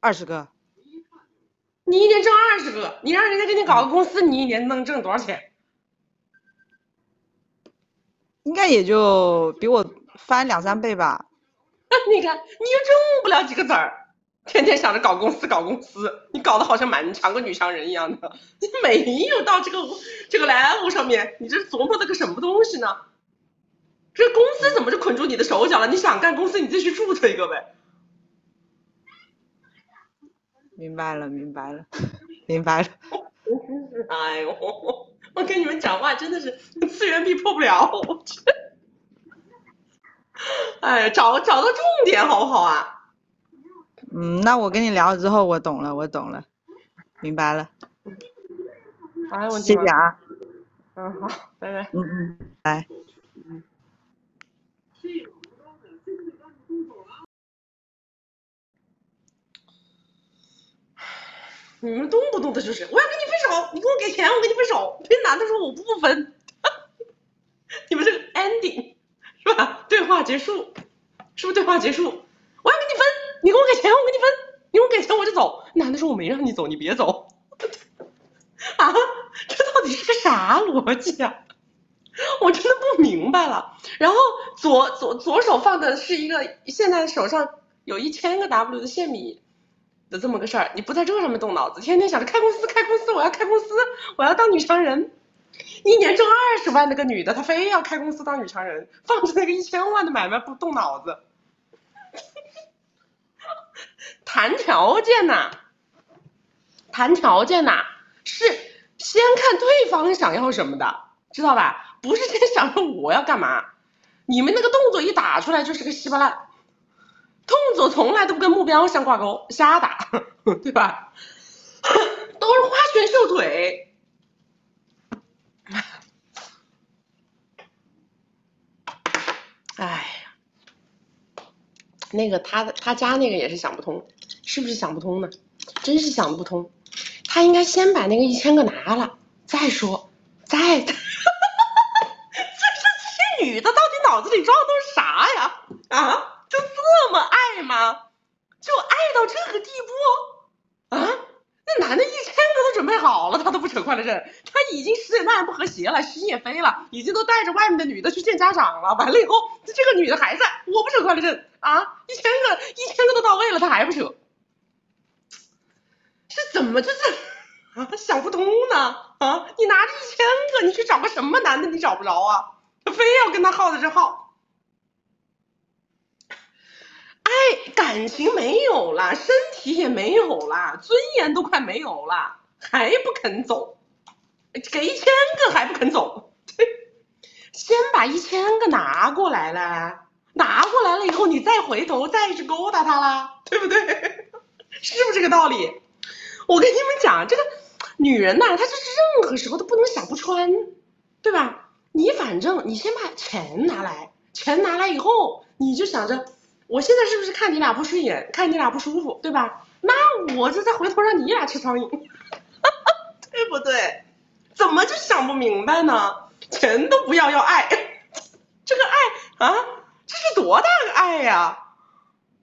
二十个，你一年挣二十个，你让人家给你搞个公司，你一年能挣多少钱？应该也就比我翻两三倍吧。你看，你又挣不了几个子儿，天天想着搞公司搞公司，你搞得好像蛮强个女强人一样的，你没有到这个这个 level 上面，你这琢磨的个什么东西呢？这公司怎么就捆住你的手脚了？你想干公司，你自己去注册一个呗。明白了，明白了，明白了。哎呦，我跟你们讲话真的是次元壁破不了，我去。哎，找找到重点好不好啊？嗯，那我跟你聊了之后，我懂了，我懂了，明白了。哎，我谢谢啊。嗯，好，拜拜。嗯嗯，拜。你们动不动的就是我要跟你分手，你给我给钱，我跟你分手。别男的说我不分，你们这个 ending 是吧？对话结束，是不是对话结束？我要跟你分，你给我给钱，我跟你分，你给我给钱我就走。男的说我没让你走，你别走。啊，这到底是个啥逻辑啊？我真的不明白了。然后左左左手放的是一个现在手上有一千个 W 的线米的这么个事儿，你不在这上面动脑子，天天想着开公司开公司，我要开公司，我要当女强人。一年挣二十万那个女的，她非要开公司当女强人，放着那个一千万的买卖不动脑子，谈条件呐、谈条件呐、是先看对方想要什么的，知道吧？不是先想着我要干嘛。你们那个动作一打出来就是个稀巴烂，动作从来都不跟目标相挂钩，瞎打，对吧？都是花拳绣腿。哎呀，那个他他家那个也是想不通，是不是想不通呢？真是想不通。他应该先把那个一千个拿了再说，再。这这这女的到底脑子里装的都是啥呀？啊，爱吗？就爱到这个地步？啊？那男的一千个都准备好了，他都不扯快乐证，他已经十点半不和谐了，心也飞了，已经都带着外面的女的去见家长了。完了以后，这个女的还在，我不扯快乐证啊！一千个一千个都到位了，他还不扯，是怎么这是 啊想不通呢？啊，你拿着一千个，你去找个什么男的你找不着啊？他非要跟他耗在这耗。哎感情没有了，身体也没有了，尊严都快没有了，还不肯走，给一千个还不肯走，先把一千个拿过来了，拿过来了以后，你再回头再去勾搭他啦，对不对？是不是这个道理？我跟你们讲，这个女人呐，她就是任何时候都不能想不穿，对吧？你反正你先把钱拿来，钱拿来以后，你就想着，我现在是不是看你俩不顺眼，看你俩不舒服，对吧？那我就再回头让你俩吃苍蝇，对不对？怎么就想不明白呢？钱都不要，要爱，这个爱啊，这是多大个爱呀！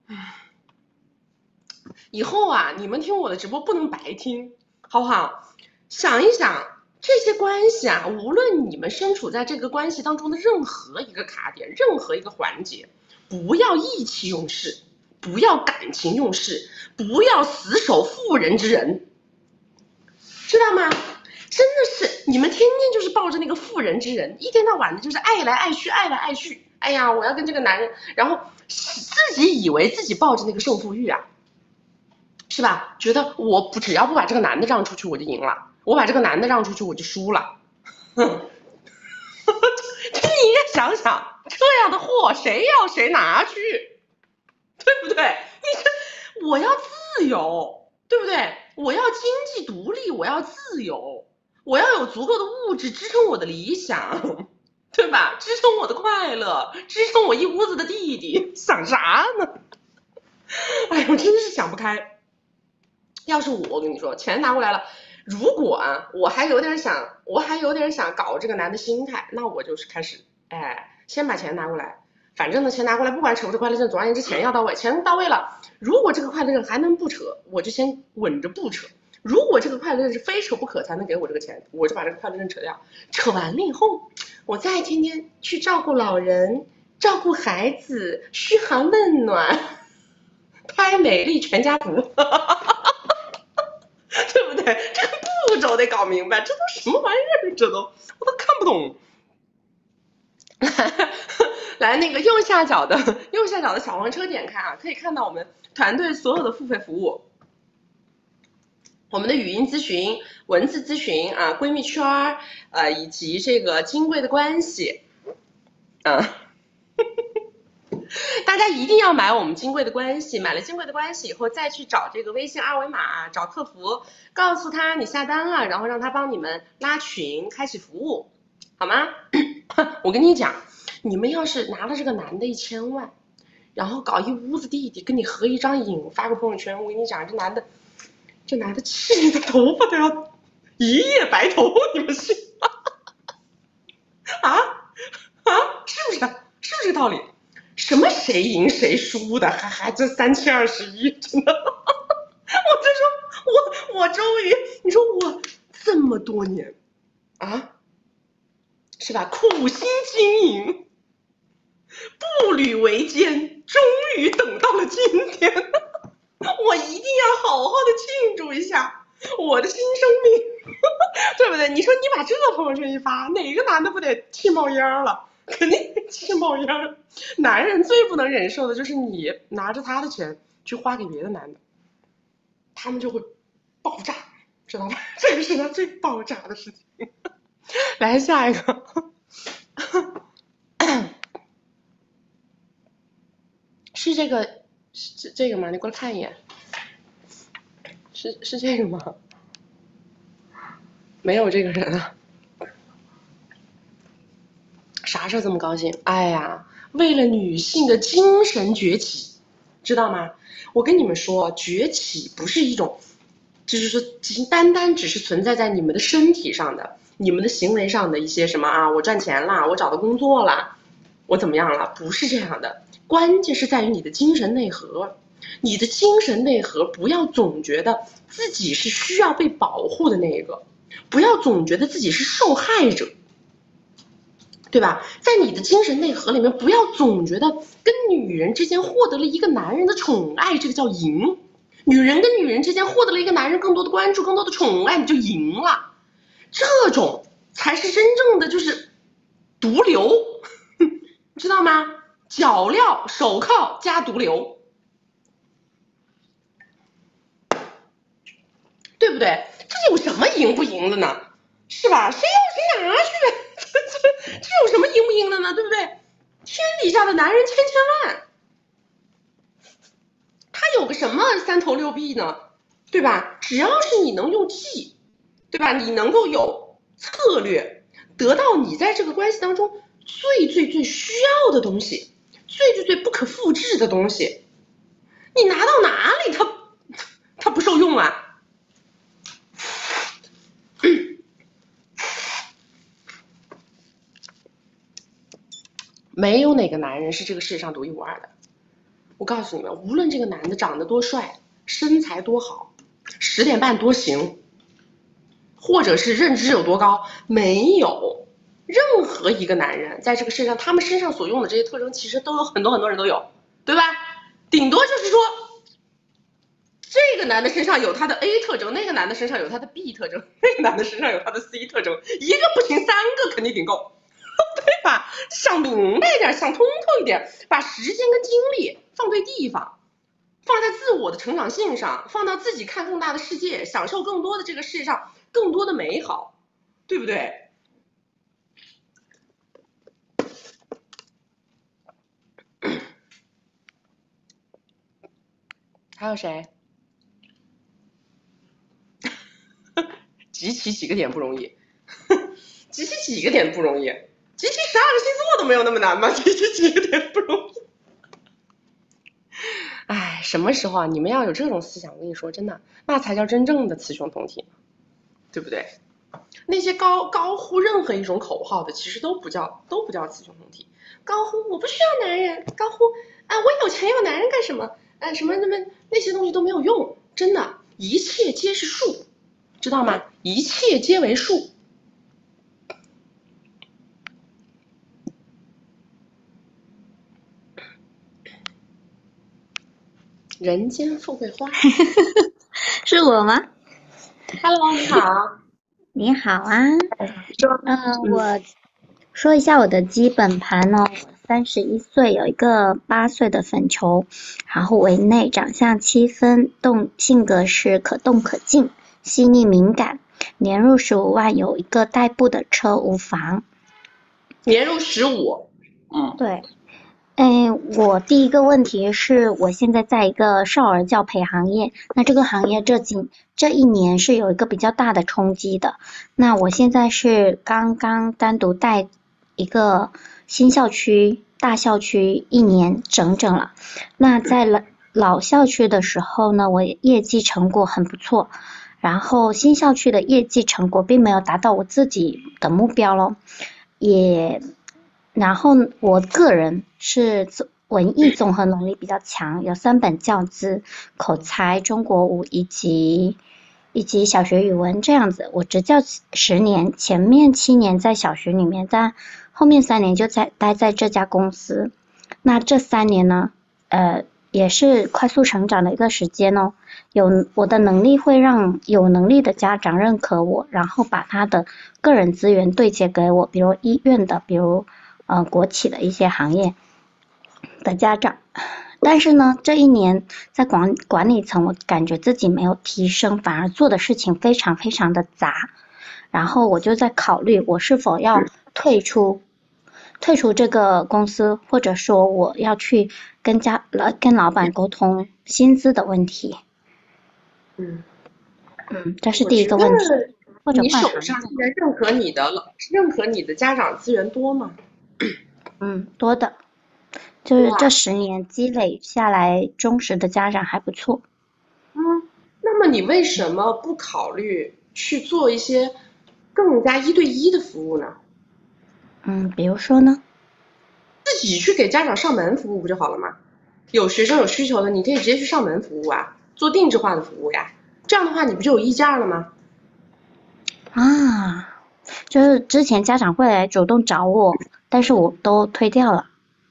以后啊，你们听我的直播不能白听，好不好？想一想这些关系啊，无论你们身处在这个关系当中的任何一个卡点，任何一个环节，不要意气用事，不要感情用事，不要死守妇人之仁，知道吗？真的是你们天天就是抱着那个妇人之仁，一天到晚的就是爱来爱去，爱来爱去。哎呀，我要跟这个男人，然后自己以为自己抱着那个胜负欲啊，是吧？觉得我不只要不把这个男的让出去，我就赢了；我把这个男的让出去，我就输了。哼，这你应该想想，这样的货谁要谁拿去，对不对？你这我要自由，对不对？我要经济独立，我要自由。我要有足够的物质支撑我的理想，对吧？支撑我的快乐，支撑我一屋子的弟弟，想啥呢？哎我真是想不开。要是我，我跟你说，钱拿过来了，如果啊，我还有点想，我还有点想搞这个男的心态，那我就是开始，哎，先把钱拿过来。反正呢，钱拿过来，不管扯不扯快乐证，总而言之，钱要到位。钱到位了，如果这个快乐证还能不扯，我就先稳着不扯。如果这个快乐证是非扯不可才能给我这个钱，我就把这个快乐证扯掉。扯完了以后，我再天天去照顾老人、照顾孩子，嘘寒问暖，拍美丽全家福，对不对？这个步骤得搞明白，这都什么玩意儿？这都我都看不懂。来，那个右下角的右下角的小黄车点开啊，可以看到我们团队所有的付费服务。我们的语音咨询、文字咨询啊，闺蜜圈儿，呃，以及这个金贵的关系，嗯，大家一定要买我们金贵的关系。买了金贵的关系以后，再去找这个微信二维码，找客服，告诉他你下单了，然后让他帮你们拉群，开启服务，好吗？我跟你讲，你们要是拿了这个男的一千万，然后搞一屋子弟弟跟你合一张影，发个朋友圈，我跟你讲，这男的。这男的气的头发都要一夜白头，你们信吗？啊啊，是不是？是不是这道理？什么谁赢谁输的，还还这三七二十一，真的。我就说，我我终于，你说我这么多年啊，是吧？苦心经营，步履维艰，终于等到了今天。我一定要好好的庆祝一下我的新生命，对不对？你说你把这朋友圈一发，哪个男的不得气冒烟了？肯定气冒烟。男人最不能忍受的就是你拿着他的钱去花给别的男的，他们就会爆炸，知道吗？这个是他最爆炸的事情。来下一个，是这个。是这这个吗？你过来看一眼。是是这个吗？没有这个人啊。啥事这么高兴？哎呀，为了女性的精神崛起，知道吗？我跟你们说，崛起不是一种，就是说仅单单只是存在在你们的身体上的、你们的行为上的一些什么啊？我赚钱了，我找到工作了，我怎么样了？不是这样的。关键是在于你的精神内核，你的精神内核不要总觉得自己是需要被保护的那一个，不要总觉得自己是受害者，对吧？在你的精神内核里面，不要总觉得跟女人之间获得了一个男人的宠爱，这个叫赢。女人跟女人之间获得了一个男人更多的关注、更多的宠爱，你就赢了。这种才是真正的就是毒瘤，知道吗？脚镣手铐加毒瘤，对不对？这有什么赢不赢的呢？是吧？谁要谁拿去，这 这这有什么赢不赢的呢？对不对？天底下的男人千千万，他有个什么三头六臂呢？对吧？只要是你能用计，对吧？你能够有策略，得到你在这个关系当中最最最需要的东西。最最最不可复制的东西，你拿到哪里它它不受用啊？没有哪个男人是这个世界上独一无二的。我告诉你们，无论这个男的长得多帅，身材多好，十点半多行，或者是认知有多高，没有任何一个男人在这个世界上，他们身上所用的这些特征，其实都有很多很多人都有，对吧？顶多就是说，这个男的身上有他的 A 特征，那个男的身上有他的 B 特征，那个男的身上有他的 C 特征，一个不行，三个肯定顶够。对吧？想明白一点，想通透一点，把时间跟精力放对地方，放在自我的成长性上，放到自己看更大的世界，享受更多的这个世界上更多的美好，对不对？还有谁？集齐几个点不容易，集齐几个点不容易。集齐十二个星座都没有那么难吗？集齐几个点不容易。哎，什么时候啊？你们要有这种思想，我跟你说，真的，那才叫真正的雌雄同体，对不对？那些高高呼任何一种口号的，其实都不叫都不叫雌雄同体。高呼我不需要男人，高呼啊我有钱要男人干什么？啊什么那么那些东西都没有用，真的，一切皆是术，知道吗？一切皆为术。人间富贵花，是我吗？Hello，你好，你好啊。嗯，我说一下我的基本盘哦。三十一岁，有一个八岁的粉球，然后为内，长相七分，动性格是可动可静，细腻敏感。年入十五万，有一个代步的车，无房。年入十五，嗯，对。哎，我第一个问题是我现在在一个少儿教培行业，那这个行业这几这一年是有一个比较大的冲击的。那我现在是刚刚单独带一个新校区大校区一年整整了。那在老老校区的时候呢，我业绩成果很不错，然后新校区的业绩成果并没有达到我自己的目标咯，也。然后我个人是文艺综合能力比较强，有三本教资、口才、中国舞以及以及小学语文这样子。我执教十年，前面七年在小学里面，但后面三年就在待在这家公司。那这三年呢，呃，也是快速成长的一个时间哦。有我的能力会让有能力的家长认可我，然后把他的个人资源对接给我，比如医院的，比如。呃，国企的一些行业的家长，但是呢，这一年在管管理层，我感觉自己没有提升，反而做的事情非常非常的杂，然后我就在考虑，我是否要退出，退出这个公司，或者说我要去跟家老跟老板沟通薪资的问题。嗯嗯，这是第一个问题。或者你手上现在认可你的老认可你的家长资源多吗？嗯，多的，就是这十年积累下来，忠实的家长还不错。嗯，那么你为什么不考虑去做一些更加一对一的服务呢？嗯，比如说呢？自己去给家长上门服务不就好了吗？有学生有需求的，你可以直接去上门服务啊，做定制化的服务呀。这样的话，你不就有溢价了吗？啊。就是之前家长会来主动找我，但是我都推掉了。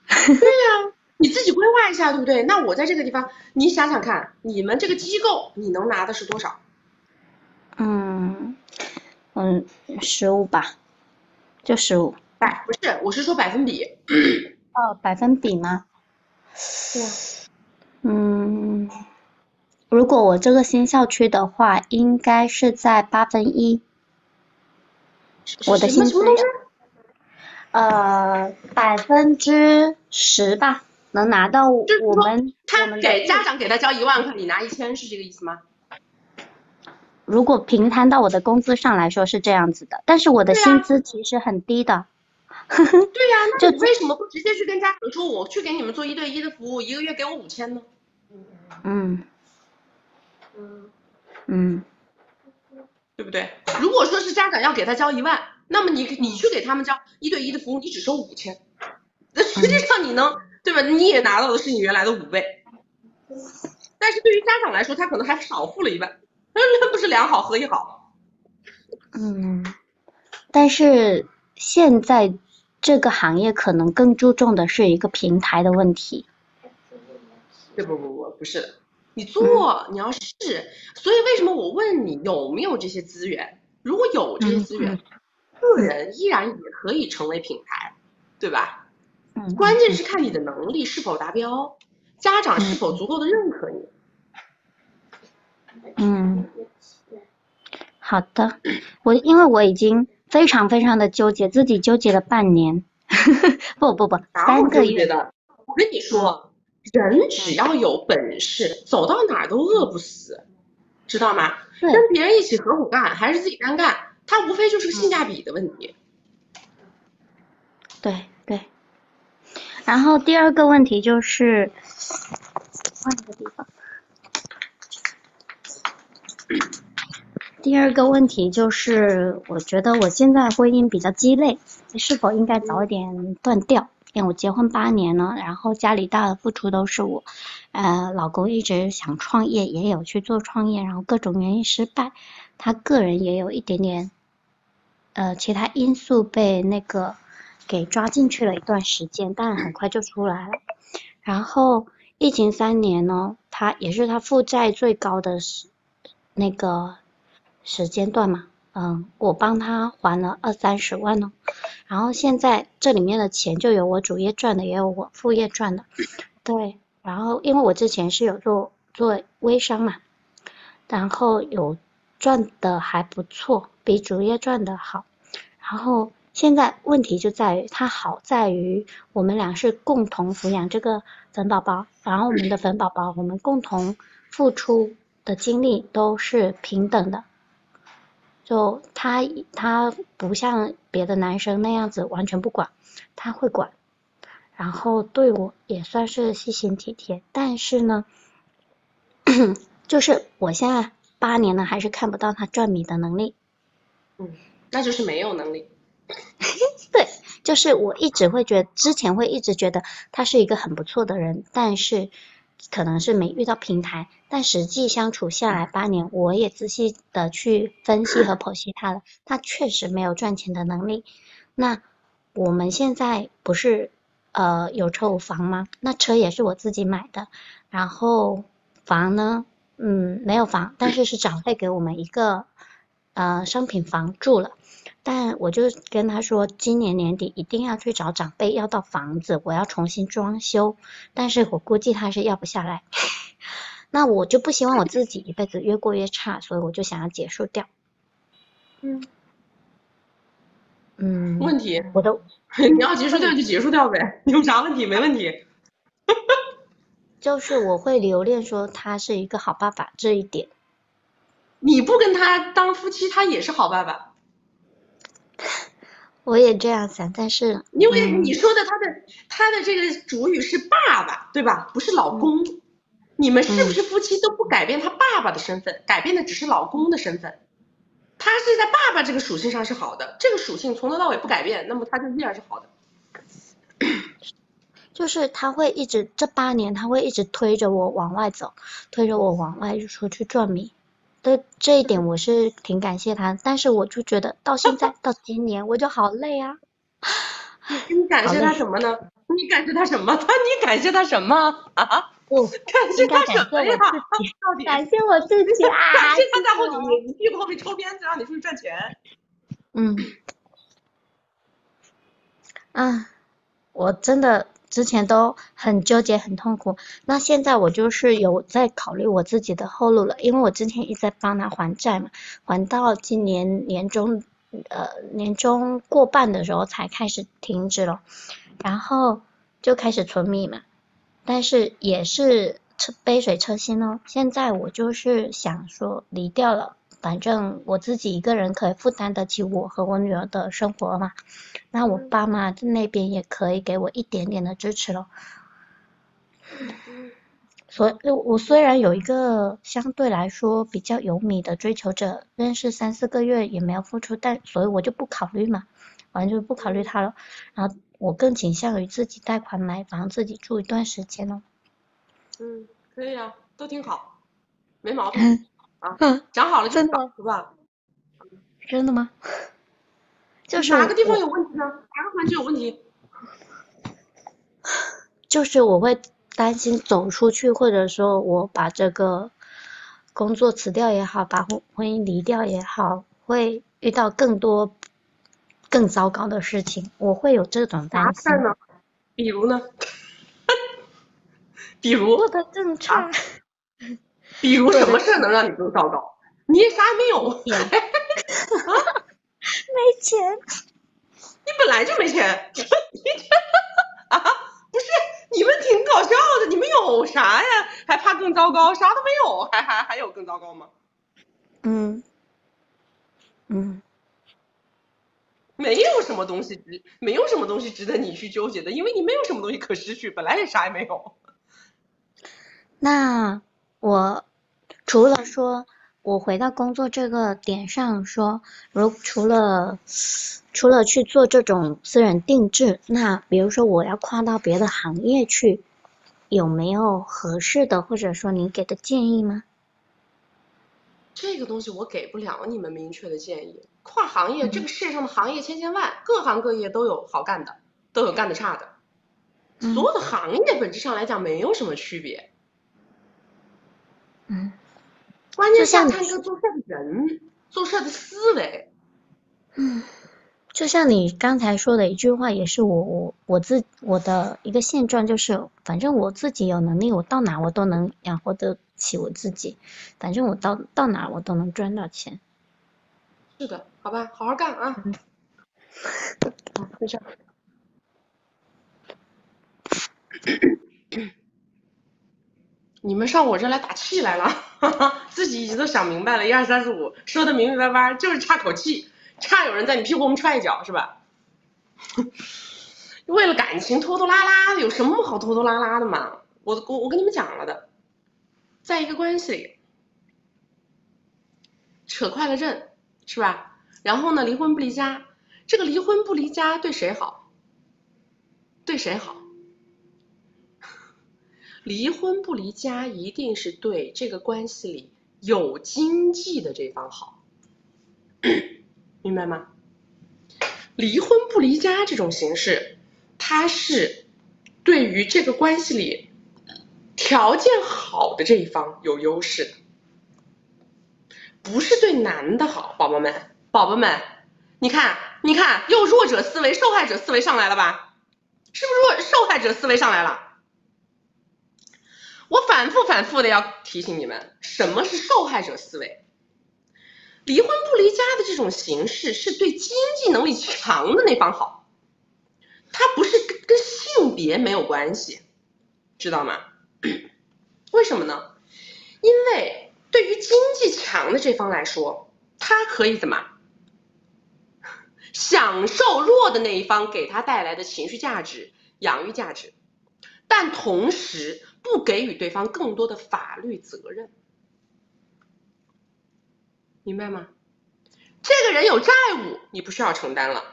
对呀，你自己规划一下，对不对？那我在这个地方，你想想看，你们这个机构你能拿的是多少？嗯嗯，十五吧，就十五。百不是，我是说百分比。哦，百分比吗？对。嗯，如果我这个新校区的话，应该是在八分一。我的薪资，呃，百分之十吧，能拿到我们。他给家长给他交一万块，你拿一千，是这个意思吗？如果平摊到我的工资上来说是这样子的，但是我的薪资其实很低的。对呀，那你为什么不直接去跟家长说，我去给你们做一对一的服务，一个月给我五千呢？嗯嗯嗯对不对？如果说是家长要给他交一万，那么你你去给他们交一对一的服务，你只收五千，那实际上你能对吧？你也拿到的是你原来的五倍，但是对于家长来说，他可能还少付了一万，那那不是两好合一好？嗯，但是现在这个行业可能更注重的是一个平台的问题。不不不不，不是的，你做你要试，所以为什么我问你有没有这些资源？如果有这些资源，个人依然也可以成为品牌，对吧？嗯，关键是看你的能力是否达标，家长是否足够的认可你。嗯，好的，我因为我已经非常非常的纠结，自己纠结了半年，不 不不，三个月的。我跟你说，人只要有本事，走到哪儿都饿不死，知道吗？跟别人一起合伙干还是自己单干，它无非就是个性价比的问题。对对。然后第二个问题就是换一个地方。第二个问题就是，我觉得我现在婚姻比较鸡肋，是否应该早点断掉？因为我结婚八年了，然后家里大的付出都是我，呃，老公一直想创业，也有去做创业，然后各种原因失败，他个人也有一点点，呃，其他因素被那个给抓进去了一段时间，但很快就出来了。然后疫情三年呢，他也是他负债最高的时那个时间段嘛。嗯，我帮他还了二三十万呢，然后现在这里面的钱就有我主业赚的，也有我副业赚的，对，然后因为我之前是有做做微商嘛，然后有赚的还不错，比主业赚的好，然后现在问题就在于它好在于我们俩是共同抚养这个粉宝宝，然后我们的粉宝宝我们共同付出的精力都是平等的。就他他不像别的男生那样子完全不管，他会管，然后对我也算是细心体贴，但是呢，就是我现在八年了还是看不到他赚米的能力。嗯，那就是没有能力。对，就是我一直会觉得，之前会一直觉得他是一个很不错的人，但是。可能是没遇到平台，但实际相处下来八年，我也仔细的去分析和剖析他了，他确实没有赚钱的能力。那我们现在不是呃有车有房吗？那车也是我自己买的，然后房呢，嗯，没有房，但是是长辈给我们一个呃商品房住了。但我就跟他说，今年年底一定要去找长辈要到房子，我要重新装修。但是我估计他是要不下来，那我就不希望我自己一辈子越过越差，所以我就想要结束掉。嗯嗯，问题我都 你要结束掉就结束掉呗，有啥问题？没问题。就是我会留恋说他是一个好爸爸这一点。你不跟他当夫妻，他也是好爸爸。我也这样想，但是因为你说的他的他的这个主语是爸爸，对吧？不是老公。你们是不是夫妻都不改变他爸爸的身份，改变的只是老公的身份。他是在爸爸这个属性上是好的，这个属性从头到尾不改变，那么他就依然是好的。就是他会一直这八年，他会一直推着我往外走，推着我往外出去赚米。对这一点我是挺感谢他，但是我就觉得到现在到今年我就好累啊。你感谢他什么呢？你感谢他什么？他你感谢他什么啊？我感谢他什么呀？到底感谢我自己啊！感谢他在后你你屁股后面抽鞭子，让你出去赚钱。嗯。啊，我真的。之前都很纠结很痛苦，那现在我就是有在考虑我自己的后路了，因为我之前一直在帮他还债嘛，还到今年年终，呃年终过半的时候才开始停止了，然后就开始存米嘛，但是也是杯水车薪哦，现在我就是想说离掉了，反正我自己一个人可以负担得起我和我女儿的生活嘛，那我爸妈那边也可以给我一点点的支持了。所以，我虽然有一个相对来说比较有米的追求者，认识三四个月也没有付出，但所以我就不考虑嘛，完全就不考虑他了。然后我更倾向于自己贷款买房，自己住一段时间了。嗯，可以啊，都挺好，没毛病 啊。讲好了就走，是吧？真的吗？就是哪个地方有问题呢？哪个环节有问题？就是我会。担心走出去，或者说我把这个工作辞掉也好，把婚婚姻离掉也好，会遇到更多更糟糕的事情，我会有这种担心。呢？比如呢？比如？过得更差。比如什么事能让你更糟糕？你也啥也没有。啊？没钱。你本来就没钱。啊？不是。你们挺搞笑的，你们有啥呀？还怕更糟糕？啥都没有，还还还有更糟糕吗？嗯，嗯，没有什么东西值，没有什么东西值得你去纠结的，因为你没有什么东西可失去，本来也啥也没有。那我除了说。我回到工作这个点上说，如除了除了去做这种私人定制，那比如说我要跨到别的行业去，有没有合适的或者说您给的建议吗？这个东西我给不了你们明确的建议。跨行业，这个世界上的行业千千万，各行各业都有好干的，都有干的差的，所有的行业本质上来讲没有什么区别。嗯。关键是看一个做事的人，做事的思维。嗯，就像你刚才说的一句话，也是我我我自我的一个现状，就是反正我自己有能力，我到哪我都能养活得起我自己，反正我到到哪我都能赚到钱。是的，好吧，好好干啊。好，非常。你们上我这来打气来了，自己已经都想明白了，一二三四五，说的明明白白，就是差口气，差有人在你屁股后面踹一脚，是吧？为了感情拖拖拉拉的，有什么好拖拖拉拉的嘛？我我我跟你们讲了的，在一个关系里扯快乐证，是吧？然后呢，离婚不离家，这个离婚不离家对谁好？对谁好？离婚不离家，一定是对这个关系里有经济的这方好，明白吗？离婚不离家这种形式，它是对于这个关系里条件好的这一方有优势的，不是对男的好，宝宝们，宝宝们，你看，你看，又弱者思维、受害者思维上来了吧？是不是弱受害者思维上来了？我反复反复的要提醒你们，什么是受害者思维？离婚不离家的这种形式是对经济能力强的那方好，它不是跟跟性别没有关系，知道吗？为什么呢？因为对于经济强的这方来说，他可以怎么享受弱的那一方给他带来的情绪价值、养育价值，但同时。不给予对方更多的法律责任，明白吗？这个人有债务，你不需要承担了，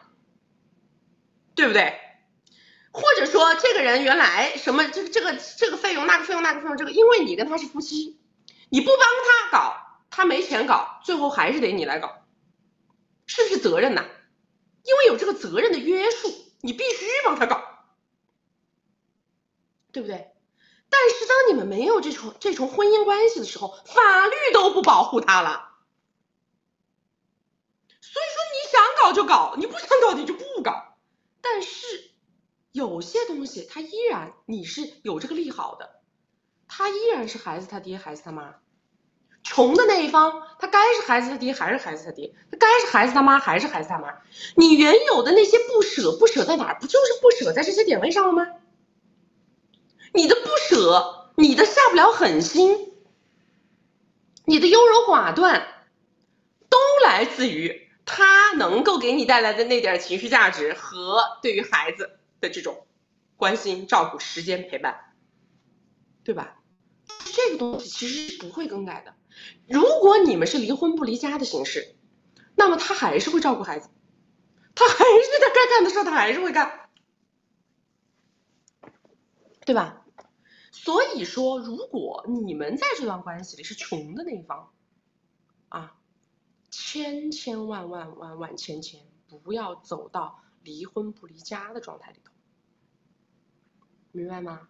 对不对？或者说，这个人原来什么这个这个这个费用那个费用那个费用，这个因为你跟他是夫妻，你不帮他搞，他没钱搞，最后还是得你来搞，是不是责任呐？因为有这个责任的约束，你必须帮他搞，对不对？但是当你们没有这种这重婚姻关系的时候，法律都不保护他了。所以说你想搞就搞，你不想搞你就不搞。但是有些东西它依然你是有这个利好的，他依然是孩子他爹孩子他妈，穷的那一方他该是孩子他爹还是孩子他爹，他该是孩子他妈还是孩子他妈。你原有的那些不舍不舍在哪儿？不就是不舍在这些点位上了吗？你的不舍，你的下不了狠心，你的优柔寡断，都来自于他能够给你带来的那点情绪价值和对于孩子的这种关心、照顾、时间陪伴，对吧？这个东西其实是不会更改的。如果你们是离婚不离家的形式，那么他还是会照顾孩子，他还是他该干的事他还是会干，对吧？所以说，如果你们在这段关系里是穷的那一方，啊，千千万万万万千千不要走到离婚不离家的状态里头，明白吗？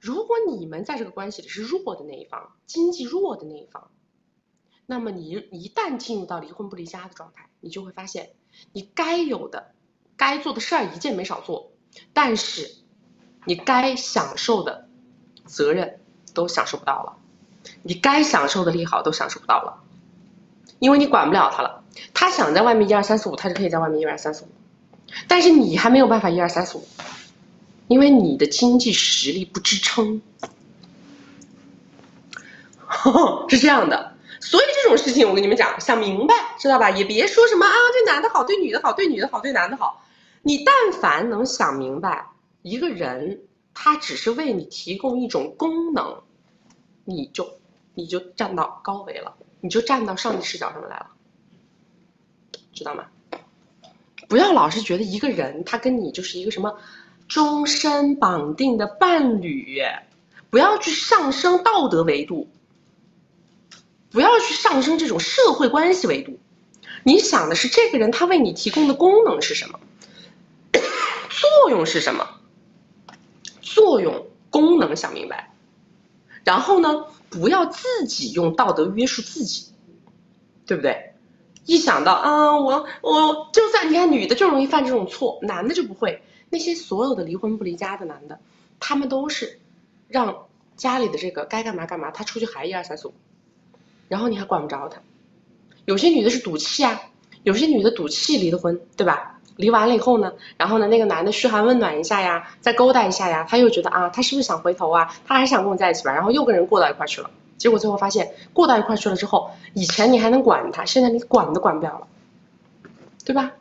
如果你们在这个关系里是弱的那一方，经济弱的那一方，那么你一旦进入到离婚不离家的状态，你就会发现，你该有的、该做的事儿一件没少做，但是你该享受的责任都享受不到了，你该享受的利好都享受不到了，因为你管不了他了。他想在外面一二三四五，他就可以在外面一二三四五，但是你还没有办法一二三四五。因为你的经济实力不支撑，是这样的，所以这种事情我跟你们讲，想明白知道吧？也别说什么啊，对男的好对女的好，对女的好对男的好。你但凡能想明白，一个人他只是为你提供一种功能，你就你就站到高维了，你就站到上帝视角上面来了，知道吗？不要老是觉得一个人他跟你就是一个什么。终身绑定的伴侣，不要去上升道德维度，不要去上升这种社会关系维度。你想的是这个人他为你提供的功能是什么，作用是什么？作用功能想明白，然后呢，不要自己用道德约束自己，对不对？一想到啊，我我就算你看女的就容易犯这种错，男的就不会。那些所有的离婚不离家的男的，他们都是让家里的这个该干嘛干嘛，他出去还一二三四五，然后你还管不着他。有些女的是赌气啊，有些女的赌气离的婚，对吧？离完了以后呢，然后呢，那个男的嘘寒问暖一下呀，再勾搭一下呀，他又觉得啊，他是不是想回头啊？他还想跟我在一起吧？然后又跟人过到一块去了。结果最后发现，过到一块去了之后，以前你还能管他，现在你管都管不了了，对吧？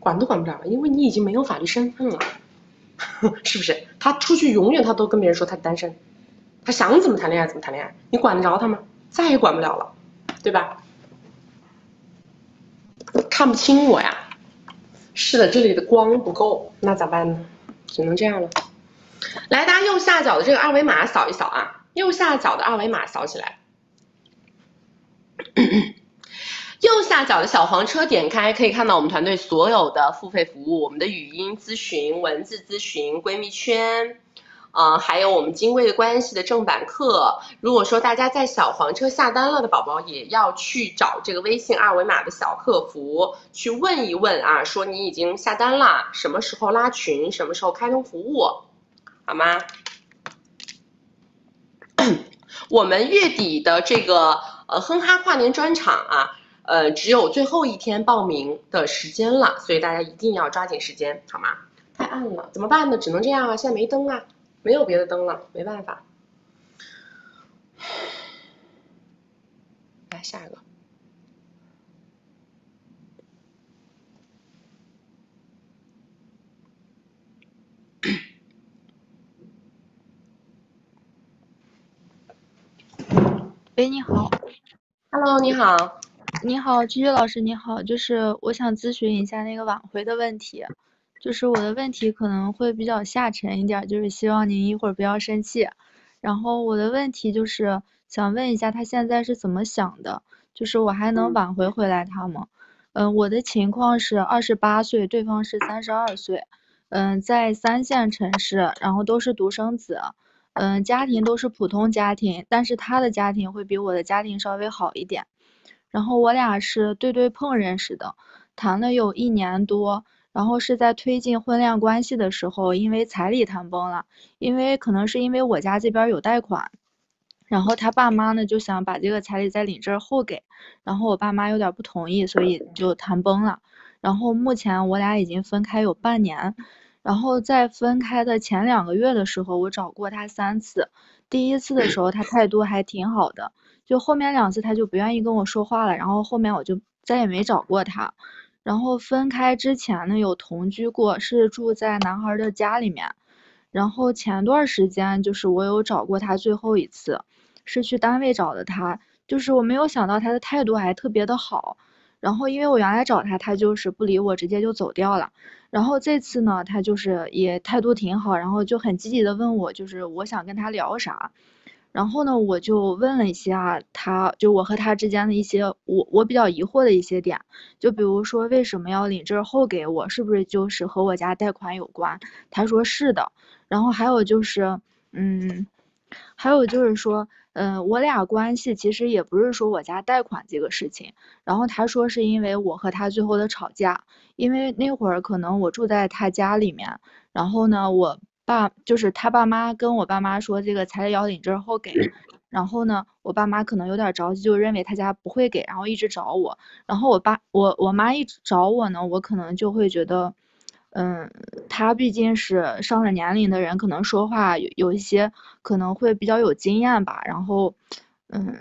管都管不了了，因为你已经没有法律身份了，是不是？他出去永远他都跟别人说他单身，他想怎么谈恋爱怎么谈恋爱，你管得着他吗？再也管不了了，对吧？看不清我呀？是的，这里的光不够，那咋办呢？只能这样了。来，大家右下角的这个二维码扫一扫啊，右下角的二维码扫起来。右下角的小黄车点开，可以看到我们团队所有的付费服务，我们的语音咨询、文字咨询、闺蜜圈，啊，还有我们金贵的关系的正版课。如果说大家在小黄车下单了的宝宝，也要去找这个微信二维码的小客服去问一问啊，说你已经下单了，什么时候拉群，什么时候开通服务，好吗？我们月底的这个呃哼哈跨年专场啊。呃，只有最后一天报名的时间了，所以大家一定要抓紧时间，好吗？太暗了，怎么办呢？只能这样啊，现在没灯啊，没有别的灯了，没办法。来下一个。喂，你好。Hello，你好。你好，居居老师，你好，就是我想咨询一下那个挽回的问题，就是我的问题可能会比较下沉一点，就是希望您一会儿不要生气。然后我的问题就是想问一下他现在是怎么想的，就是我还能挽回回来他吗？嗯，我的情况是二十八岁，对方是三十二岁，嗯，在三线城市，然后都是独生子，嗯，家庭都是普通家庭，但是他的家庭会比我的家庭稍微好一点。然后我俩是对对碰认识的，谈了有一年多，然后是在推进婚恋关系的时候，因为彩礼谈崩了，因为可能是因为我家这边有贷款，然后他爸妈呢就想把这个彩礼再领证后给，然后我爸妈有点不同意，所以就谈崩了。然后目前我俩已经分开有半年，然后在分开的前两个月的时候，我找过他三次，第一次的时候他态度还挺好的。就后面两次他就不愿意跟我说话了，然后后面我就再也没找过他。然后分开之前呢，有同居过，是住在男孩的家里面。然后前段时间就是我有找过他最后一次，是去单位找的他，就是我没有想到他的态度还特别的好。然后因为我原来找他，他就是不理我，直接就走掉了。然后这次呢，他就是也态度挺好，然后就很积极的问我，就是我想跟他聊啥。然后呢，我就问了一下他，就我和他之间的一些我我比较疑惑的一些点，就比如说为什么要领证后给我，是不是就是和我家贷款有关？他说是的。然后还有就是，嗯，还有就是说，嗯，我俩关系其实也不是说我家贷款这个事情。然后他说是因为我和他最后的吵架，因为那会儿可能我住在他家里面，然后呢，我。爸就是他爸妈跟我爸妈说这个彩礼要领证后给，然后呢，我爸妈可能有点着急，就认为他家不会给，然后一直找我，然后我爸我我妈一直找我呢，我可能就会觉得，嗯，他毕竟是上了年龄的人，可能说话有有一些可能会比较有经验吧，然后，嗯，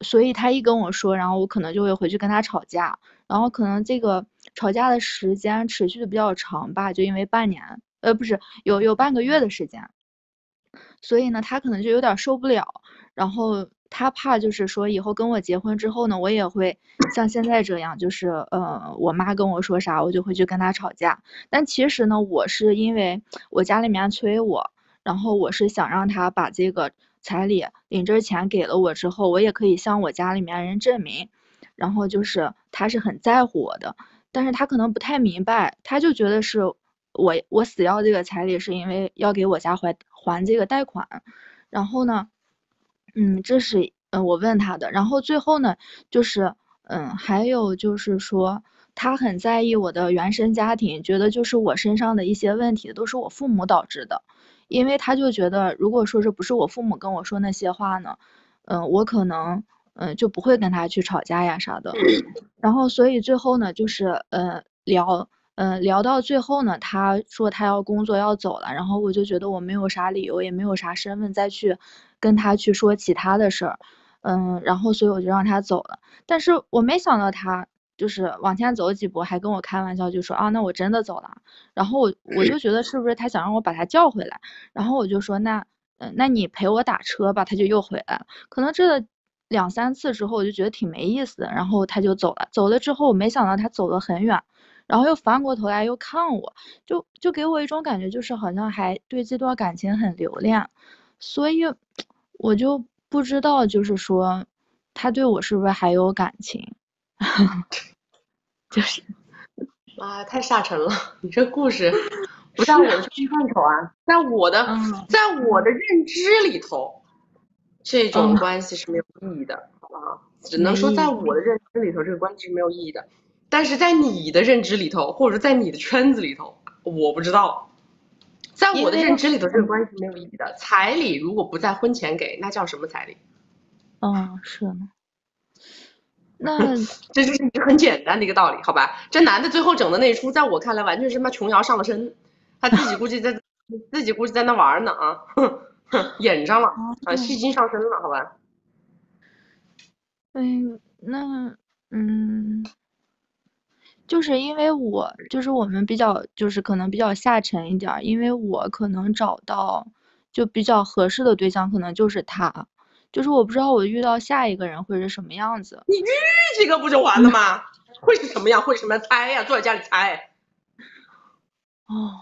所以他一跟我说，然后我可能就会回去跟他吵架，然后可能这个吵架的时间持续的比较长吧，就因为半年。呃，不是有有半个月的时间，所以呢，他可能就有点受不了，然后他怕就是说以后跟我结婚之后呢，我也会像现在这样，就是呃，我妈跟我说啥，我就会去跟他吵架。但其实呢，我是因为我家里面催我，然后我是想让他把这个彩礼领证钱给了我之后，我也可以向我家里面人证明，然后就是他是很在乎我的，但是他可能不太明白，他就觉得是。我我死要这个彩礼是因为要给我家还还这个贷款，然后呢，嗯，这是嗯我问他的，然后最后呢，就是嗯还有就是说他很在意我的原生家庭，觉得就是我身上的一些问题都是我父母导致的，因为他就觉得如果说是不是我父母跟我说那些话呢，嗯我可能嗯就不会跟他去吵架呀啥的，然后所以最后呢就是呃聊。嗯，聊到最后呢，他说他要工作要走了，然后我就觉得我没有啥理由，也没有啥身份再去跟他去说其他的事儿，嗯，然后所以我就让他走了。但是我没想到他就是往前走几步，还跟我开玩笑，就说啊，那我真的走了。然后我我就觉得是不是他想让我把他叫回来？然后我就说那嗯，那你陪我打车吧。他就又回来了。可能这两三次之后，我就觉得挺没意思的。然后他就走了。走了之后，我没想到他走了很远。然后又翻过头来又看我，就就给我一种感觉，就是好像还对这段感情很留恋，所以我就不知道，就是说他对我是不是还有感情，就是，啊，太下沉了，你这故事 不在我的专范畴啊，在我的在我的认知里头，这种关系是没有意义的，好不好？只能说在我的认知里头，这个关系是没有意义的。但是在你的认知里头，或者在你的圈子里头，我不知道，在我的认知里头，这个关系没有意义的。彩礼如果不在婚前给，那叫什么彩礼？嗯，是呢。那 这就是一个很简单的一个道理，好吧？这男的最后整的那出，在我看来完全是他妈琼瑶上了身，他自己估计在 自己估计在那玩呢啊，哼哼，演上了啊，戏精上身了，好吧？嗯，那嗯。就是因为我就是我们比较就是可能比较下沉一点儿，因为我可能找到就比较合适的对象，可能就是他，就是我不知道我遇到下一个人会是什么样子。你遇几个不就完了吗？会是什么样？会什么样？猜呀，坐在家里猜。哦，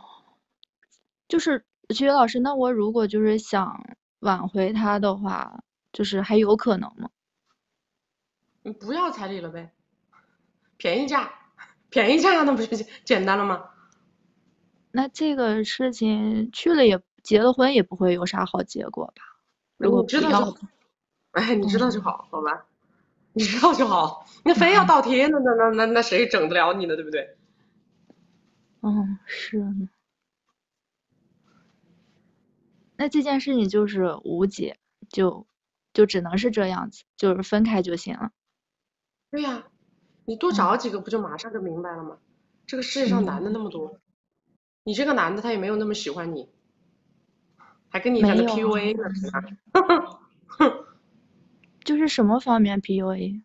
就是体育老师，那我如果就是想挽回他的话，就是还有可能吗？你不要彩礼了呗，便宜价。便宜价那不就简单了吗？那这个事情去了也结了婚也不会有啥好结果吧？如果知道哎，你知道就好，好吧？你知道就好，那非要倒贴，那那那那那谁整得了你呢？对不对？嗯，是呢。那这件事情就是无解，就就只能是这样子，就是分开就行了。对呀。你多找几个不就马上就明白了吗？这个世界上男的那么多，你这个男的他也没有那么喜欢你，还跟你在那 PUA 呢，就是什么方面 PUA？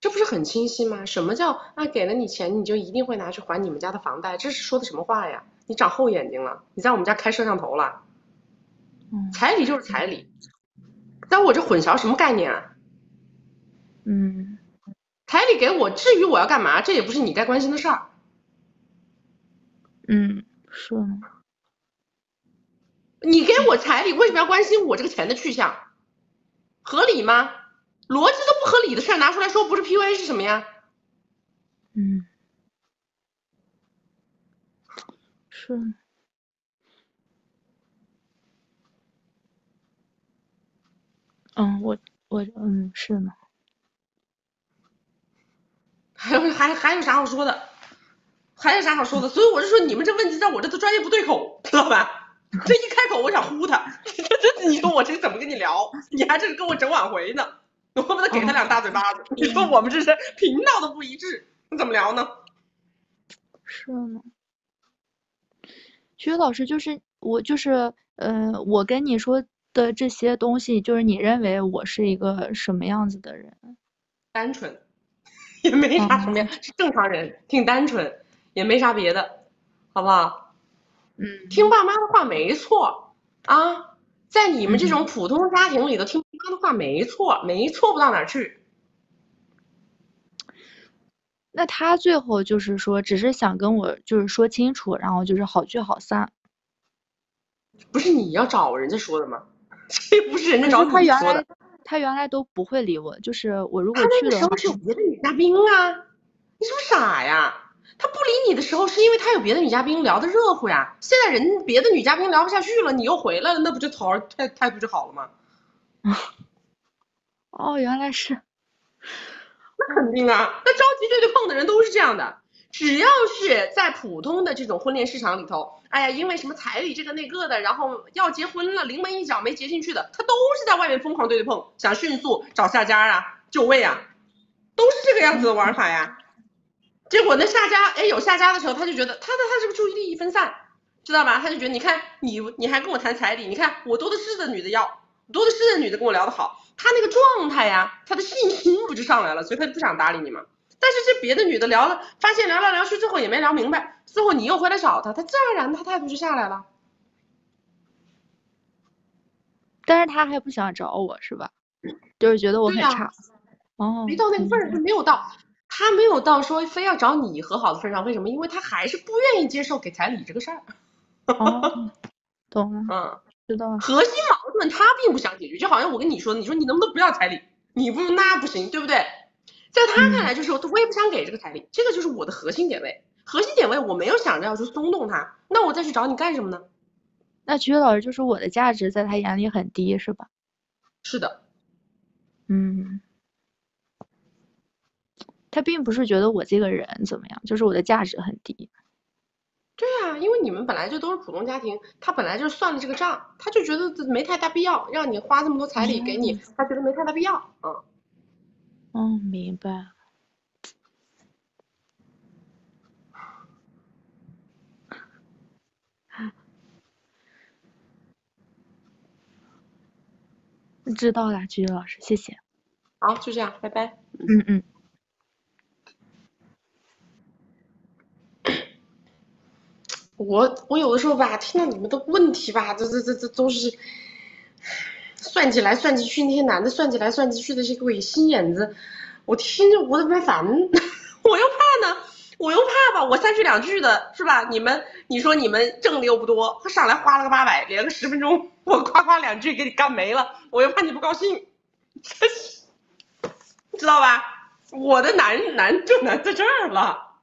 这不是很清晰吗？什么叫啊？给了你钱，你就一定会拿去还你们家的房贷？这是说的什么话呀？你长厚眼睛了？你在我们家开摄像头了？彩礼就是彩礼，在我这混淆什么概念啊？嗯，彩礼给我，至于我要干嘛？这也不是你该关心的事儿。嗯，是呢。你给我彩礼，为什么要关心我这个钱的去向？合理吗？逻辑都不合理的事儿拿出来说，不是 PUA 是什么呀？嗯，是。嗯，我我嗯是呢。还有还还有啥好说的？还有啥好说的？所以我就说，你们这问题在我这都专业不对口，知道吧？这一开口我想呼他，这 这你说我这怎么跟你聊？你还这是跟我整挽回呢？我恨不得给他两大嘴巴子。你说我们这是频道都不一致，你怎么聊呢？是吗。徐老师，就是我就是呃，我跟你说。的这些东西，就是你认为我是一个什么样子的人？单纯，也没啥什么呀，是正常人，挺单纯，也没啥别的，好不好？嗯，听爸妈的话没错啊，在你们这种普通家庭里头听爸妈的话没错，没错不到哪去。那他最后就是说，只是想跟我就是说清楚，然后就是好聚好散。不是你要找人家说的吗？这不是人家找你说的，他原来都不会理我，就是我如果去的时候是有别的女嘉宾啊，你是不是傻呀？他不理你的时候是因为他有别的女嘉宾聊的热乎呀。现在人别的女嘉宾聊不下去了，你又回来了，那不就头态态度就好了吗？哦，原来是，那肯定啊，那着急对对碰的人都是这样的。只要是在普通的这种婚恋市场里头，哎呀，因为什么彩礼这个那个的，然后要结婚了，临门一脚没结进去的，他都是在外面疯狂对对碰，想迅速找下家啊，就位啊，都是这个样子的玩法呀。结果那下家，哎，有下家的时候，他就觉得他的他这个注意力一分散，知道吧？他就觉得你看你你还跟我谈彩礼，你看我多的是的女的要，多的是的女的跟我聊得好，他那个状态呀，他的信心不就上来了，所以他就不想搭理你嘛。但是这别的女的聊了，发现聊来聊去，最后也没聊明白。最后你又回来找他，他自然而然他态度就下来了。但是他还不想找我是吧？就是觉得我很差。哦。没到那个份儿上，没有到，他没有到说非要找你和好的份上。为什么？因为他还是不愿意接受给彩礼这个事儿。哦，懂了。嗯，知道了。核心矛盾他并不想解决，就好像我跟你说，你说你能不能不要彩礼？你不那不行，对不对？在他看来，就是我我也不想给这个彩礼，这个就是我的核心点位。核心点位我没有想着要去松动他，那我再去找你干什么呢？那曲老师就是我的价值在他眼里很低，是吧？是的。嗯。他并不是觉得我这个人怎么样，就是我的价值很低。对啊，因为你们本来就都是普通家庭，他本来就算了这个账，他就觉得没太大必要让你花这么多彩礼给你，他觉得没太大必要，嗯。哦，明白。知道了，菊菊老师，谢谢。好，就这样，拜拜。嗯嗯。我我有的时候吧，听到你们的问题吧，这这这这都是。算计来算计去，那些男的算计来算计去的这个鬼心眼子，我听着我都不烦，我又怕呢，我又怕吧，我三句两句的是吧？你们你说你们挣的又不多，上来花了个八百，连个十分钟，我夸夸两句给你干没了，我又怕你不高兴，知道吧？我的难难就难在这儿了，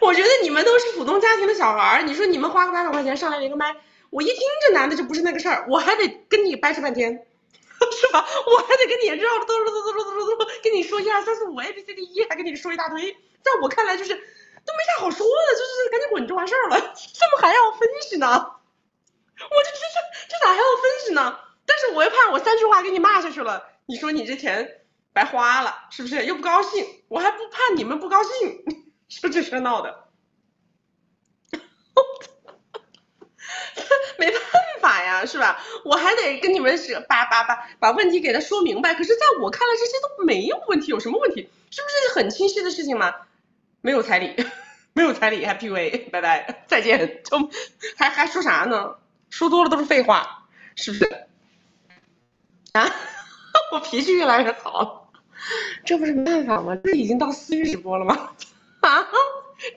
我觉得你们都是普通家庭的小孩儿，你说你们花个八百块钱上来连个麦。我一听这男的就不是那个事儿，我还得跟你掰扯半天，是吧？我还得跟你绕着兜兜兜兜兜兜跟你说一二三四五 A B C D E，还跟你说一大堆，在我看来就是都没啥好说的，就是赶紧滚就完事儿了，怎么还要分析呢？我就这这这咋还要分析呢？但是我又怕我三句话给你骂下去了，你说你这钱白花了，是不是？又不高兴，我还不怕你们不高兴，说这事闹的。是吧？我还得跟你们是把把把把问题给他说明白。可是在我看来，这些都没有问题，有什么问题？是不是很清晰的事情吗？没有彩礼，没有彩礼还 PUA，拜拜，再见，就还还说啥呢？说多了都是废话，是不是？啊，我脾气越来越好，这不是没办法吗？这已经到私域直播了吗？啊，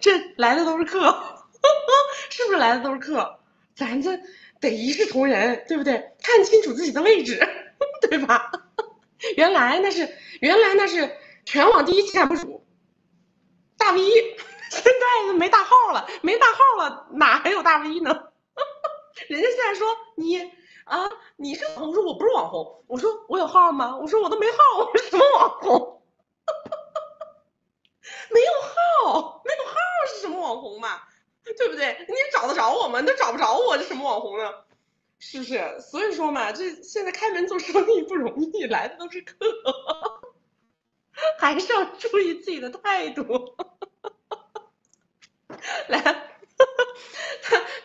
这来的都是客，是不是来的都是客？咱这得一视同仁，对不对？看清楚自己的位置，对吧？原来那是原来那是全网第一情感博主，大 V，现在没大号了，没大号了，哪还有大 V 呢？人家现在说你啊，你是网红，我说我不是网红，我说我有号吗？我说我都没号，我是什么网红？没有号，没有号是什么网红嘛？对不对？你找得着我吗？你都找不着我，这什么网红呢？是不是？所以说嘛，这现在开门做生意不容易，来的都是客，还是要注意自己的态度。来，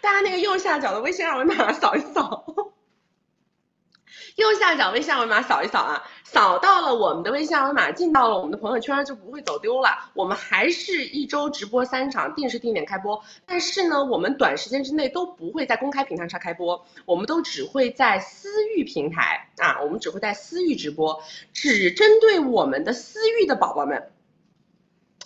大家那个右下角的微信二维码扫一扫。右下角微信二维码扫一扫啊，扫到了我们的微信二维码，进到了我们的朋友圈就不会走丢了。我们还是一周直播三场，定时定点开播。但是呢，我们短时间之内都不会在公开平台上开播，我们都只会在私域平台啊，我们只会在私域直播，只针对我们的私域的宝宝们，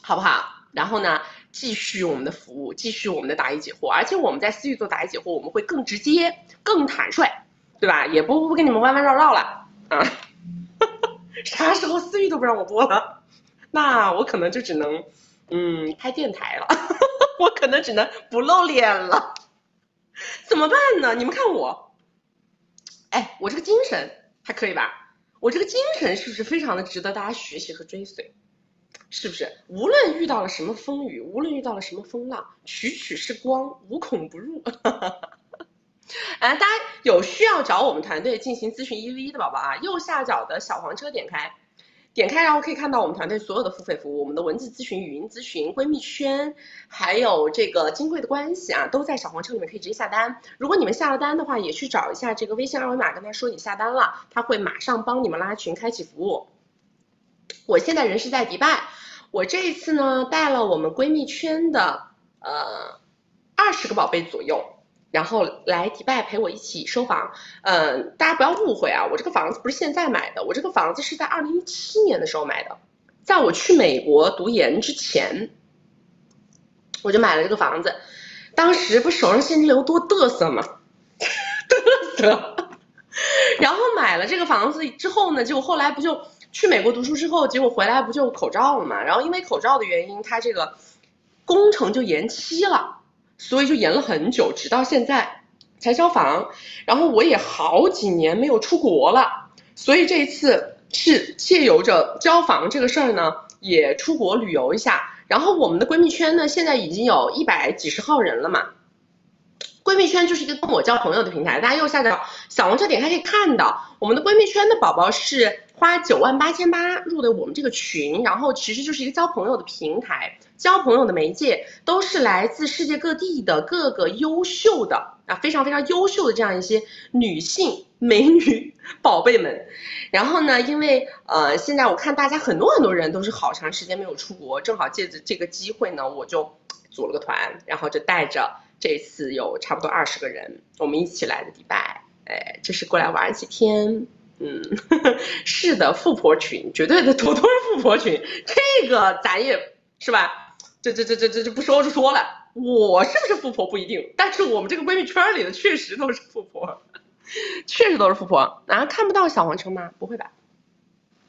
好不好？然后呢，继续我们的服务，继续我们的答疑解惑，而且我们在私域做答疑解惑，我们会更直接、更坦率。对吧？也不不跟你们弯弯绕绕了啊！啥时候私域都不让我播了，那我可能就只能嗯开电台了，我可能只能不露脸了，怎么办呢？你们看我，哎，我这个精神还可以吧？我这个精神是不是非常的值得大家学习和追随？是不是？无论遇到了什么风雨，无论遇到了什么风浪，曲曲是光，无孔不入。啊，大家有需要找我们团队进行咨询一 v 一的宝宝啊，右下角的小黄车点开，点开然后可以看到我们团队所有的付费服务，我们的文字咨询、语音咨询、闺蜜圈，还有这个金贵的关系啊，都在小黄车里面可以直接下单。如果你们下了单的话，也去找一下这个微信二维码，跟他说你下单了，他会马上帮你们拉群、开启服务。我现在人是在迪拜，我这一次呢带了我们闺蜜圈的呃二十个宝贝左右。然后来迪拜陪我一起收房，嗯，大家不要误会啊，我这个房子不是现在买的，我这个房子是在二零一七年的时候买的，在我去美国读研之前，我就买了这个房子，当时不手上现金流多嘚瑟吗？嘚瑟，然后买了这个房子之后呢，结果后来不就去美国读书之后，结果回来不就口罩了嘛，然后因为口罩的原因，它这个工程就延期了。所以就延了很久，直到现在才交房。然后我也好几年没有出国了，所以这一次是借由着交房这个事儿呢，也出国旅游一下。然后我们的闺蜜圈呢，现在已经有一百几十号人了嘛。闺蜜圈就是一个跟我交朋友的平台，大家右下角小黄车点开可以看到，我们的闺蜜圈的宝宝是花九万八千八入的我们这个群，然后其实就是一个交朋友的平台。交朋友的媒介都是来自世界各地的各个优秀的啊，非常非常优秀的这样一些女性美女宝贝们。然后呢，因为呃，现在我看大家很多很多人都是好长时间没有出国，正好借着这个机会呢，我就组了个团，然后就带着这次有差不多二十个人，我们一起来的迪拜。哎，这是过来玩几天。嗯，是的，富婆群，绝对的，都都是富婆群。这个咱也是吧？这这这这这就不说就说了，我是不是富婆不一定，但是我们这个闺蜜圈里的确实都是富婆，确实都是富婆。啊，看不到小黄车吗？不会吧？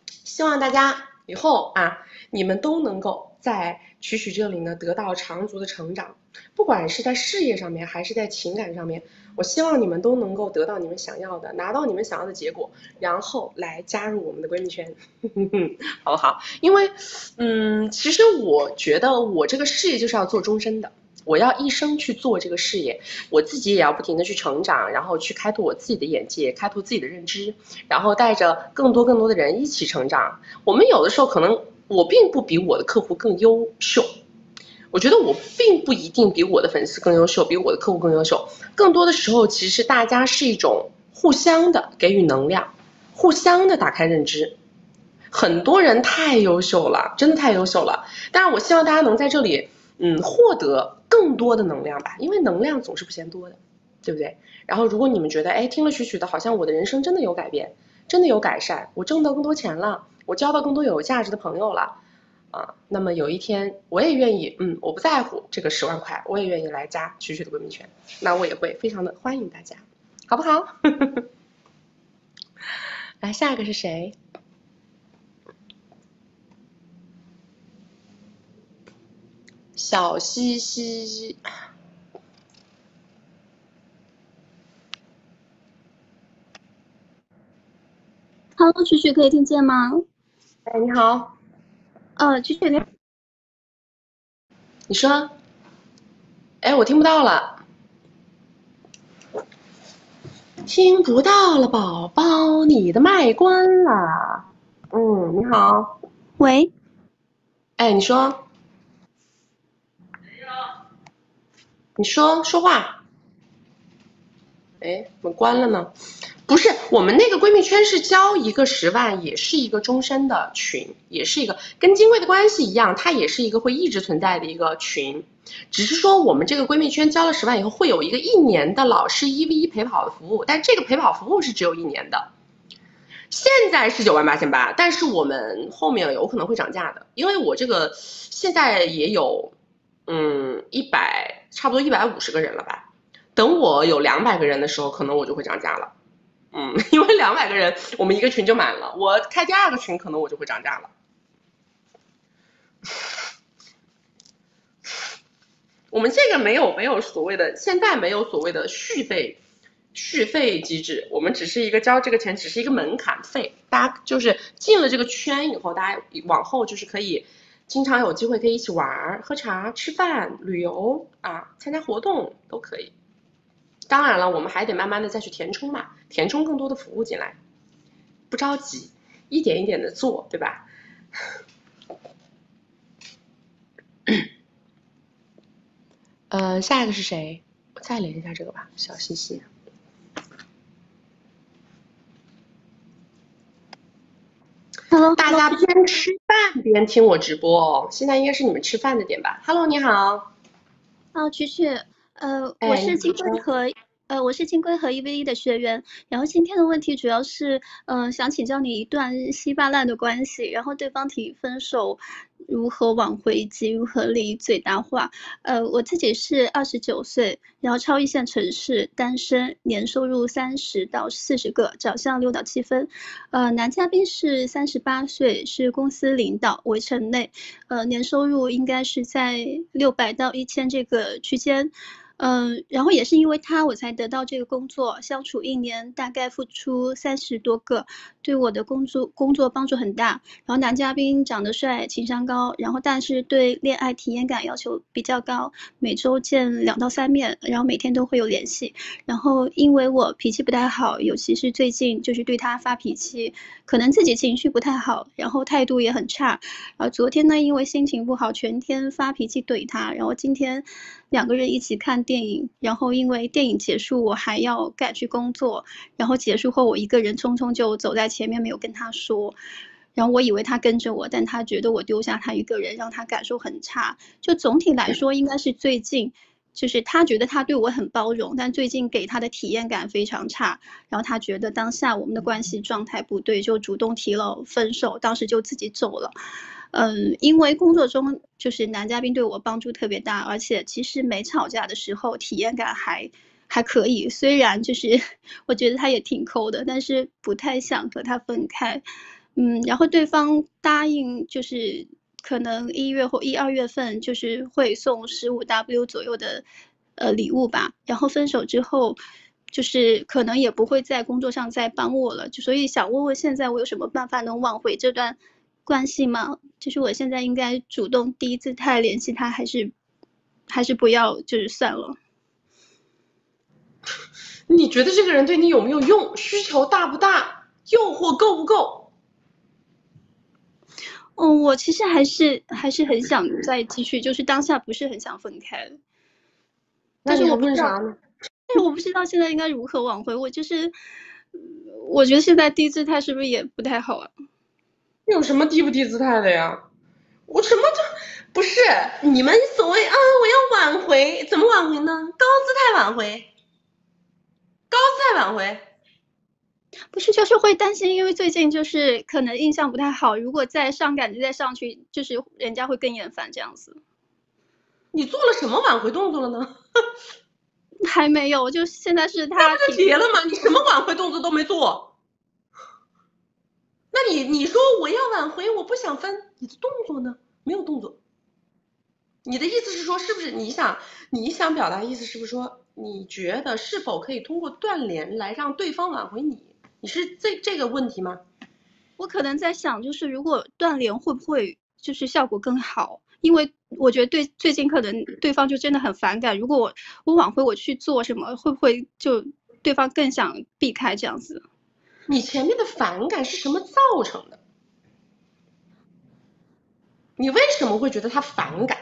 希望大家以后啊，你们都能够在曲曲这里呢得到长足的成长，不管是在事业上面还是在情感上面。我希望你们都能够得到你们想要的，拿到你们想要的结果，然后来加入我们的闺蜜圈，好不好？因为，嗯，其实我觉得我这个事业就是要做终身的，我要一生去做这个事业，我自己也要不停的去成长，然后去开拓我自己的眼界，开拓自己的认知，然后带着更多更多的人一起成长。我们有的时候可能我并不比我的客户更优秀。我觉得我并不一定比我的粉丝更优秀，比我的客户更优秀。更多的时候，其实大家是一种互相的给予能量，互相的打开认知。很多人太优秀了，真的太优秀了。但是我希望大家能在这里，嗯，获得更多的能量吧，因为能量总是不嫌多的，对不对？然后如果你们觉得，哎，听了曲曲的，好像我的人生真的有改变，真的有改善，我挣到更多钱了，我交到更多有价值的朋友了。啊，那么有一天我也愿意，嗯，我不在乎这个十万块，我也愿意来加曲曲的闺蜜圈，那我也会非常的欢迎大家，好不好？来，下一个是谁？小西西，Hello，曲曲可以听见吗？哎，你好。呃，曲曲你，你说，哎，我听不到了，听不到了，宝宝，你的麦关了。嗯，你好，喂，哎，你说，你说说话，哎，怎么关了呢？不是，我们那个闺蜜圈是交一个十万，也是一个终身的群，也是一个跟金贵的关系一样，它也是一个会一直存在的一个群。只是说我们这个闺蜜圈交了十万以后，会有一个一年的老师一 v 一陪跑的服务，但这个陪跑服务是只有一年的。现在是九万八千八，但是我们后面有可能会涨价的，因为我这个现在也有，嗯，一百差不多一百五十个人了吧。等我有两百个人的时候，可能我就会涨价了。嗯，因为两百个人，我们一个群就满了。我开第二个群，可能我就会涨价了。我们这个没有没有所谓的，现在没有所谓的续费续费机制，我们只是一个交这个钱，只是一个门槛费。大家就是进了这个圈以后，大家往后就是可以经常有机会可以一起玩、喝茶、吃饭、旅游啊，参加活动都可以。当然了，我们还得慢慢的再去填充嘛，填充更多的服务进来，不着急，一点一点的做，对吧？呃，下一个是谁？我再连一下这个吧，小西西。Hello，大家边吃饭边听我直播哦，现在应该是你们吃饭的点吧？Hello，你好。哦，曲曲。呃，我是金龟和呃，我是金龟和一 v 一的学员。然后今天的问题主要是，嗯，想请教你一段稀巴烂的关系，然后对方提分手，如何挽回及如何利益最大化？呃，我自己是二十九岁，然后超一线城市，单身，年收入三十到四十个，长相六到七分。呃，男嘉宾是三十八岁，是公司领导，围城内，呃，年收入应该是在六百到一千这个区间。嗯，然后也是因为他，我才得到这个工作。相处一年，大概付出三十多个，对我的工作工作帮助很大。然后男嘉宾长得帅，情商高，然后但是对恋爱体验感要求比较高，每周见两到三面，然后每天都会有联系。然后因为我脾气不太好，尤其是最近就是对他发脾气，可能自己情绪不太好，然后态度也很差。然后昨天呢，因为心情不好，全天发脾气怼他。然后今天。两个人一起看电影，然后因为电影结束，我还要赶去工作，然后结束后我一个人匆匆就走在前面，没有跟他说，然后我以为他跟着我，但他觉得我丢下他一个人，让他感受很差。就总体来说，应该是最近，就是他觉得他对我很包容，但最近给他的体验感非常差，然后他觉得当下我们的关系状态不对，就主动提了分手，当时就自己走了。嗯，因为工作中就是男嘉宾对我帮助特别大，而且其实没吵架的时候体验感还还可以。虽然就是 我觉得他也挺抠的，但是不太想和他分开。嗯，然后对方答应就是可能一月或一二月份就是会送十五 W 左右的呃礼物吧。然后分手之后就是可能也不会在工作上再帮我了，就所以想问问现在我有什么办法能挽回这段？关系吗？就是我现在应该主动第一次他联系他，还是还是不要？就是算了。你觉得这个人对你有没有用？需求大不大？诱惑够不够？嗯，我其实还是还是很想再继续，就是当下不是很想分开。但是我不知道，但是，我不知道现在应该如何挽回。我就是，我觉得现在低姿态是不是也不太好啊？有什么低不低姿态的呀？我什么都不是。你们所谓啊，我要挽回，怎么挽回呢？高姿态挽回，高姿态挽回。不是，就是会担心，因为最近就是可能印象不太好。如果再上感觉再上去，就是人家会更厌烦这样子。你做了什么挽回动作了呢？还没有，就现在是他。不是结了吗？你什么挽回动作都没做。那你你说我要挽回，我不想分，你的动作呢？没有动作。你的意思是说，是不是你想你想表达意思是不是说，你觉得是否可以通过断联来让对方挽回你？你是这这个问题吗？我可能在想，就是如果断联会不会就是效果更好？因为我觉得对最近可能对方就真的很反感。如果我我挽回我去做什么，会不会就对方更想避开这样子？你前面的反感是什么造成的？你为什么会觉得他反感？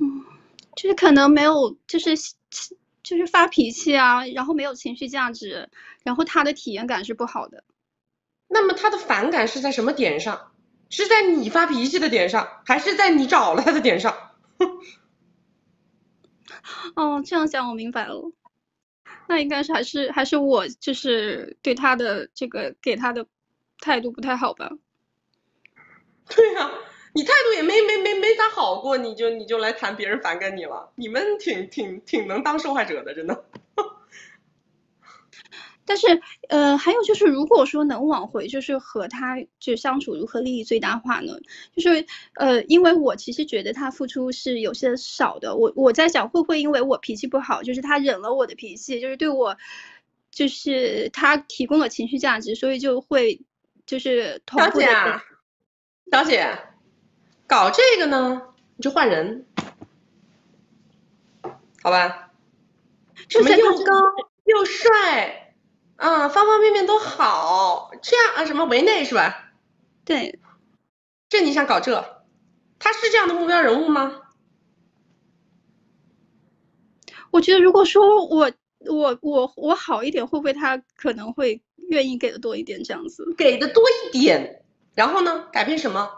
嗯，就是可能没有，就是就是发脾气啊，然后没有情绪价值，然后他的体验感是不好的。那么他的反感是在什么点上？是在你发脾气的点上，还是在你找了他的点上？哦，这样想我明白了。那应该是还是还是我就是对他的这个给他的态度不太好吧？对呀，你态度也没没没没咋好过，你就你就来谈别人反感你了？你们挺挺挺能当受害者的，真的。但是，呃，还有就是，如果说能挽回，就是和他就相处如何利益最大化呢？就是，呃，因为我其实觉得他付出是有些少的。我我在想，会不会因为我脾气不好，就是他忍了我的脾气，就是对我，就是他提供了情绪价值，所以就会就是同小姐，小姐，搞这个呢，你就换人，好吧？什么又高又帅？啊，方方面面都好，这样啊，什么维内是吧？对，这你想搞这？他是这样的目标人物吗？我觉得如果说我我我我好一点，会不会他可能会愿意给的多一点这样子？给的多一点，然后呢，改变什么？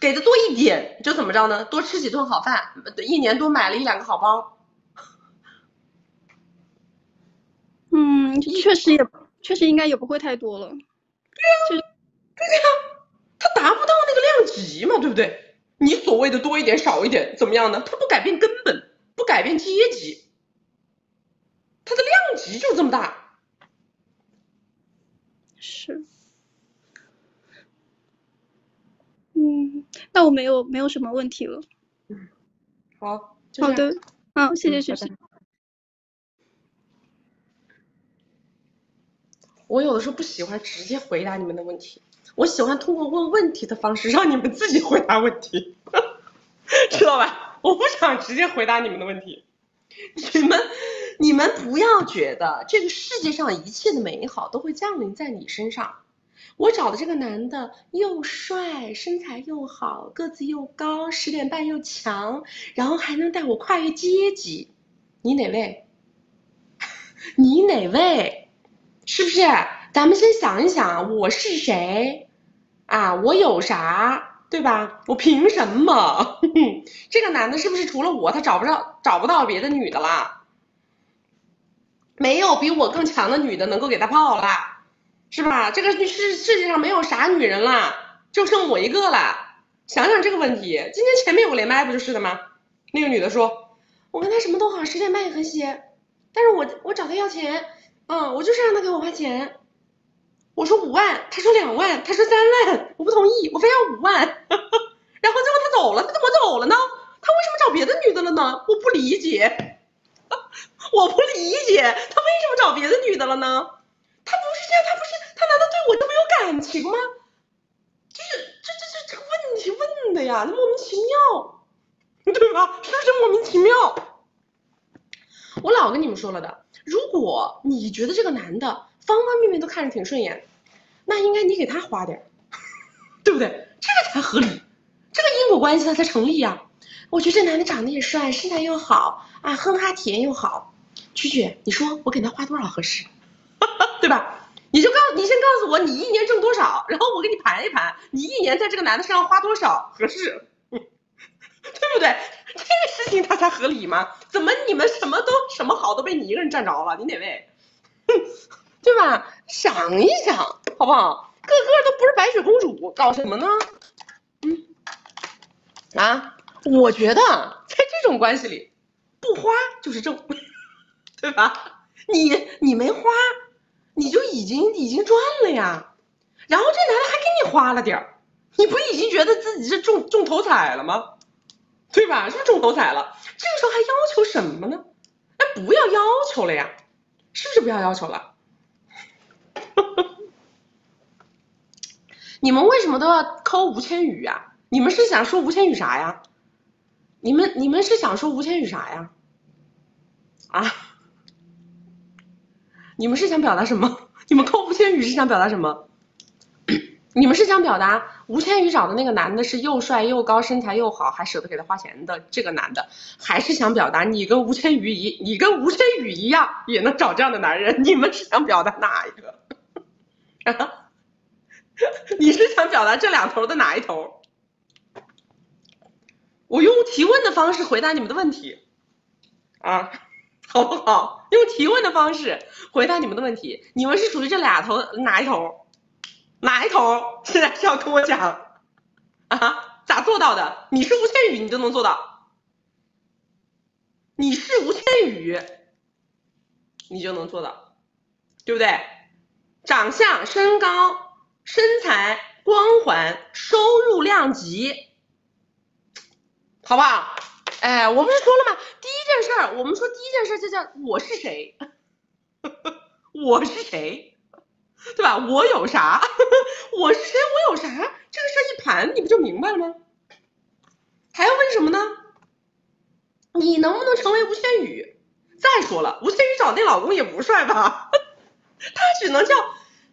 给的多一点就怎么着呢？多吃几顿好饭，一年多买了一两个好包。嗯，确实也确实应该也不会太多了。对呀，对呀，它达不到那个量级嘛，对不对？你所谓的多一点少一点怎么样呢？它不改变根本，不改变阶级，它的量级就这么大。是。嗯，那我没有没有什么问题了。嗯，好，好的，好，谢谢学习。我有的时候不喜欢直接回答你们的问题，我喜欢通过问问题的方式让你们自己回答问题，知道吧？我不想直接回答你们的问题，你们你们不要觉得这个世界上一切的美好都会降临在你身上。我找的这个男的又帅，身材又好，个子又高，十点半又强，然后还能带我跨越阶级，你哪位？你哪位？是不是？咱们先想一想，我是谁？啊，我有啥，对吧？我凭什么？这个男的是不是除了我，他找不着找不到别的女的啦？没有比我更强的女的能够给他泡了，是吧？这个世世界上没有啥女人了，就剩我一个了。想想这个问题，今天前面有个连麦不就是的吗？那个女的说，我跟他什么都好，十点半也很喜，但是我我找他要钱。嗯，我就是让他给我花钱，我说五万，他说两万，他说三万，我不同意，我非要五万，然后最后他走了，他怎么走了呢？他为什么找别的女的了呢？我不理解，我不理解，他为什么找别的女的了呢？他不是这样，他不是，他难道对我就没有感情吗？就是这这这这个问题问的呀，莫名其妙，对吧？是不是莫名其妙？我老跟你们说了的。如果你觉得这个男的方方面面都看着挺顺眼，那应该你给他花点，对不对？这个才合理，这个因果关系它才成立呀。我觉得这男的长得也帅，身材又好啊，哼哈体验又好。曲曲，你说我给他花多少合适？对吧？你就告你先告诉我你一年挣多少，然后我给你盘一盘，你一年在这个男的身上花多少合适？对不对？这个事情他才合理吗？怎么你们什么都什么好都被你一个人占着了？你哪位？哼对吧？想一想，好不好？个个都不是白雪公主，搞什么呢？嗯，啊，我觉得在这种关系里，不花就是挣，对吧？你你没花，你就已经已经赚了呀。然后这男的还给你花了点儿，你不已经觉得自己是中中头彩了吗？对吧？是不是中头彩了？这个时候还要求什么呢？那不要要求了呀，是不是不要要求了？你们为什么都要抠吴千语呀？你们是想说吴千语啥呀？你们你们是想说吴千语啥呀？啊？你们是想表达什么？你们抠吴千语是想表达什么？你们是想表达吴千语找的那个男的是又帅又高身材又好还舍得给他花钱的这个男的，还是想表达你跟吴千语一你跟吴千语一样也能找这样的男人？你们是想表达哪一个？啊？你是想表达这两头的哪一头？我用提问的方式回答你们的问题，啊，好不好？用提问的方式回答你们的问题，你们是属于这俩头哪一头？哪一头？现在是要跟我讲啊？咋做到的？你是吴倩语，你就能做到？你是吴倩语，你就能做到，对不对？长相、身高。身材、光环、收入量级，好不好？哎，我不是说了吗？第一件事儿，我们说第一件事就叫我是谁，我是谁，对吧？我有啥？我是谁？我有啥？这个事儿一盘，你不就明白了吗？还要问什么呢？你能不能成为吴千语？再说了，吴千语找那老公也不帅吧？他只能叫。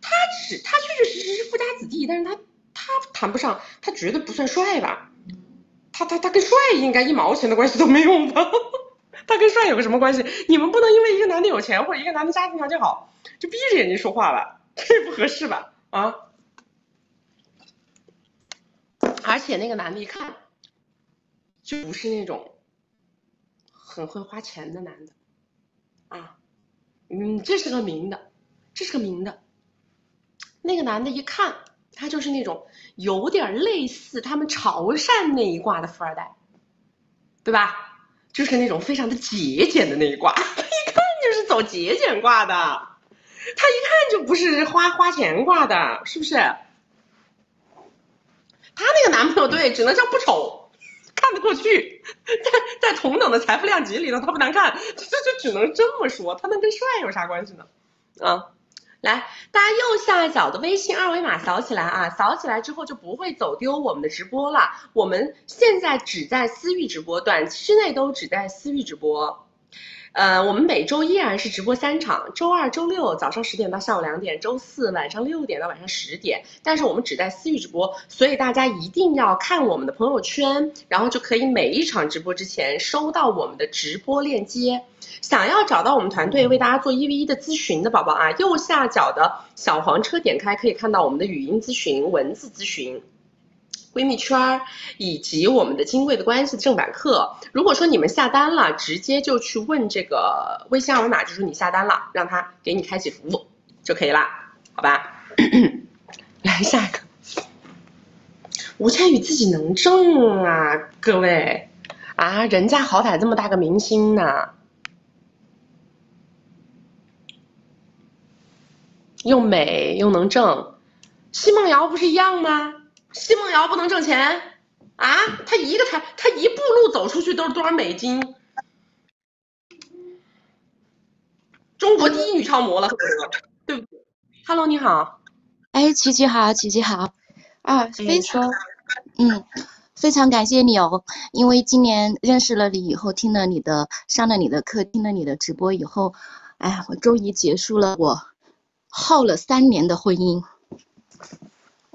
他只他确确实实是富家子弟，但是他他谈不上，他绝对不算帅吧？他他他跟帅应该一毛钱的关系都没有吧？他跟帅有个什么关系？你们不能因为一个男的有钱或者一个男的家庭条件好，就闭着眼睛说话吧？这不合适吧？啊！而且那个男的一看就不是那种很会花钱的男的啊，嗯，这是个明的，这是个明的。那个男的一看，他就是那种有点类似他们潮汕那一挂的富二代，对吧？就是那种非常的节俭的那一挂，一看就是走节俭挂的，他一看就不是花花钱挂的，是不是？他那个男朋友对，只能叫不丑，看得过去，在在同等的财富量级里头，他不难看，这就只能这么说，他能跟帅有啥关系呢？啊？来，大家右下角的微信二维码扫起来啊！扫起来之后就不会走丢我们的直播了。我们现在只在私域直播，短期之内都只在私域直播。呃，我们每周依然是直播三场，周二、周六早上十点到下午两点，周四晚上六点到晚上十点。但是我们只在私域直播，所以大家一定要看我们的朋友圈，然后就可以每一场直播之前收到我们的直播链接。想要找到我们团队为大家做一 v 一的咨询的宝宝啊，右下角的小黄车点开可以看到我们的语音咨询、文字咨询、闺蜜圈以及我们的金贵的关系正版课。如果说你们下单了，直接就去问这个微信二维码，就说你下单了，让他给你开启服务就可以了，好吧？来下一个，吴千语自己能挣啊，各位啊，人家好歹这么大个明星呢。又美又能挣，奚梦瑶不是一样吗？奚梦瑶不能挣钱啊？她一个台，她一步路走出去都是多少美金？中国第一女超模了，对不对？Hello，你好。哎，琪琪好，琪琪好。啊，非常，嗯，非常感谢你哦，因为今年认识了你以后，听了你的，上了你的课，听了你的直播以后，哎，我终于结束了我。耗了三年的婚姻，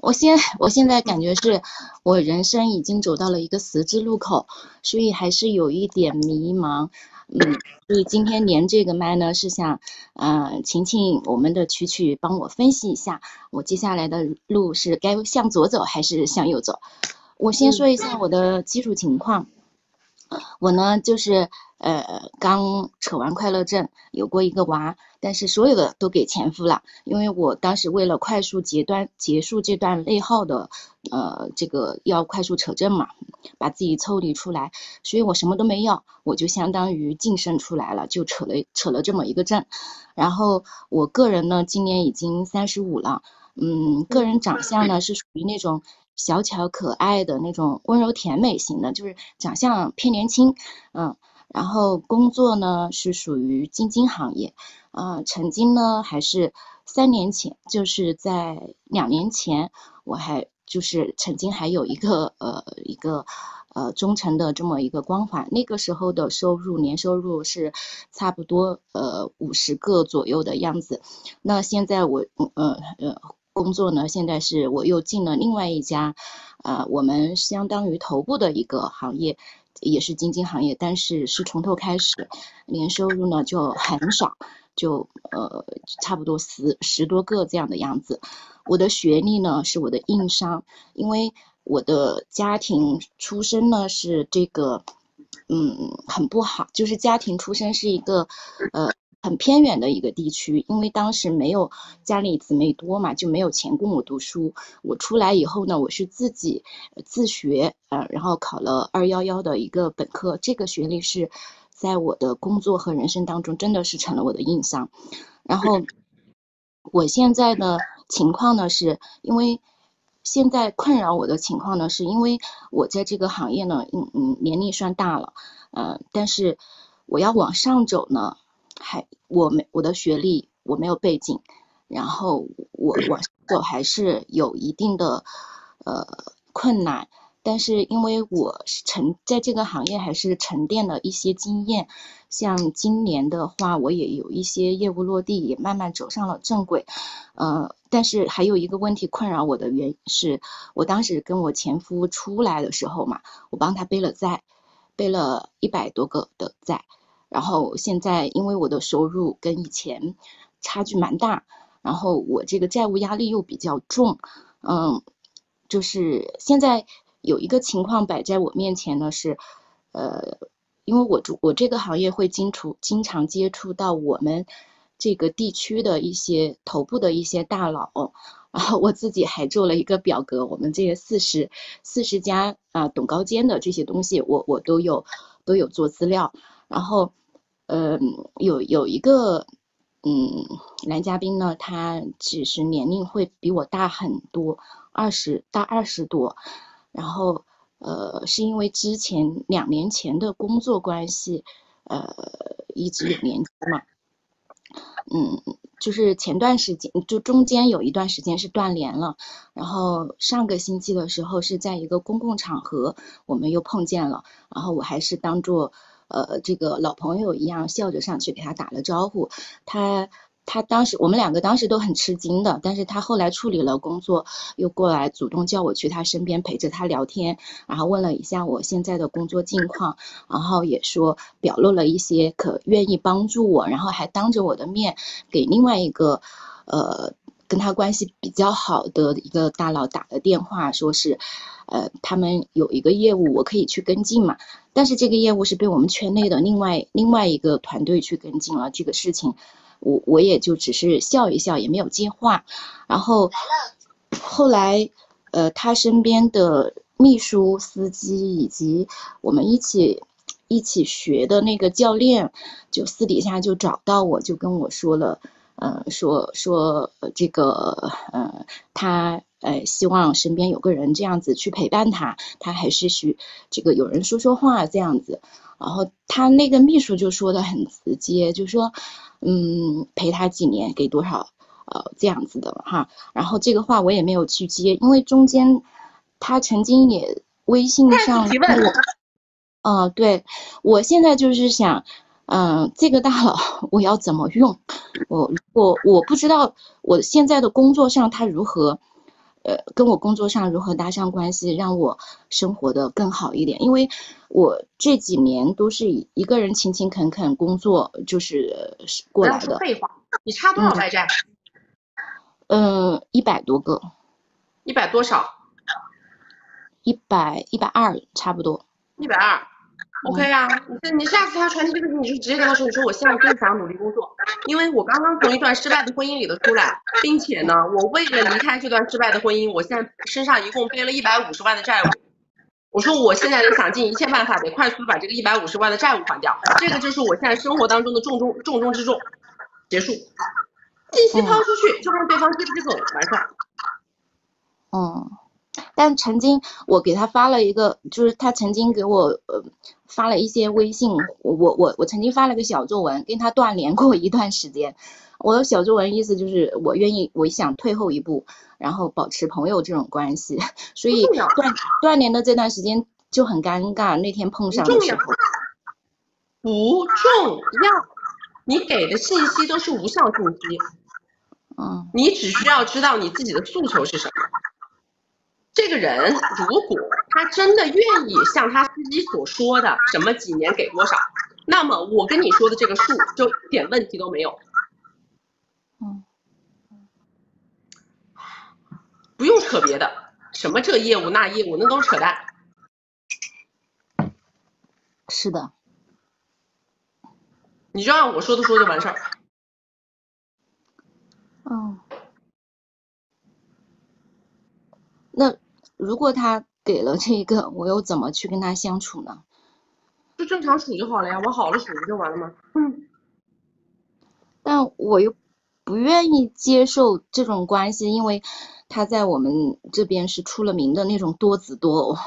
我现我现在感觉是我人生已经走到了一个十字路口，所以还是有一点迷茫。嗯，所以今天连这个麦呢，是想，嗯，请请我们的曲曲帮我分析一下，我接下来的路是该向左走还是向右走？我先说一下我的基础情况，我呢就是。呃，刚扯完快乐证，有过一个娃，但是所有的都给前夫了，因为我当时为了快速结端结束这段内耗的，呃，这个要快速扯证嘛，把自己抽离出来，所以我什么都没要，我就相当于晋升出来了，就扯了扯了这么一个证，然后我个人呢，今年已经三十五了，嗯，个人长相呢是属于那种小巧可爱的那种温柔甜美型的，就是长相偏年轻，嗯。然后工作呢是属于基金行业，啊，曾经呢还是三年前，就是在两年前，我还就是曾经还有一个呃一个呃中层的这么一个光环，那个时候的收入年收入是差不多呃五十个左右的样子。那现在我呃呃工作呢，现在是我又进了另外一家，呃我们相当于头部的一个行业。也是金金行业，但是是从头开始，年收入呢就很少，就呃差不多十十多个这样的样子。我的学历呢是我的硬伤，因为我的家庭出身呢是这个，嗯很不好，就是家庭出身是一个呃。很偏远的一个地区，因为当时没有家里姊妹多嘛，就没有钱供我读书。我出来以后呢，我是自己自学，呃，然后考了二幺幺的一个本科。这个学历是在我的工作和人生当中真的是成了我的硬伤。然后我现在的情况呢，是因为现在困扰我的情况呢，是因为我在这个行业呢，嗯嗯，年龄算大了，呃，但是我要往上走呢。还我没我的学历我没有背景，然后我我走还是有一定的呃困难，但是因为我是沉在这个行业还是沉淀了一些经验，像今年的话我也有一些业务落地，也慢慢走上了正轨，呃，但是还有一个问题困扰我的原因是我当时跟我前夫出来的时候嘛，我帮他背了债，背了一百多个的债。然后现在因为我的收入跟以前差距蛮大，然后我这个债务压力又比较重，嗯，就是现在有一个情况摆在我面前呢是，呃，因为我主我这个行业会经触经常接触到我们这个地区的一些头部的一些大佬，然后我自己还做了一个表格，我们这个四十四十家啊董高监的这些东西，我我都有都有做资料，然后。呃，有有一个，嗯，男嘉宾呢，他其实年龄会比我大很多，二十大二十多，然后呃，是因为之前两年前的工作关系，呃，一直有联系嘛，嗯，就是前段时间就中间有一段时间是断联了，然后上个星期的时候是在一个公共场合我们又碰见了，然后我还是当做。呃，这个老朋友一样笑着上去给他打了招呼，他他当时我们两个当时都很吃惊的，但是他后来处理了工作，又过来主动叫我去他身边陪着他聊天，然后问了一下我现在的工作近况，然后也说表露了一些可愿意帮助我，然后还当着我的面给另外一个呃跟他关系比较好的一个大佬打了电话，说是。呃，他们有一个业务，我可以去跟进嘛。但是这个业务是被我们圈内的另外另外一个团队去跟进了这个事情，我我也就只是笑一笑，也没有接话。然后后来，呃，他身边的秘书、司机以及我们一起一起学的那个教练，就私底下就找到我，就跟我说了，呃，说说这个，呃，他。呃，希望身边有个人这样子去陪伴他，他还是需这个有人说说话这样子。然后他那个秘书就说的很直接，就说，嗯，陪他几年，给多少，呃，这样子的哈。然后这个话我也没有去接，因为中间他曾经也微信上问我，呃，对我现在就是想，嗯，这个大佬我要怎么用？我我我不知道我现在的工作上他如何。呃跟我工作上如何搭上关系，让我生活的更好一点。因为我这几年都是一个人勤勤恳恳工作，就是过来的。废话，你差多少外债？嗯，一百多个。一百多少？一百一百二，差不多。一百二。OK 啊，你你下次他传递这个，你就直接跟他说，你说我现在更想努力工作，因为我刚刚从一段失败的婚姻里头出来，并且呢，我为了离开这段失败的婚姻，我现在身上一共背了一百五十万的债务。我说我现在得想尽一切办法，得快速把这个一百五十万的债务还掉，这个就是我现在生活当中的重中重中之重。结束，信息抛出去，就让对方接不接走，完事儿。嗯。但曾经我给他发了一个，就是他曾经给我呃发了一些微信，我我我我曾经发了个小作文，跟他断联过一段时间。我的小作文意思就是我愿意，我想退后一步，然后保持朋友这种关系。所以断断联的这段时间就很尴尬。那天碰上的时候，不重要，你给的信息都是无效信息。嗯，你只需要知道你自己的诉求是什么。这个人如果他真的愿意像他自己所说的什么几年给多少，那么我跟你说的这个数就一点问题都没有。嗯，不用扯别的，什么这业务那业务那都是扯淡。是的，你就按我说的说就完事儿。嗯，那。如果他给了这个，我又怎么去跟他相处呢？就正常处就好了呀，往好了处不就完了吗？嗯。但我又不愿意接受这种关系，因为他在我们这边是出了名的那种多子多偶。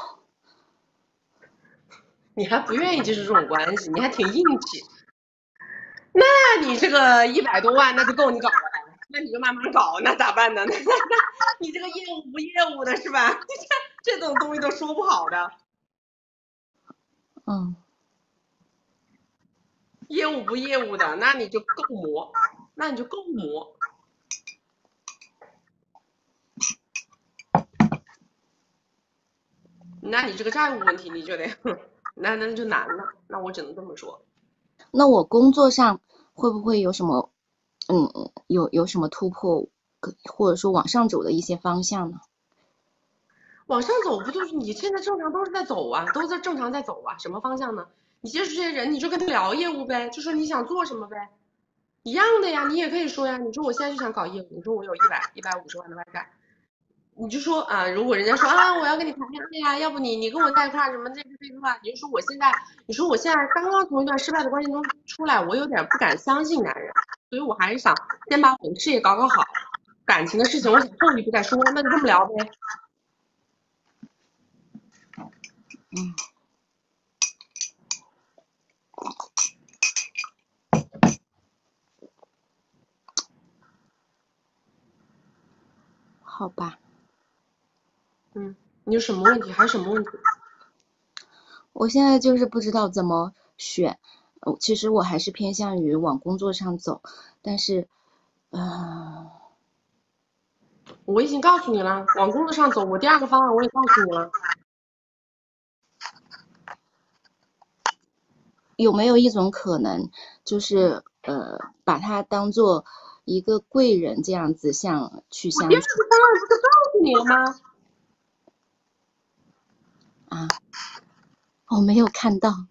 你还不愿意接受这种关系？你还挺硬气。那你这个一百多万，那就够你搞了。那你就慢慢搞，那咋办呢？那 那你这个业务不业务的是吧？这这种东西都说不好的。嗯。业务不业务的，那你就够磨，那你就够磨。那你这个债务问题，你就得，那那就难了。那我只能这么说。那我工作上会不会有什么？嗯，有有什么突破，或者说往上走的一些方向呢？往上走不就是你现在正常都是在走啊，都在正常在走啊，什么方向呢？你接触这些人，你就跟他聊业务呗，就说你想做什么呗，一样的呀，你也可以说呀，你说我现在就想搞业务，你说我有一百一百五十万的外债。你就说啊，如果人家说啊，我要跟你谈恋爱呀，要不你你跟我在一块儿什么这个这个话，你就说我现在，你说我现在刚刚从一段失败的关系中出来，我有点不敢相信男人，所以我还是想先把我的事业搞搞好，感情的事情我想后一步再说，那就这么聊呗。嗯。好吧。嗯，你有什么问题？还有什么问题？我现在就是不知道怎么选。其实我还是偏向于往工作上走，但是，嗯，我已经告诉你了，往工作上走。我第二个方案我也告诉你了。有没有一种可能，就是呃，把它当做一个贵人这样子，像去相处？第二个方案不是告诉你了吗？啊，我没有看到，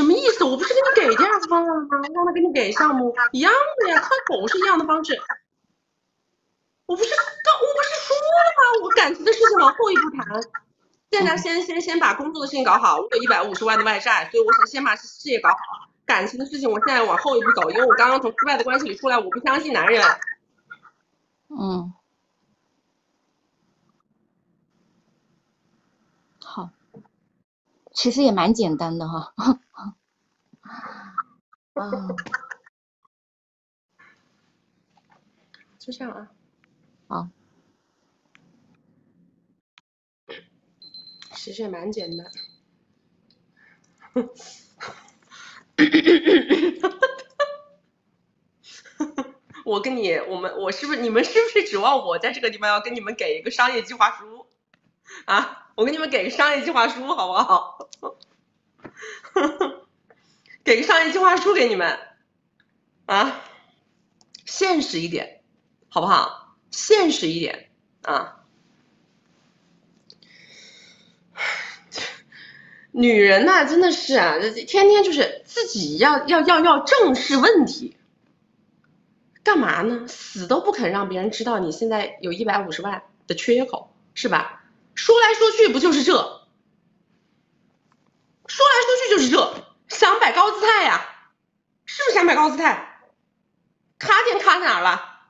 什么意思？我不是给你给第二个方案了吗？让他给你给项目一样的呀，他狗是一样的方式。我不是刚我不是说了吗？我感情的事情往后一步谈，现在先先先把工作的事情搞好。我有一百五十万的外债，所以我想先把事业搞好。感情的事情我现在往后一步走，因为我刚刚从失败的关系里出来，我不相信男人。嗯。好，其实也蛮简单的哈。啊，就这样啊。好，其实也蛮简单。我跟你，我们我是不是你们是不是指望我在这个地方要跟你们给一个商业计划书啊？我给你们给个商业计划书好不好？给个商业计划书给你们啊，现实一点，好不好？现实一点啊。女人呐、真的是啊，天天就是自己要要要要正视问题，干嘛呢？死都不肯让别人知道你现在有一百五十万的缺口，是吧？说来说去不就是这？说来说去就是这，想摆高姿态呀，是不是想摆高姿态？卡点卡哪儿了？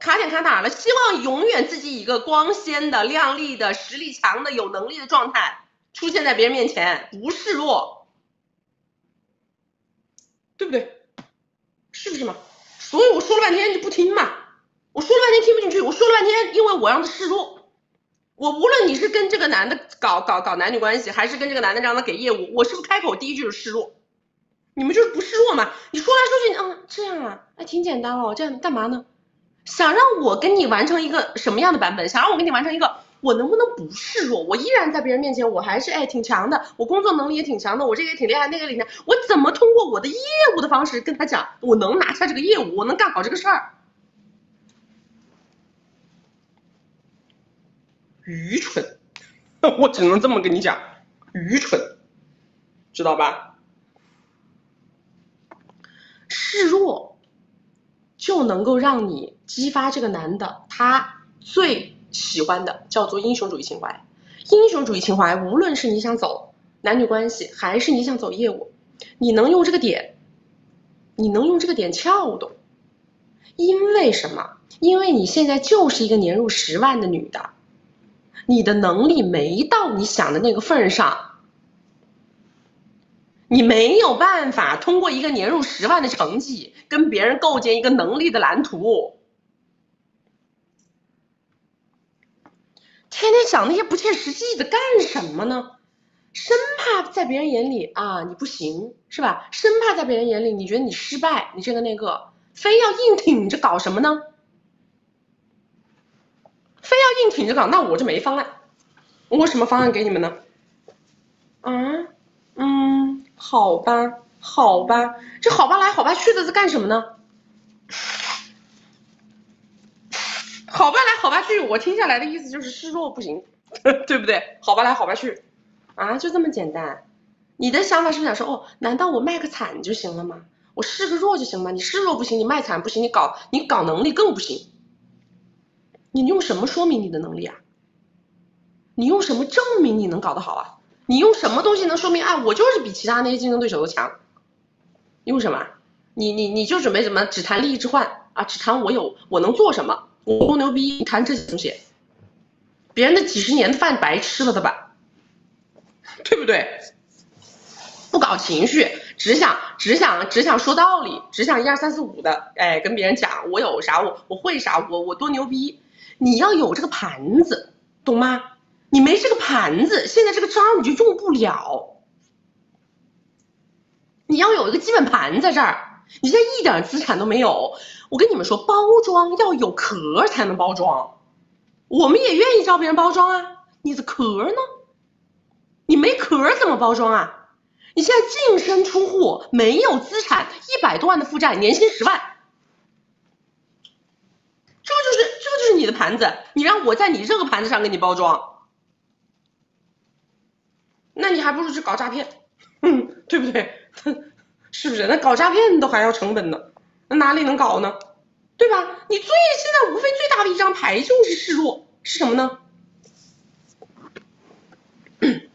卡点卡哪儿了？希望永远自己以一个光鲜的、亮丽的、实力强的、有能力的状态出现在别人面前，不示弱，对不对？是不是嘛？所以我说了半天你不听嘛，我说了半天听不进去，我说了半天，因为我让他示弱。我无论你是跟这个男的搞搞搞男女关系，还是跟这个男的让他给业务，我是不是开口第一句就是示弱？你们就是不示弱嘛？你说来说去，嗯，这样啊，哎，挺简单哦，这样干嘛呢？想让我跟你完成一个什么样的版本？想让我跟你完成一个，我能不能不示弱？我依然在别人面前，我还是哎挺强的，我工作能力也挺强的，我这个也挺厉害，那个也挺厉害，我怎么通过我的业务的方式跟他讲，我能拿下这个业务，我能干好这个事儿？愚蠢，我只能这么跟你讲，愚蠢，知道吧？示弱就能够让你激发这个男的他最喜欢的叫做英雄主义情怀。英雄主义情怀，无论是你想走男女关系，还是你想走业务，你能用这个点，你能用这个点撬动，因为什么？因为你现在就是一个年入十万的女的。你的能力没到你想的那个份上，你没有办法通过一个年入十万的成绩跟别人构建一个能力的蓝图。天天想那些不切实际的干什么呢？生怕在别人眼里啊你不行是吧？生怕在别人眼里你觉得你失败，你这个那个，非要硬挺着搞什么呢？非要硬挺着搞，那我就没方案。我什么方案给你们呢？啊，嗯，好吧，好吧，这好吧来好吧去的是干什么呢？好吧来好吧去，我听下来的意思就是示弱不行，对不对？好吧来好吧去，啊，就这么简单。你的想法是不是想说，哦，难道我卖个惨就行了吗？我示个弱就行吗？你示弱不行，你卖惨不行，你搞你搞能力更不行。你用什么说明你的能力啊？你用什么证明你能搞得好啊？你用什么东西能说明啊？我就是比其他那些竞争对手都强。用什么？你你你就准备什么？只谈利益置换啊？只谈我有我能做什么？我多牛逼？你谈这些东西，别人的几十年的饭白吃了的吧？对不对？不搞情绪，只想只想只想说道理，只想一二三四五的，哎，跟别人讲我有啥，我我会啥，我我多牛逼。你要有这个盘子，懂吗？你没这个盘子，现在这个招你就用不了。你要有一个基本盘在这儿，你现在一点资产都没有。我跟你们说，包装要有壳才能包装。我们也愿意招别人包装啊，你的壳呢？你没壳怎么包装啊？你现在净身出户，没有资产，一百多万的负债，年薪十万。这个就是这个就是你的盘子，你让我在你这个盘子上给你包装，那你还不如去搞诈骗，嗯，对不对？是不是？那搞诈骗都还要成本呢，那哪里能搞呢？对吧？你最现在无非最大的一张牌就是示弱，是什么呢？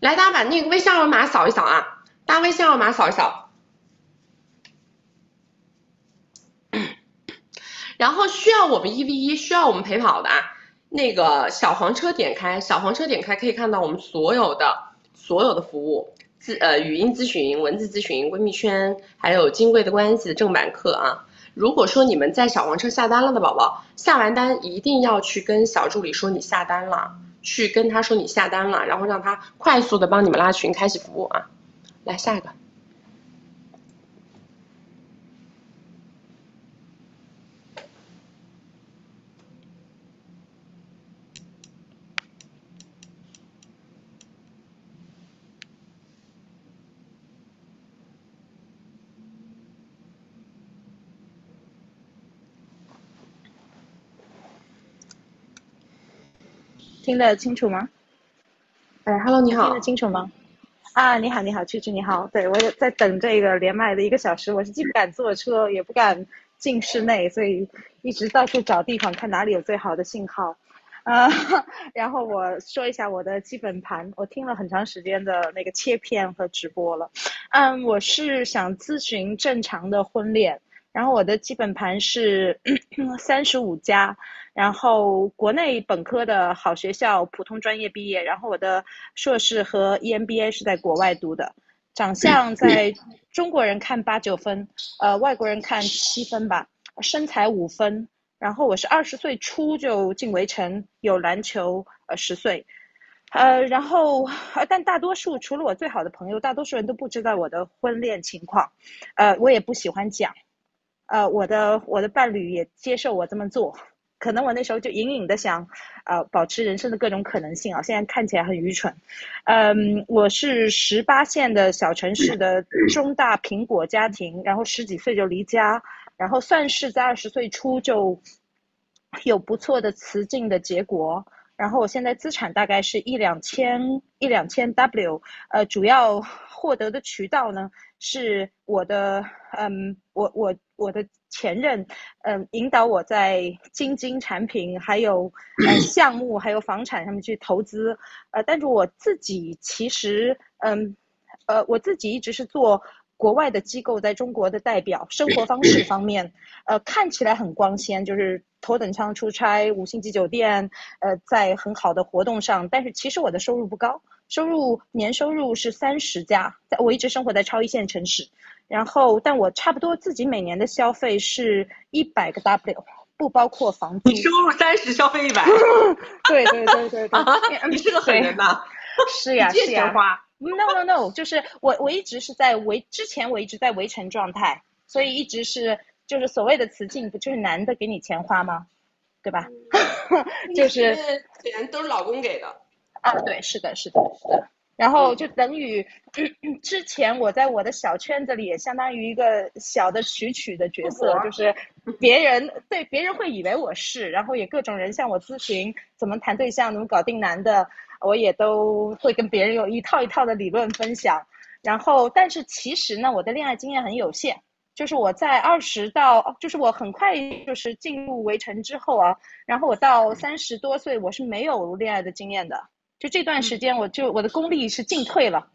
来，大家把那个微信二维码扫一扫啊！大家微信二维码扫一扫。然后需要我们一 v 一，需要我们陪跑的啊，那个小黄车点开，小黄车点开可以看到我们所有的所有的服务，咨呃语音咨询、文字咨询、闺蜜圈，还有金贵的关系的正版课啊。如果说你们在小黄车下单了的宝宝，下完单一定要去跟小助理说你下单了，去跟他说你下单了，然后让他快速的帮你们拉群开启服务啊。来下一个。听得清楚吗？哎，Hello，你好，听得清楚吗？啊，你好，你好，蛐蛐你好，对我也在等这个连麦的一个小时，我是既不敢坐车，也不敢进室内，所以一直到处找地方，看哪里有最好的信号。啊，然后我说一下我的基本盘，我听了很长时间的那个切片和直播了。嗯，我是想咨询正常的婚恋，然后我的基本盘是 三十五家，然后国内本科的好学校，普通专业毕业，然后我的硕士和 EMBA 是在国外读的，长相 在中国人看八九分，呃，外国人看七分吧，身材五分。然后我是二十岁初就进围城，有篮球，呃，十岁，呃，然后，但大多数除了我最好的朋友，大多数人都不知道我的婚恋情况，呃，我也不喜欢讲，呃，我的我的伴侣也接受我这么做，可能我那时候就隐隐的想，呃，保持人生的各种可能性啊，现在看起来很愚蠢，嗯，我是十八线的小城市的中大苹果家庭，然后十几岁就离家。然后算是在二十岁初就有不错的辞境的结果，然后我现在资产大概是一两千一两千 W，呃，主要获得的渠道呢是我的嗯，我我我的前任嗯引导我在基金产品还有呃 项目还有房产上面去投资，呃，但是我自己其实嗯呃我自己一直是做。国外的机构在中国的代表，生活方式方面，呃，看起来很光鲜，就是头等舱出差，五星级酒店，呃，在很好的活动上。但是其实我的收入不高，收入年收入是三十加，在我一直生活在超一线城市。然后，但我差不多自己每年的消费是一百个 W，不包括房租。你收入三十，消费一百？对对对对对，你是个狠人呐！是呀是呀。No no no，就是我我一直是在围之前我一直在围城状态，所以一直是就是所谓的雌竞，不就是男的给你钱花吗？对吧？就是钱都是老公给的。啊，对，是的，是的，是的。然后就等于之前我在我的小圈子里也相当于一个小的曲曲的角色，就是别人对别人会以为我是，然后也各种人向我咨询怎么谈对象，怎么搞定男的。我也都会跟别人有一套一套的理论分享，然后，但是其实呢，我的恋爱经验很有限。就是我在二十到，就是我很快就是进入围城之后啊，然后我到三十多岁，我是没有恋爱的经验的。就这段时间，我就我的功力是进退了，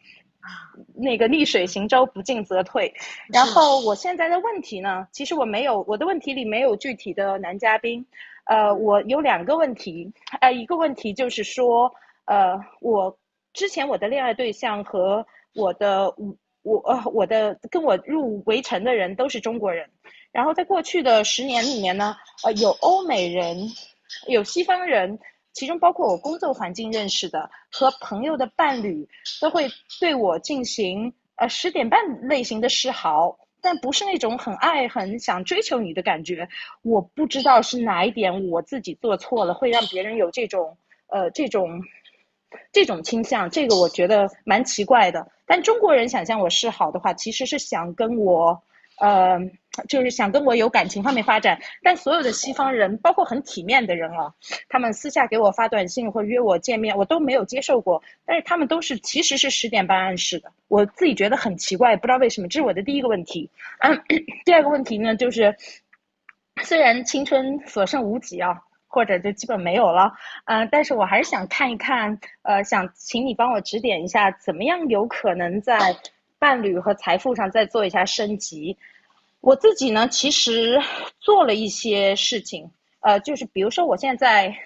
那个逆水行舟，不进则退。然后我现在的问题呢，其实我没有我的问题里没有具体的男嘉宾，呃，我有两个问题，呃，一个问题就是说。呃，我之前我的恋爱对象和我的我呃我的跟我入围城的人都是中国人，然后在过去的十年里面呢，呃有欧美人，有西方人，其中包括我工作环境认识的和朋友的伴侣都会对我进行呃十点半类型的示好，但不是那种很爱很想追求你的感觉，我不知道是哪一点我自己做错了，会让别人有这种呃这种。这种倾向，这个我觉得蛮奇怪的。但中国人想向我示好的话，其实是想跟我，呃，就是想跟我有感情方面发展。但所有的西方人，包括很体面的人啊，他们私下给我发短信或约我见面，我都没有接受过。但是他们都是其实是十点半暗示的，我自己觉得很奇怪，不知道为什么。这是我的第一个问题。嗯，第二个问题呢，就是虽然青春所剩无几啊。或者就基本没有了，嗯，但是我还是想看一看，呃，想请你帮我指点一下，怎么样有可能在伴侣和财富上再做一下升级。我自己呢，其实做了一些事情，呃，就是比如说我现在在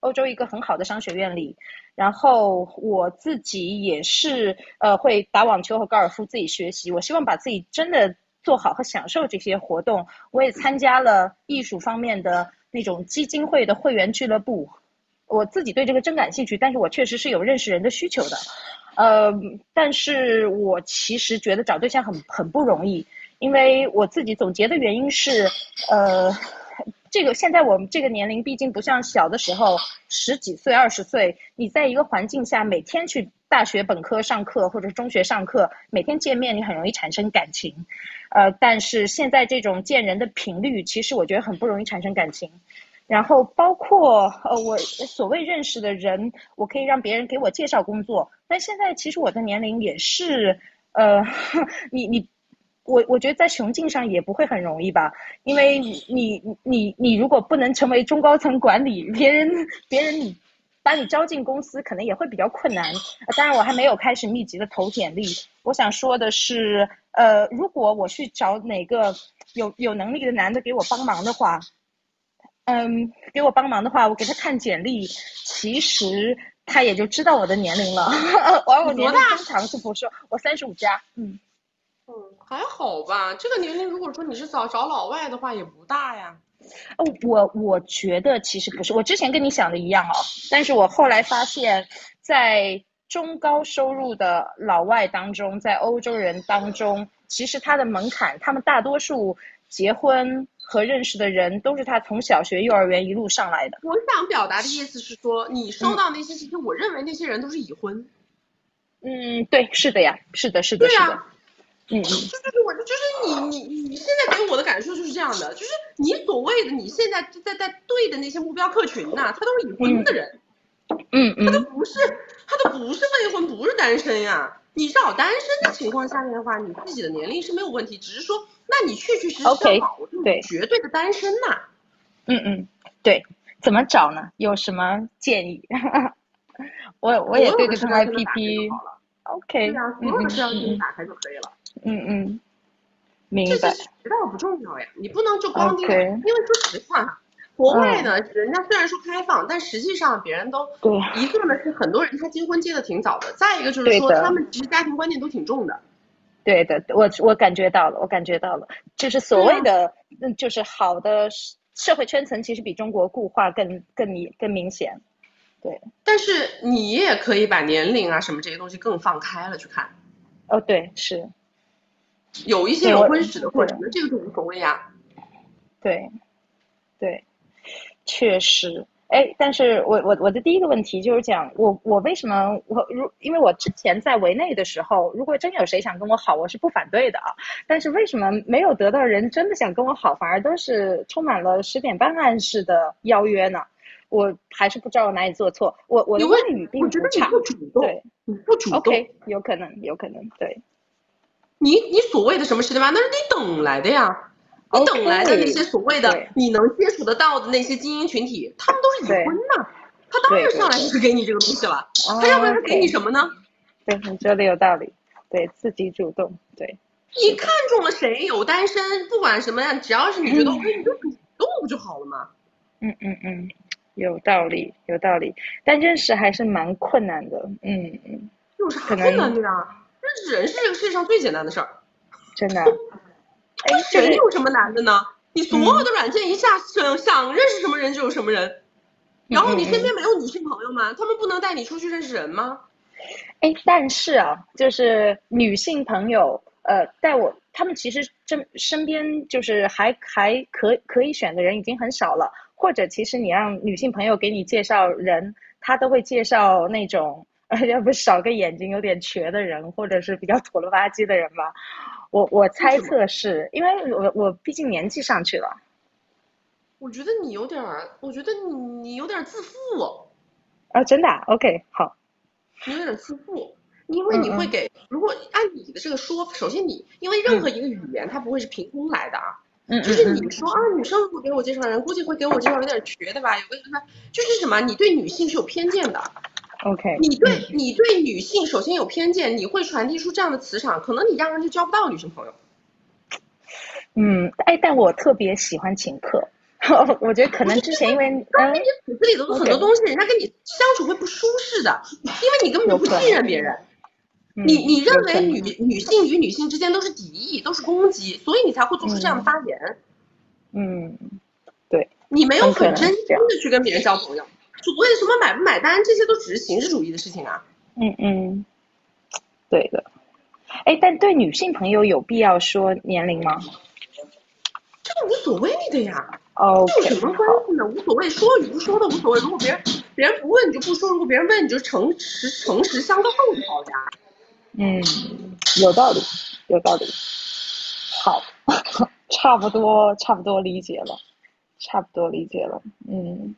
欧洲一个很好的商学院里，然后我自己也是呃会打网球和高尔夫自己学习，我希望把自己真的做好和享受这些活动。我也参加了艺术方面的。那种基金会的会员俱乐部，我自己对这个真感兴趣，但是我确实是有认识人的需求的，呃，但是我其实觉得找对象很很不容易，因为我自己总结的原因是，呃，这个现在我们这个年龄毕竟不像小的时候，十几岁、二十岁，你在一个环境下每天去大学本科上课或者中学上课，每天见面，你很容易产生感情。呃，但是现在这种见人的频率，其实我觉得很不容易产生感情。然后包括呃我所谓认识的人，我可以让别人给我介绍工作。但现在其实我的年龄也是，呃，你 你。我我觉得在雄竞上也不会很容易吧，因为你你你你如果不能成为中高层管理，别人别人你把你招进公司可能也会比较困难。当然我还没有开始密集的投简历。我想说的是，呃，如果我去找哪个有有能力的男的给我帮忙的话，嗯，给我帮忙的话，我给他看简历，其实他也就知道我的年龄了。而 我年龄通常是不是我三十五加，嗯。嗯，还好吧。这个年龄，如果说你是找找老外的话，也不大呀。哦，我我觉得其实不是，我之前跟你想的一样哦。但是我后来发现，在中高收入的老外当中，在欧洲人当中，其实他的门槛，他们大多数结婚和认识的人，都是他从小学、幼儿园一路上来的。我想表达的意思是说，你收到那些信息，我认为那些人都是已婚。嗯，对，是的呀，是的，是的，是的。嗯嗯，就是我，就是你，你你现在给我的感受就是这样的，就是你所谓的你现在在在对的那些目标客群呐，他都是已婚的人，嗯嗯，他都不是，他都不是未婚，不是单身呀。你找单身的情况下面的话，你自己的年龄是没有问题，只是说，那你确确实实要保住绝对的单身呐。嗯嗯，对，怎么找呢？有什么建议？我我也对这个 A P P，OK，对啊，所有的资料你打开就可以了。嗯嗯，明白。这些渠道不重要呀，你不能就光盯，因为说实话，国外呢，人家虽然说开放，但实际上别人都对一个呢是很多人他结婚结的挺早的，再一个就是说他们其实家庭观念都挺重的。对的，我我感觉到了，我感觉到了，就是所谓的，嗯，就是好的社会圈层，其实比中国固化更更明更明显。对，但是你也可以把年龄啊什么这些东西更放开了去看。哦，对，是。有一些有婚史的或者这个就无所谓啊。对，对，确实。哎，但是我我我的第一个问题就是讲，我我为什么我如因为我之前在围内的时候，如果真有谁想跟我好，我是不反对的啊。但是为什么没有得到人真的想跟我好，反而都是充满了十点半暗示的邀约呢？我还是不知道我哪里做错。我我的外语并不差，对，你不主动。OK，有可能，有可能，对。你你所谓的什么十点半，那是你等来的呀。你等来的那些所谓的你能接触得到的那些精英群体，他们都是已婚呐，他当然上来就是给你这个东西了。他要不然他给你什么呢？对，你说的有道理。对自己主动，对。你看中了谁有单身，不管什么样，只要是你觉得 OK，你就主动不就好了吗？嗯嗯嗯，有道理，有道理。但认识还是蛮困难的。嗯嗯。有啥困难的呀？认识人是这个世界上最简单的事儿，真的。哎，人有什么难的呢？你所有的软件一下想想认识什么人就有什么人，然后你身边没有女性朋友吗？他们不能带你出去认识人吗？哎，但是啊，就是女性朋友，呃，带我，他们其实身身边就是还还可可以选的人已经很少了，或者其实你让女性朋友给你介绍人，她都会介绍那种。要不少个眼睛有点瘸的人，或者是比较土了吧唧的人吧。我我猜测是因为我我毕竟年纪上去了。我觉得你有点儿，我觉得你你有点自负。啊，真的？OK，好。你有点自负，因为你会给，如果按你的这个说，首先你因为任何一个语言它不会是凭空来的啊。嗯就是你说啊，女生如果给我介绍人，估计会给我介绍有点瘸的吧？有个什么，就是什么，你对女性是有偏见的。OK，你对你对女性首先有偏见，你会传递出这样的磁场，可能你压根就交不到女性朋友。嗯，哎，但我特别喜欢请客，我觉得可能之前因为嗯，骨子里头很多东西，人家跟你相处会不舒适的，因为你根本就不信任别人。你你认为女女性与女性之间都是敌意，都是攻击，所以你才会做出这样的发言。嗯，对，你没有很真心的去跟别人交朋友。所谓的什么买不买单，这些都只是形式主义的事情啊。嗯嗯，对的。哎，但对女性朋友有必要说年龄吗？这个无所谓的呀。哦。这有什么关系呢？无所谓，说与不说都无所谓。如果别人别人不问你就不说，如果别人问你就诚实诚实相告就好了呀。嗯，有道理，有道理。好，差不多差不多理解了。差不多理解了，嗯，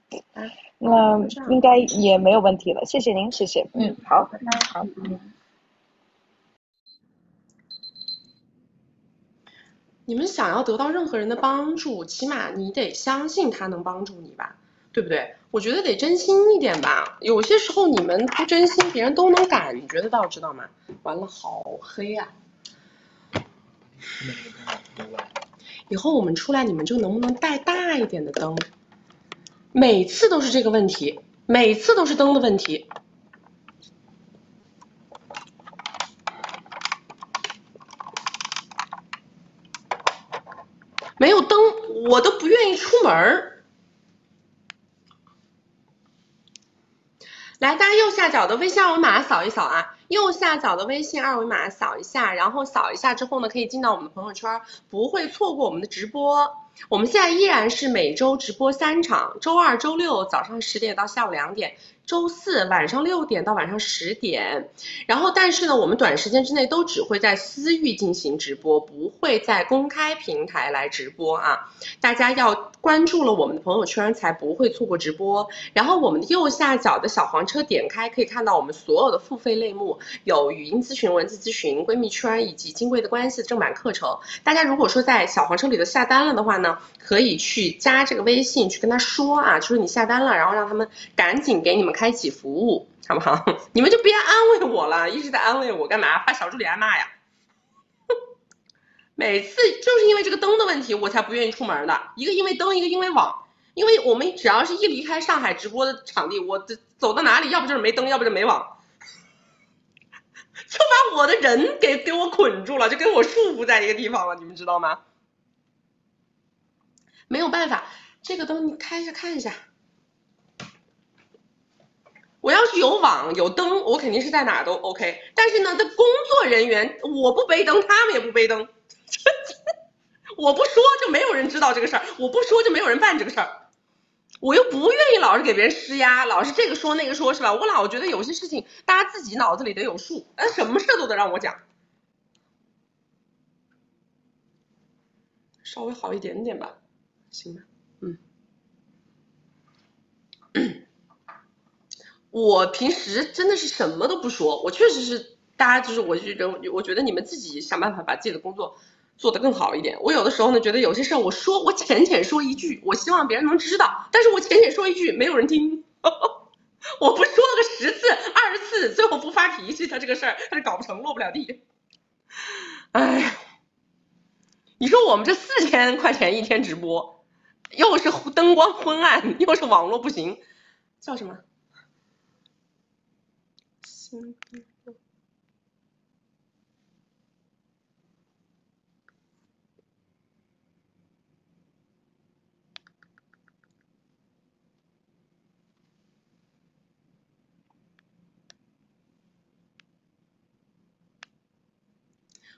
那应该也没有问题了，谢谢您，谢谢，嗯，好，好，嗯。你们想要得到任何人的帮助，起码你得相信他能帮助你吧，对不对？我觉得得真心一点吧。有些时候你们不真心，别人都能感觉得到，知道吗？完了，好黑呀！以后我们出来，你们就能不能带大一点的灯？每次都是这个问题，每次都是灯的问题。没有灯，我都不愿意出门儿。来，大家右下角的微信二维码扫一扫啊！右下角的微信二维码扫一下，然后扫一下之后呢，可以进到我们的朋友圈，不会错过我们的直播。我们现在依然是每周直播三场，周二、周六早上十点到下午两点。周四晚上六点到晚上十点，然后但是呢，我们短时间之内都只会在私域进行直播，不会在公开平台来直播啊。大家要关注了我们的朋友圈，才不会错过直播。然后我们右下角的小黄车点开，可以看到我们所有的付费类目，有语音咨询、文字咨询、闺蜜圈以及金贵的关系正版课程。大家如果说在小黄车里头下单了的话呢，可以去加这个微信去跟他说啊，就是你下单了，然后让他们赶紧给你们。开启服务好不好？你们就别安慰我了，一直在安慰我干嘛？怕小助理挨骂呀？每次就是因为这个灯的问题，我才不愿意出门的。一个因为灯，一个因为网。因为我们只要是一离开上海直播的场地，我走到哪里，要不就是没灯，要不就没网，就把我的人给给我捆住了，就跟我束缚在一个地方了，你们知道吗？没有办法，这个灯你开一下看一下。我要是有网有灯，我肯定是在哪都 OK。但是呢，这工作人员我不背灯，他们也不背灯。我不说就没有人知道这个事儿，我不说就没有人办这个事儿。我又不愿意老是给别人施压，老是这个说那个说，是吧？我老觉得有些事情大家自己脑子里得有数，哎，什么事都得让我讲。稍微好一点点吧，行吧，嗯。我平时真的是什么都不说，我确实是大家就是我觉得我觉得你们自己想办法把自己的工作做得更好一点。我有的时候呢觉得有些事儿我说我浅浅说一句，我希望别人能知道，但是我浅浅说一句没有人听，我不说了个十次二十次，最后不发脾气，他这个事儿他就搞不成，落不了地。哎，你说我们这四千块钱一天直播，又是灯光昏暗，又是网络不行，叫什么？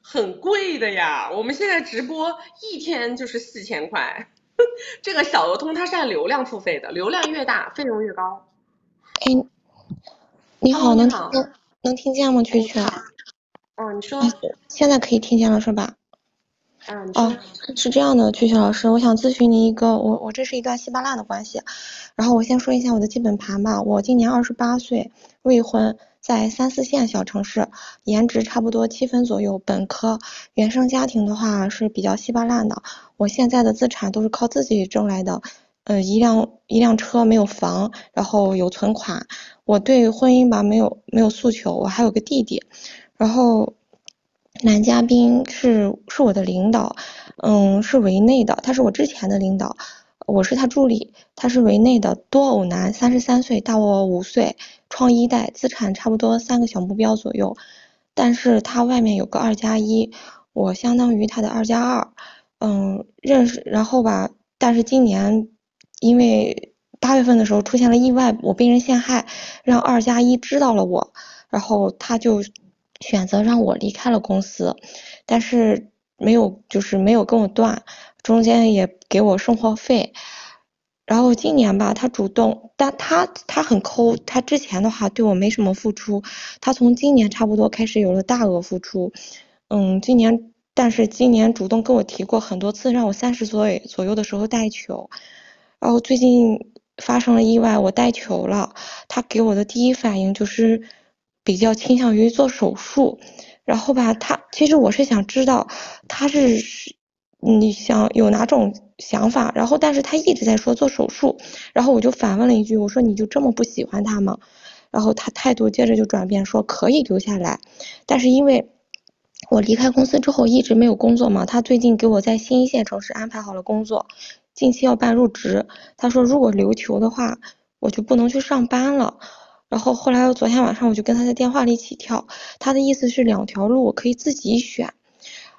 很贵的呀！我们现在直播一天就是四千块，这个小鹅通它是按流量付费的，流量越大费用越高。哎。你好，能听见能听见吗，蛐蛐？哦，你说。现在可以听见了是吧？嗯。哦，是这样的，蛐蛐老师，我想咨询您一个，我我这是一段稀巴烂的关系，然后我先说一下我的基本盘吧。我今年二十八岁，未婚，在三四线小城市，颜值差不多七分左右，本科，原生家庭的话是比较稀巴烂的，我现在的资产都是靠自己挣来的。呃，一辆一辆车没有房，然后有存款。我对婚姻吧没有没有诉求，我还有个弟弟。然后男嘉宾是是我的领导，嗯，是维内的，他是我之前的领导，我是他助理。他是维内的多偶男，三十三岁，大我五岁，创一代，资产差不多三个小目标左右。但是他外面有个二加一，我相当于他的二加二。嗯，认识，然后吧，但是今年。因为八月份的时候出现了意外，我被人陷害，让二加一知道了我，然后他就选择让我离开了公司，但是没有就是没有跟我断，中间也给我生活费，然后今年吧，他主动，但他他很抠，他之前的话对我没什么付出，他从今年差不多开始有了大额付出，嗯，今年但是今年主动跟我提过很多次，让我三十岁左右的时候带球。然后最近发生了意外，我带球了，他给我的第一反应就是比较倾向于做手术。然后吧，他其实我是想知道他是你想有哪种想法，然后但是他一直在说做手术，然后我就反问了一句，我说你就这么不喜欢他吗？然后他态度接着就转变，说可以留下来，但是因为我离开公司之后一直没有工作嘛，他最近给我在新一线城市安排好了工作，近期要办入职，他说如果留球的话，我就不能去上班了。然后后来昨天晚上我就跟他在电话里起跳，他的意思是两条路可以自己选，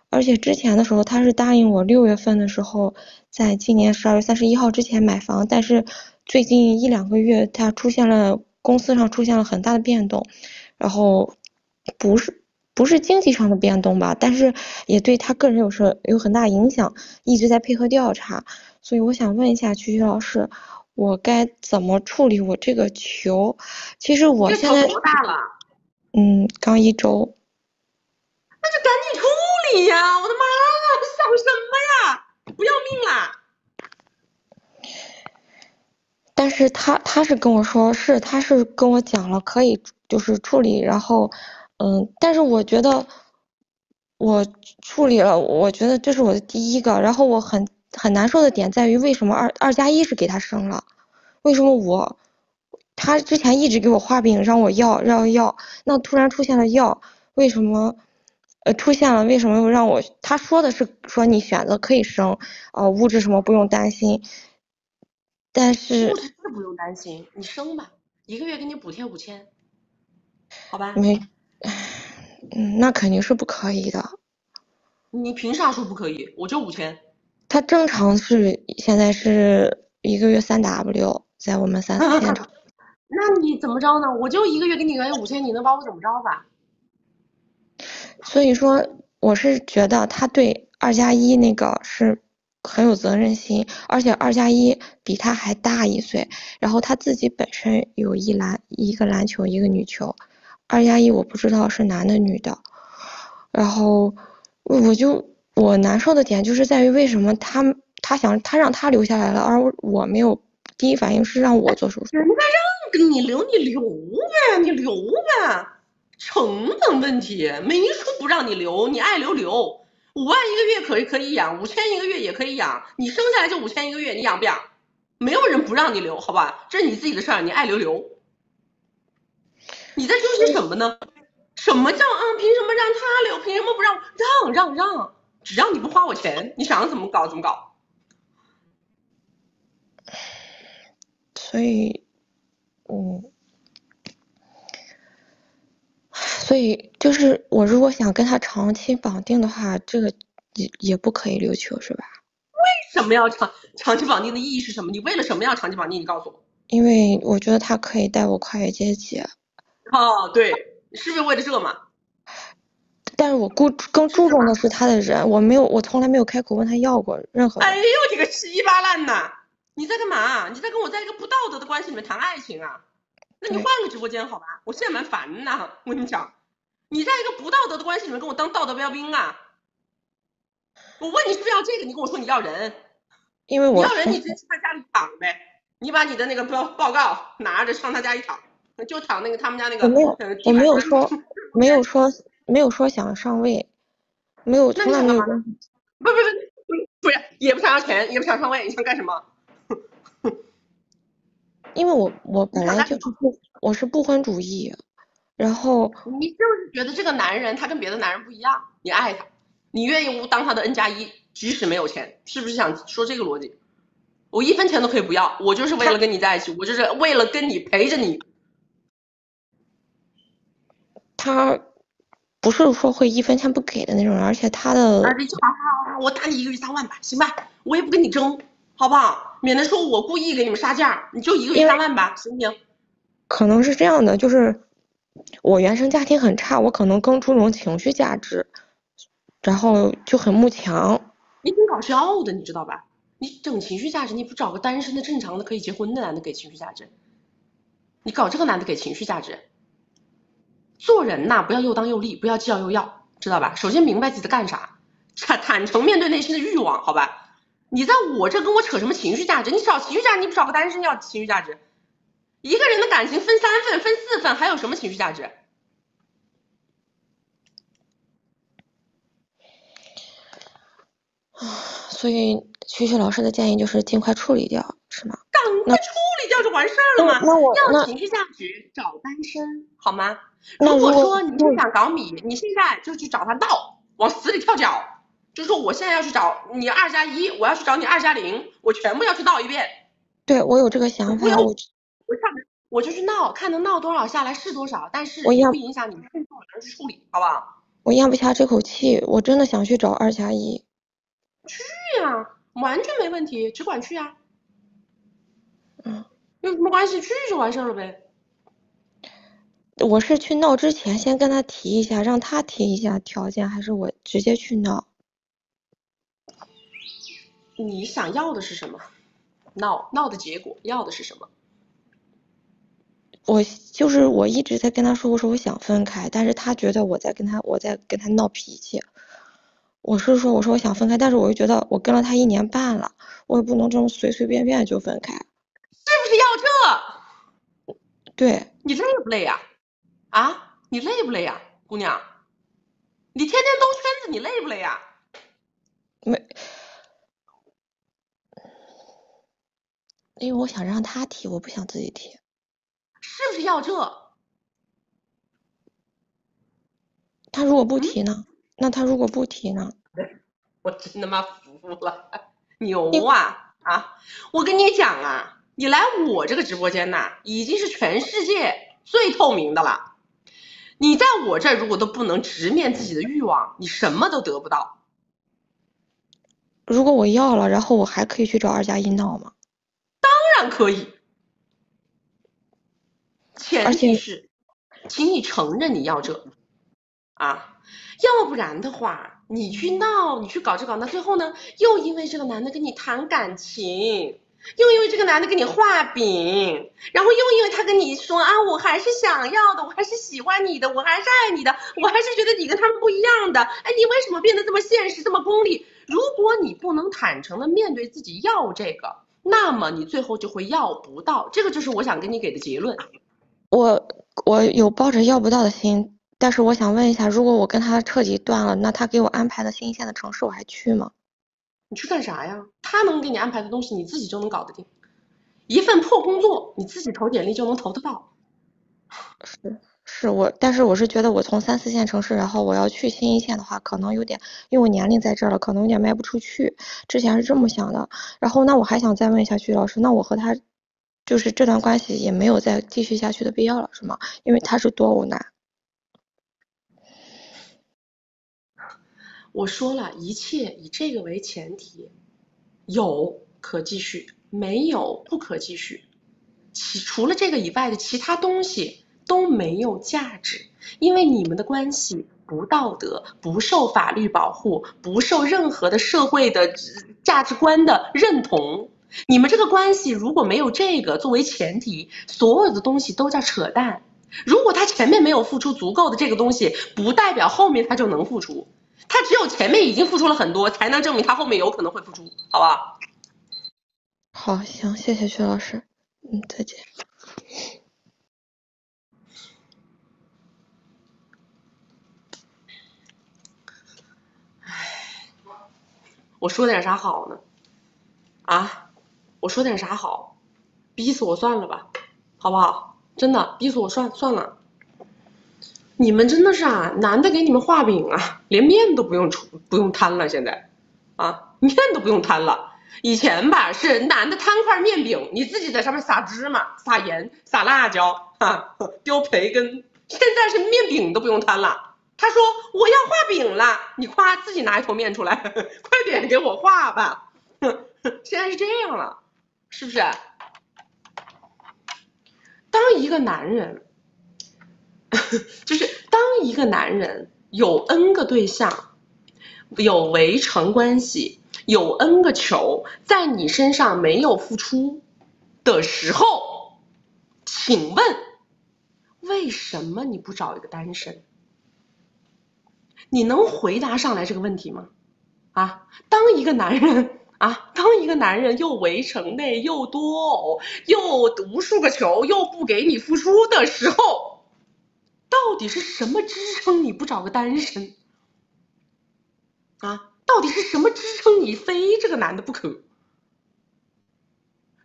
而且之前的时候他是答应我六月份的时候，在今年十二月三十一号之前买房，但是最近一两个月他出现了公司上出现了很大的变动，然后不是不是经济上的变动吧，但是也对他个人有是有很大影响，一直在配合调查，所以我想问一下曲曲老师。我该怎么处理我这个球？其实我现在多大了？嗯，刚一周。那就赶紧处理呀！我的妈，想什么呀？不要命啦！但是他他是跟我说是，他是跟我讲了可以就是处理，然后嗯，但是我觉得我处理了，我觉得这是我的第一个，然后我很。很难受的点在于，为什么二二加一是给他生了？为什么我他之前一直给我画饼让我要让要，那突然出现了要，为什么呃出现了？为什么又让我？他说的是说你选择可以生，呃物质什么不用担心，但是物质是不用担心，你生吧，一个月给你补贴五千，好吧？没，嗯，那肯定是不可以的。你凭啥说不可以？我就五千。他正常是现在是一个月三 W，在我们三四线城。那你怎么着呢？我就一个月给你个五千，你能把我怎么着吧？所以说，我是觉得他对二加一那个是很有责任心，而且二加一比他还大一岁，然后他自己本身有一篮一个篮球一个女球，二加一我不知道是男的女的，然后我就。我难受的点就是在于为什么他他想他让他留下来了，而我没有第一反应是让我做手术。人家让给你留你留呗，你留呗，成本问题没说不让你留，你爱留留。五万一个月可以可以养，五千一个月也可以养，你生下来就五千一个月，你养不养？没有人不让你留，好吧？这是你自己的事儿，你爱留留。你在纠结什么呢？什么叫啊？凭什么让他留？凭什么不让？让让让！只要你不花我钱，你想怎么搞怎么搞。所以，嗯，所以就是我如果想跟他长期绑定的话，这个也也不可以留球，是吧？为什么要长长期绑定的意义是什么？你为了什么要长期绑定？你告诉我。因为我觉得他可以带我跨越阶级。哦，对，是不是为了这个嘛？但是我更更注重的是他的人，我没有，我从来没有开口问他要过任何。哎呦，你个稀巴烂呐！你在干嘛？你在跟我在一个不道德的关系里面谈爱情啊？那你换个直播间好吧？我现在蛮烦的，我跟你讲，你在一个不道德的关系里面跟我当道德标兵啊？我问你是不是要这个？你跟我说你要人，因为我要人，你直接去他家里躺呗。你把你的那个报报告拿着上他家一躺，就躺那个他们家那个。我没有，我没有说，没有说。没有说想上位，没有从来没有。不不不不是，也不想要钱，也不想上位，你想干什么？因为我我本来就是不，我是不婚主义，然后你就是觉得这个男人他跟别的男人不一样，你爱他，你愿意当他的 N 加一，即使没有钱，是不是想说这个逻辑？我一分钱都可以不要，我就是为了跟你在一起，我就是为了跟你陪着你。他。不是说会一分钱不给的那种人，而且他的。好好好，我打你一个月三万吧，行吧？我也不跟你争，好不好？免得说我故意给你们杀价，你就一个月三万吧，行不行？可能是这样的，就是我原生家庭很差，我可能更注重情绪价值，然后就很慕强。你挺搞笑的，你知道吧？你整情绪价值，你不找个单身的、正常的、可以结婚的男的给情绪价值？你搞这个男的给情绪价值？做人呐，不要又当又立，不要既要又要，知道吧？首先明白自己在干啥，坦坦诚面对内心的欲望，好吧？你在我这跟我扯什么情绪价值？你找情绪价值，你不找个单身要情绪价值？一个人的感情分三份，分四份，还有什么情绪价值？啊，所以曲曲老师的建议就是尽快处理掉，是吗？赶快处理掉就完事儿了嘛。那我要那情绪价值找单身好吗？那如果说你是想搞米，你现在就去找他闹，往死里跳脚，就是说我现在要去找你二加一，我要去找你二加零，我全部要去闹一遍。对我有这个想法，我我我上我就去闹，看能闹多少下来是多少，但是不影响你迅速的去处理，好不好？我咽不下这口气，我真的想去找二加一。去呀、完全没问题，只管去呀、嗯，有什么关系？去就完事儿了呗。我是去闹之前先跟他提一下，让他提一下条件，还是我直接去闹？你想要的是什么？闹闹的结果要的是什么？我就是我一直在跟他说，我说我想分开，但是他觉得我在跟他我在跟他闹脾气。我是说我说我想分开，但是我又觉得我跟了他一年半了，我也不能这么随随便便就分开。是不是要这？对，你累不累呀、啊？你累不累呀、姑娘？你天天兜圈子，你累不累呀、没，因为我想让他提，我不想自己提。是不是要这？他如果不提呢？那他如果不提呢？我真他妈服了，牛啊啊！我跟你讲啊，你来我这个直播间呐，已经是全世界最透明的了。你在我这儿如果都不能直面自己的欲望，你什么都得不到。如果我要了，然后我还可以去找二加一闹吗？当然可以，前提是，请你承认你要这啊，要不然的话，你去闹，你去搞这搞那，最后呢，又因为这个男的跟你谈感情，又因为这个男的给你画饼，然后又因为他跟你说啊，我还是想要的，我还是喜欢你的，我还是爱你的，我还是觉得你跟他们不一样的。哎，你为什么变得这么现实，这么功利？如果你不能坦诚的面对自己要这个，那么你最后就会要不到。这个就是我想跟你给的结论。我我有抱着要不到的心，但是我想问一下，如果我跟他彻底断了，那他给我安排的新一线的城市我还去吗？你去干啥呀？他能给你安排的东西，你自己就能搞得定。一份破工作，你自己投简历就能投得到。是是我，但是我是觉得我从三四线城市，然后我要去新一线的话，可能有点，因为我年龄在这儿了，可能有点迈不出去。之前是这么想的。然后那我还想再问一下徐老师，那我和他就是这段关系也没有再继续下去的必要了，是吗？因为他是多偶男。我说了一切以这个为前提，有可继续，没有不可继续。其除了这个以外的其他东西都没有价值，因为你们的关系不道德，不受法律保护，不受任何的社会的价值观的认同。你们这个关系如果没有这个作为前提，所有的东西都叫扯淡。如果他前面没有付出足够的这个东西，不代表后面他就能付出。他只有前面已经付出了很多，才能证明他后面有可能会付出，好吧？好，行，谢谢薛老师。嗯，再见。我说点啥好呢？啊，我说点啥好？逼死我算了吧，好不好？真的逼死我算算了。你们真的是啊，男的给你们画饼啊，连面都不用出，不用摊了，现在，啊，面都不用摊了。以前吧是男的摊块面饼，你自己在上面撒芝麻、撒盐、撒辣椒，啊，丢培根。现在是面饼都不用摊了。他说我要画饼了，你夸自己拿一坨面出来，呵 呵快点给我画吧呵呵。现在是这样了，是不是？当一个男人，就是当一个男人有 N 个对象，有围城关系，有 N 个球在你身上没有付出的时候，请问为什么你不找一个单身？你能回答上来这个问题吗？啊，当一个男人啊，当一个男人又围城内又多偶又无数个球又不给你付出的时候，到底是什么支撑你不找个单身？啊，到底是什么支撑你非这个男的不可？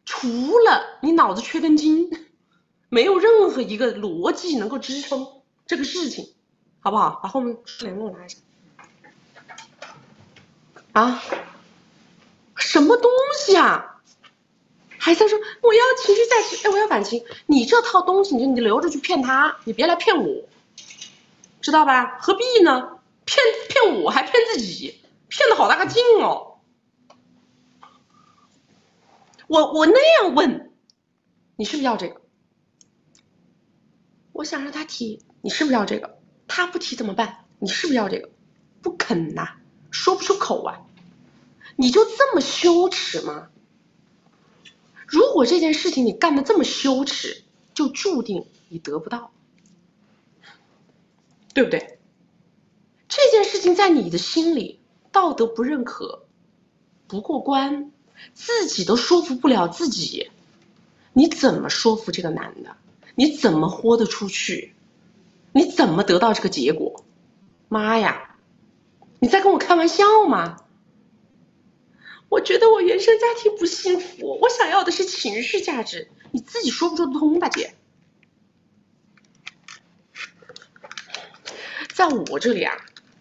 除了你脑子缺根筋，没有任何一个逻辑能够支撑这个事情，好不好？把后面联络拿一下。啊，什么东西啊？还在说我要情绪价值，哎，我要感情。你这套东西，你就你留着去骗他，你别来骗我，知道吧？何必呢？骗骗我还骗自己，骗的好大个劲哦！我我那样问，你是不是要这个？我想让他提，你是不是要这个？他不提怎么办？你是不是要这个？不肯呐。说不出口啊！你就这么羞耻吗？如果这件事情你干的这么羞耻，就注定你得不到，对不对？这件事情在你的心里道德不认可，不过关，自己都说服不了自己，你怎么说服这个男的？你怎么豁得出去？你怎么得到这个结果？妈呀！你在跟我开玩笑吗？我觉得我原生家庭不幸福，我想要的是情绪价值。你自己说不说得通，大姐？在我这里啊，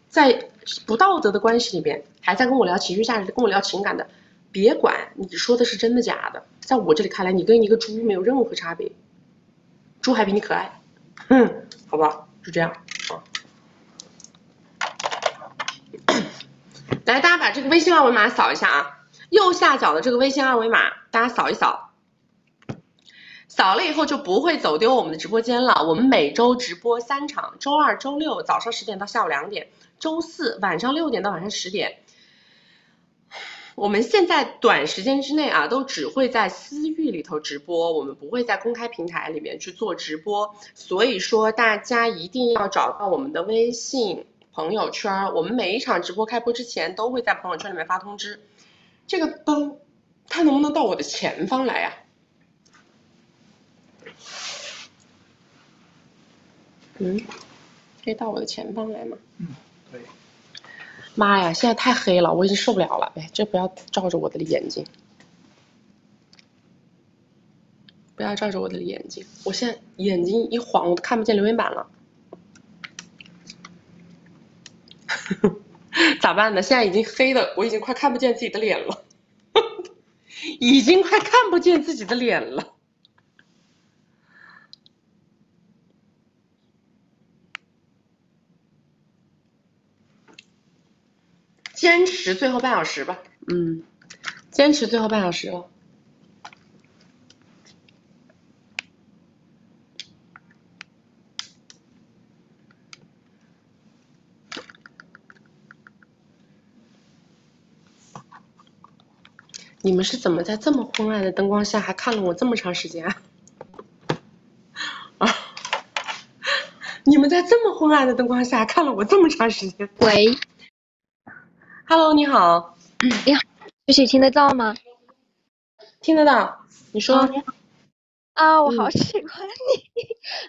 在不道德的关系里边，还在跟我聊情绪价值、跟我聊情感的，别管你说的是真的假的，在我这里看来，你跟一个猪没有任何差别，猪还比你可爱。嗯，好吧？就这样。来，大家把这个微信二维码扫一下啊，右下角的这个微信二维码，大家扫一扫，扫了以后就不会走丢我们的直播间了。我们每周直播三场，周二、周六早上十点到下午两点，周四晚上六点到晚上十点。我们现在短时间之内啊，都只会在私域里头直播，我们不会在公开平台里面去做直播，所以说大家一定要找到我们的微信。朋友圈，我们每一场直播开播之前都会在朋友圈里面发通知。这个灯，它能不能到我的前方来呀？嗯，可以到我的前方来吗？嗯，可以。妈呀，现在太黑了，我已经受不了了。哎，这不要照着我的眼睛，不要照着我的眼睛，我现在眼睛一晃，我都看不见留言板了。咋办呢？现在已经黑的，我已经快看不见自己的脸了，已经快看不见自己的脸了。坚持最后半小时吧，嗯，坚持最后半小时了。你们是怎么在这么昏暗的灯光下还看了我这么长时间啊？啊！你们在这么昏暗的灯光下看了我这么长时间？喂，Hello，你好，你好，旭旭听得到吗？听得到，你说。你好。啊，我好喜欢你。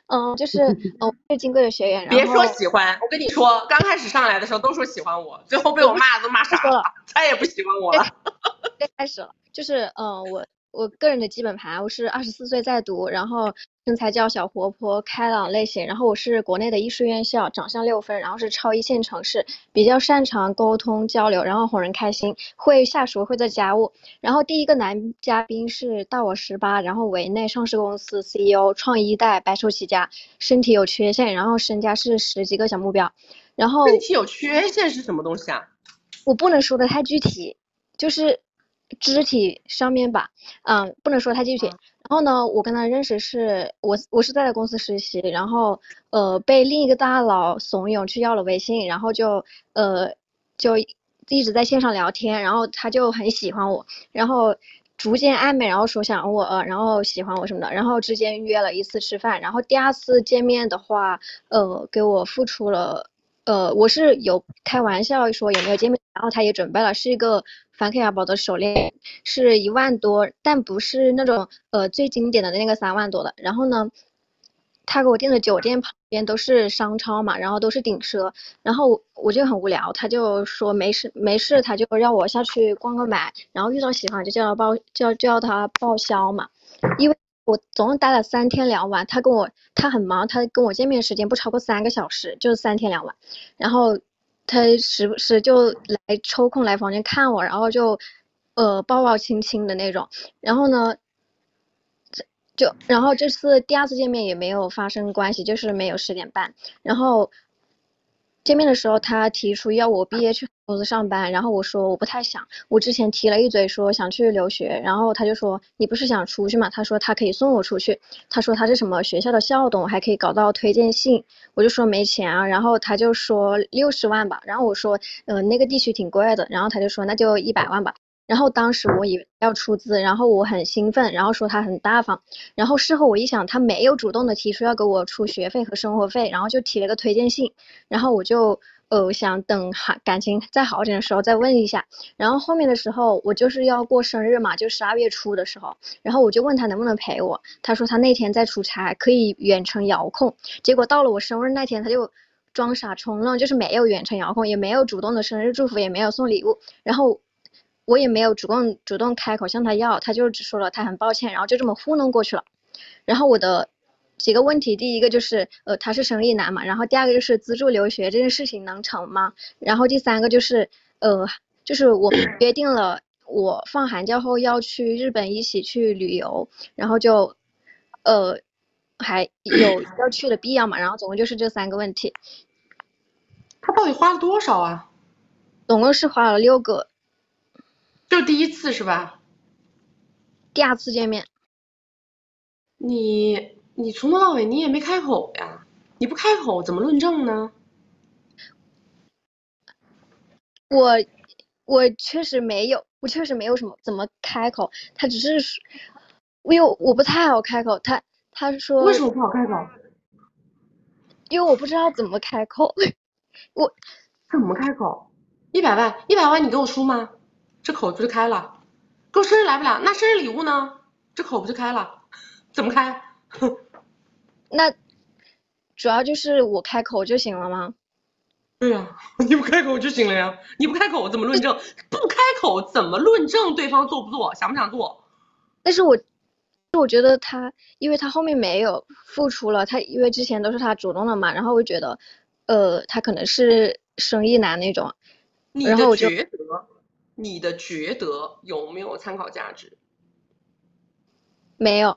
嗯，就是，嗯，最金贵的学员。别说喜欢，我跟你说，刚开始上来的时候都说喜欢我，最后被我骂都骂傻了，再也不喜欢我了。开始了，就是嗯，我我个人的基本盘，我是二十四岁在读，然后身材较小、活泼开朗类型，然后我是国内的艺术院校，长相六分，然后是超一线城市，比较擅长沟通交流，然后哄人开心，会下厨会做家务。然后第一个男嘉宾是大我十八，然后为内上市公司 CEO，创一代，白手起家，身体有缺陷，然后身家是十几个小目标。然后身体有缺陷是什么东西啊？我不能说的太具体，就是。肢体上面吧，嗯，不能说太具体。然后呢，我跟他认识是我我是在他公司实习，然后呃被另一个大佬怂恿去要了微信，然后就呃就一直在线上聊天，然后他就很喜欢我，然后逐渐暧昧，然后说想我，然后喜欢我什么的，然后之间约了一次吃饭，然后第二次见面的话，呃给我付出了呃，我是有开玩笑说有没有见面，然后他也准备了，是一个梵克雅宝的手链，是一万多，但不是那种呃最经典的那个三万多的。然后呢，他给我订的酒店旁边都是商超嘛，然后都是顶奢，然后我就很无聊，他就说没事没事，他就让我下去逛个买，然后遇到喜欢就叫他报叫叫他报销嘛，因为。我总共待了三天两晚，他跟我他很忙，他跟我见面时间不超过三个小时，就是三天两晚。然后他时不时就来抽空来房间看我，然后就呃抱抱亲亲的那种。然后呢，就然后这次第二次见面也没有发生关系，就是没有十点半。然后。见面的时候，他提出要我毕业去公司上班，然后我说我不太想。我之前提了一嘴说想去留学，然后他就说你不是想出去吗？他说他可以送我出去。他说他是什么学校的校董，还可以搞到推荐信。我就说没钱啊，然后他就说六十万吧。然后我说呃那个地区挺贵的，然后他就说那就一百万吧。然后当时我以为要出资，然后我很兴奋，然后说他很大方。然后事后我一想，他没有主动的提出要给我出学费和生活费，然后就提了个推荐信。然后我就呃想等好感情再好点的时候再问一下。然后后面的时候我就是要过生日嘛，就十二月初的时候，然后我就问他能不能陪我，他说他那天在出差，可以远程遥控。结果到了我生日那天，他就装傻充愣，就是没有远程遥控，也没有主动的生日祝福，也没有送礼物。然后。我也没有主动主动开口向他要，他就只说了他很抱歉，然后就这么糊弄过去了。然后我的几个问题，第一个就是呃他是生意难嘛，然后第二个就是资助留学这件事情能成吗？然后第三个就是呃就是我们约定了我放寒假后要去日本一起去旅游，然后就呃还有 要去的必要嘛？然后总共就是这三个问题。他到底花了多少啊？总共是花了六个。就第一次是吧？第二次见面，你你从头到尾你也没开口呀？你不开口怎么论证呢？我我确实没有，我确实没有什么怎么开口，他只是我有我不太好开口，他他说为什么不好开口？因为我不知道怎么开口，我怎么开口？一百万一百万你给我出吗？这口不就开了？过生日来不了，那生日礼物呢？这口不就开了？怎么开？那主要就是我开口就行了吗？对呀，你不开口就行了呀。你不开口怎么论证？不开口怎么论证对方做不做，想不想做？但是我我觉得他，因为他后面没有付出了，他因为之前都是他主动的嘛，然后我觉得，呃，他可能是生意男那种，然后我就。你的觉得有没有参考价值？没有。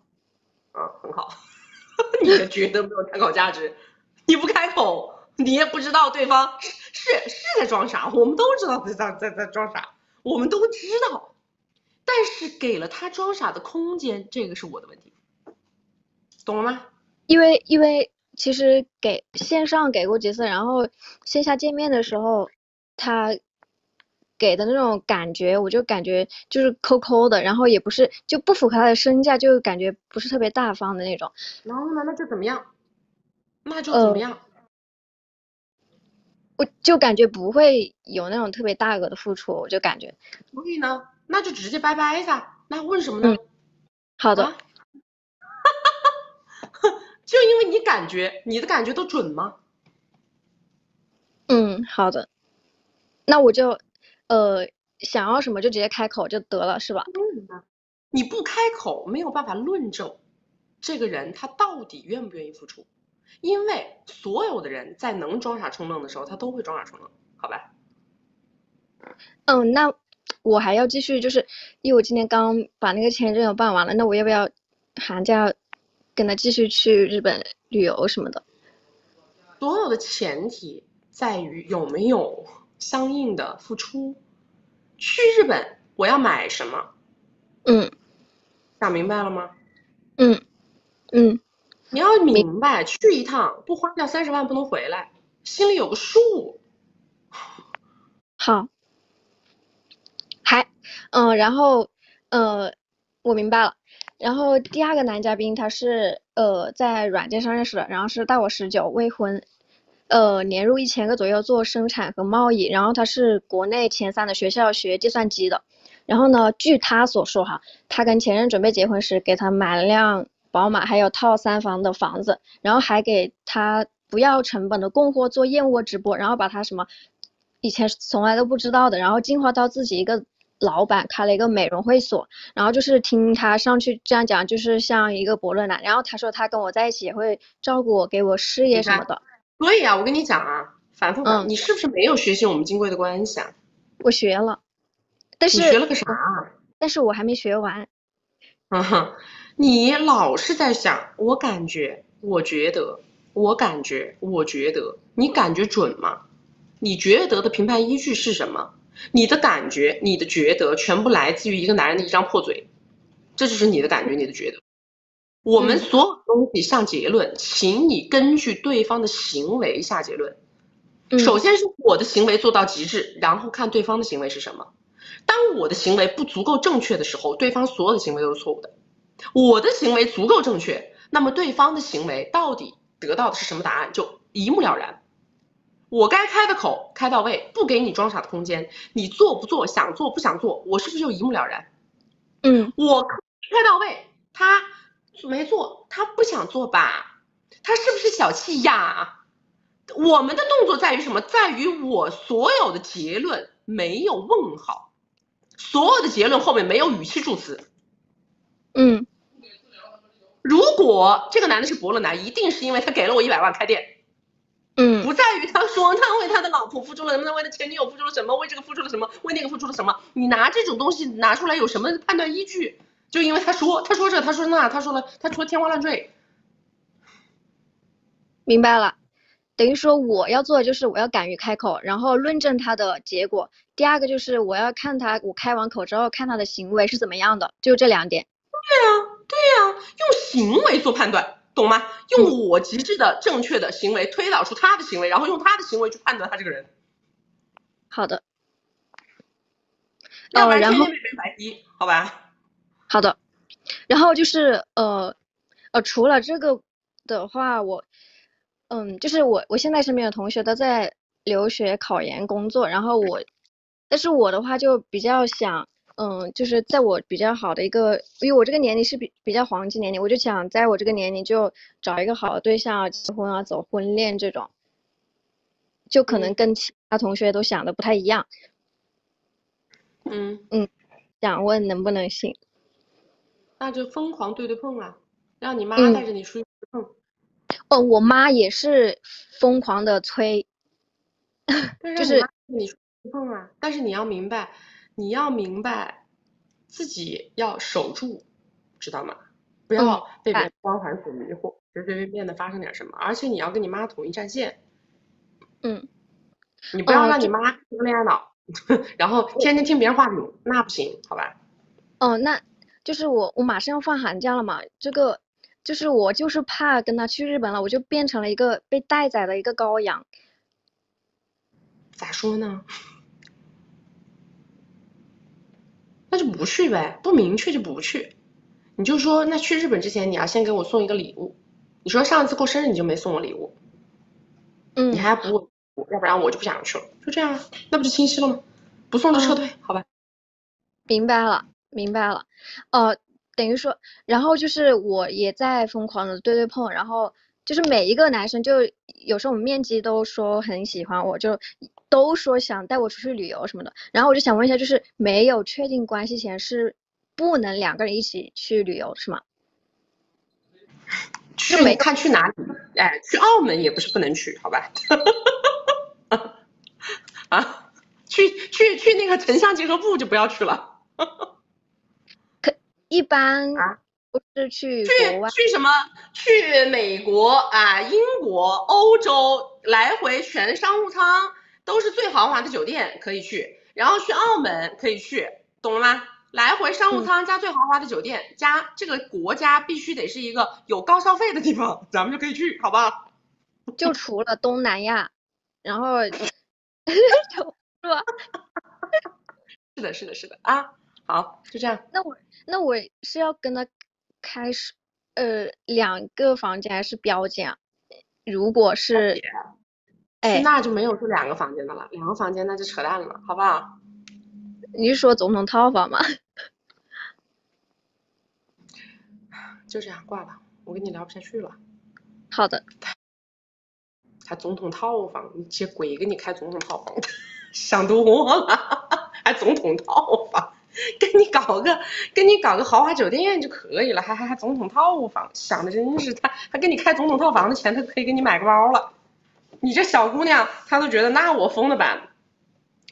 啊，很好。你的觉得没有参考价值，你不开口，你也不知道对方是是是在装傻。我们都知道在在在在装傻，我们都知道。但是给了他装傻的空间，这个是我的问题，懂了吗？因为因为其实给线上给过几次，然后线下见面的时候，他。给的那种感觉，我就感觉就是抠抠的，然后也不是就不符合他的身价，就感觉不是特别大方的那种。然后呢，那就怎么样？那就怎么样？我就感觉不会有那种特别大额的付出，我就感觉。所以呢，那就直接拜拜噻。那问什么呢？好的。哈哈哈！就因为你感觉，你的感觉都准吗？嗯，好的。那我就。呃，想要什么就直接开口就得了，是吧？你不开口没有办法论证这个人他到底愿不愿意付出，因为所有的人在能装傻充愣的时候，他都会装傻充愣，好吧？嗯，那我还要继续，就是因为我今天刚把那个签证又办完了，那我要不要寒假跟他继续去日本旅游什么的？所有的前提在于有没有。相应的付出，去日本我要买什么？嗯，想明白了吗？嗯嗯，你要明白，去一趟不花掉三十万不能回来，心里有个数。好，还嗯，然后呃，我明白了。然后第二个男嘉宾他是呃在软件上认识的，然后是大我十九，未婚。呃，年入一千个左右，做生产和贸易，然后他是国内前三的学校学计算机的。然后呢，据他所说哈，他跟前任准备结婚时，给他买了辆宝马，还有套三房的房子，然后还给他不要成本的供货做燕窝直播，然后把他什么以前从来都不知道的，然后进化到自己一个老板开了一个美容会所，然后就是听他上去这样讲，就是像一个伯乐男。然后他说他跟我在一起也会照顾我，给我事业什么的。所以啊，我跟你讲啊，反复反，你是不是没有学习我们金贵的关系啊？我学了。但是你学了个啥？但是我还没学完。嗯哼，你老是在想，我感觉，我觉得，我感觉，我觉得，你感觉准吗？你觉得的评判依据是什么？你的感觉，你的觉得，全部来自于一个男人的一张破嘴，这就是你的感觉，你的觉得。我们所有东西上结论，请你根据对方的行为下结论。首先是我的行为做到极致，然后看对方的行为是什么。当我的行为不足够正确的时候，对方所有的行为都是错误的。我的行为足够正确，那么对方的行为到底得到的是什么答案，就一目了然。我该开的口开到位，不给你装傻的空间。你做不做，想做不想做，我是不是就一目了然？嗯，我开到位，他没做，他不想做吧？他是不是小气呀？我们的动作在于什么？在于我所有的结论没有问号。所有的结论后面没有语气助词。嗯，如果这个男的是伯乐男，一定是因为他给了我一百万开店。嗯，不在于他说他为他的老婆付出了，能不能为他前女友付出了什么，为这个付出了什么，为那个付出了什么？你拿这种东西拿出来有什么判断依据？就因为他说他说这他说那他说了他说天花乱坠。明白了。等于说我要做的就是我要敢于开口，然后论证他的结果。第二个就是我要看他，我开完口之后看他的行为是怎么样的，就这两点。对呀，对呀，用行为做判断，懂吗？用我极致的正确的行为推导出他的行为，然后用他的行为去判断他这个人。好的。要不然天天被人排挤，好吧？好的。然后就是呃呃，除了这个的话，我。嗯，就是我，我现在身边的同学都在留学、考研、工作，然后我，但是我的话就比较想，嗯，就是在我比较好的一个，因为我这个年龄是比比较黄金年龄，我就想在我这个年龄就找一个好的对象，结婚啊，走婚恋这种，就可能跟其他同学都想的不太一样。嗯嗯，想问能不能行？那就疯狂对对碰啊，让你妈带着你出去碰。哦，我妈也是疯狂的催，就是你碰啊，但是你要明白，你要明白自己要守住，知道吗？不要被别人光环所迷惑，随随便便的发生点什么，而且你要跟你妈统一战线。嗯，你不要让你妈个恋爱脑，然后天天听别人话筒，那不行，好吧？哦，那就是我我马上要放寒假了嘛，这个。就是我就是怕跟他去日本了，我就变成了一个被待宰的一个羔羊。咋说呢？那就不去呗，不明确就不去。你就说，那去日本之前你要先给我送一个礼物。你说上一次过生日你就没送我礼物，嗯，你还不，要不然我就不想去了。就这样啊，那不就清晰了吗？不送就撤退，好吧？明白了，明白了，呃。等于说，然后就是我也在疯狂的对对碰，然后就是每一个男生，就有时候我们面基都说很喜欢我，就都说想带我出去旅游什么的。然后我就想问一下，就是没有确定关系前是不能两个人一起去旅游是吗？去没看去哪里？哎，去澳门也不是不能去，好吧？啊，去去去那个城乡结合部就不要去了。一般啊，不是去去去什么？去美国啊，英国、欧洲，来回全商务舱，都是最豪华的酒店可以去。然后去澳门可以去，懂了吗？来回商务舱加最豪华的酒店，加这个国家必须得是一个有高消费的地方，咱们就可以去，好不好？就除了东南亚，然后 就是吧？是的，是的，是的啊。好，就这样。那我那我是要跟他开始，呃，两个房间还是标间啊？如果是哎，那就没有住两个房间的了，两个房间那就扯淡了，好不好？你是说总统套房吗？就这样挂了，我跟你聊不下去了。好的。还总统套房，你接鬼给你开总统套房，想多了，还总统套房，跟你搞个跟你搞个豪华酒店就可以了，还还还总统套房，想的真是他他给你开总统套房的钱，他可以给你买个包了。你这小姑娘，她都觉得那我疯了吧，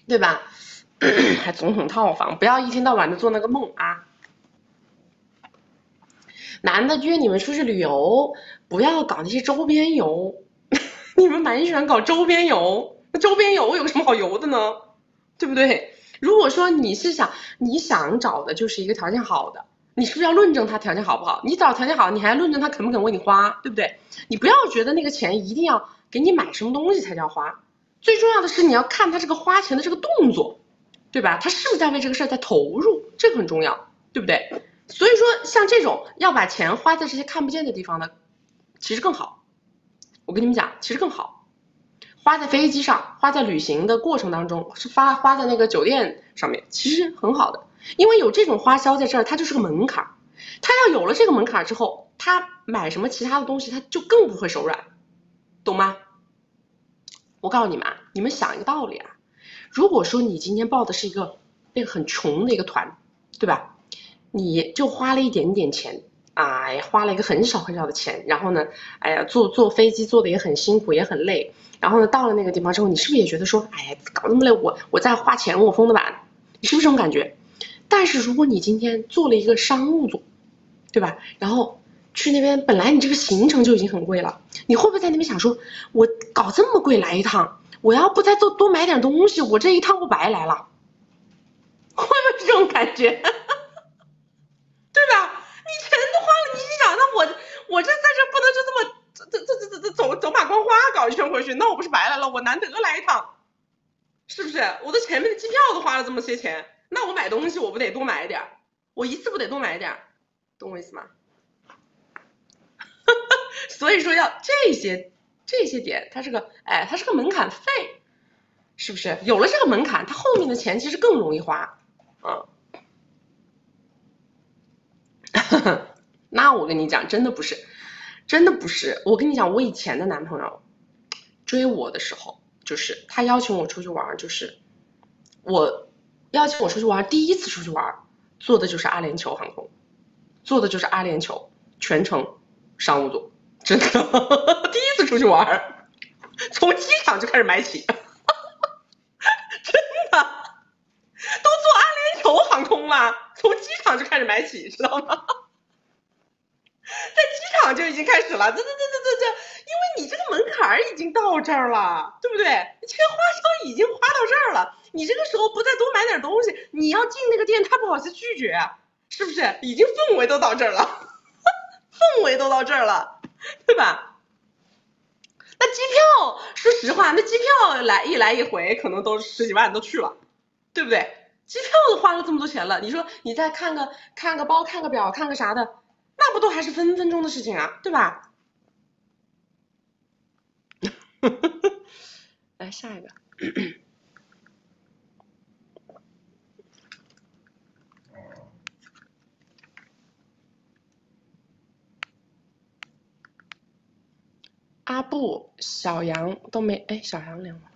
对吧？还总统套房，不要一天到晚的做那个梦啊！男的约你们出去旅游，不要搞那些周边游。你们蛮喜欢搞周边游，那周边游有什么好游的呢？对不对？如果说你是想你想找的就是一个条件好的，你是不是要论证他条件好不好？你找条件好，你还要论证他肯不肯为你花，对不对？你不要觉得那个钱一定要给你买什么东西才叫花，最重要的是你要看他这个花钱的这个动作，对吧？他是不是在为这个事儿在投入，这个很重要，对不对？所以说像这种要把钱花在这些看不见的地方呢，其实更好。我跟你们讲，其实更好，花在飞机上，花在旅行的过程当中，是花花在那个酒店上面，其实很好的，因为有这种花销在这儿，它就是个门槛，他要有了这个门槛之后，他买什么其他的东西，他就更不会手软，懂吗？我告诉你们啊，你们想一个道理啊，如果说你今天报的是一个那个很穷的一个团，对吧？你就花了一点点钱。哎，花了一个很少很少的钱，然后呢，哎呀，坐坐飞机坐的也很辛苦，也很累。然后呢，到了那个地方之后，你是不是也觉得说，哎呀，搞那么累，我我再花钱，我疯的板？你是不是这种感觉？但是如果你今天做了一个商务组，对吧？然后去那边，本来你这个行程就已经很贵了，你会不会在那边想说，我搞这么贵来一趟，我要不再多多买点东西，我这一趟不白来了？会不会这种感觉？对吧？你钱都花了，你想那我这在这不能就这么这这这这这走走马观花搞一圈回去，那我不是白来了？我难得来一趟，是不是？我的前面的机票都花了这么些钱，那我买东西我不得多买点儿我一次不得多买点儿懂我意思吗？所以说要这些这些点，它是个哎，它是个门槛费，是不是？有了这个门槛，它后面的钱其实更容易花，嗯。那我跟你讲，真的不是，真的不是。我跟你讲，我以前的男朋友追我的时候，就是他邀请我出去玩，就是我邀请我出去玩，第一次出去玩坐的就是阿联酋航空，坐的就是阿联酋全程商务座，真的，第一次出去玩，从机场就开始买起，真的，都坐阿联酋航空了，从机场就开始买起，知道吗？在机场就已经开始了，这这这这这这，因为你这个门槛已经到这儿了，对不对？这个花销已经花到这儿了，你这个时候不再多买点东西，你要进那个店，他不好意思拒绝，是不是？已经氛围都到这儿了，氛围都到这儿了，对吧？那机票，说实话，那机票来一来一回，可能都十几万都去了，对不对？机票都花了这么多钱了，你说你再看个看个包、看个表、看个啥的。那不都还是分分钟的事情啊，对吧？来下一个，阿布、小杨都没哎，小杨连了？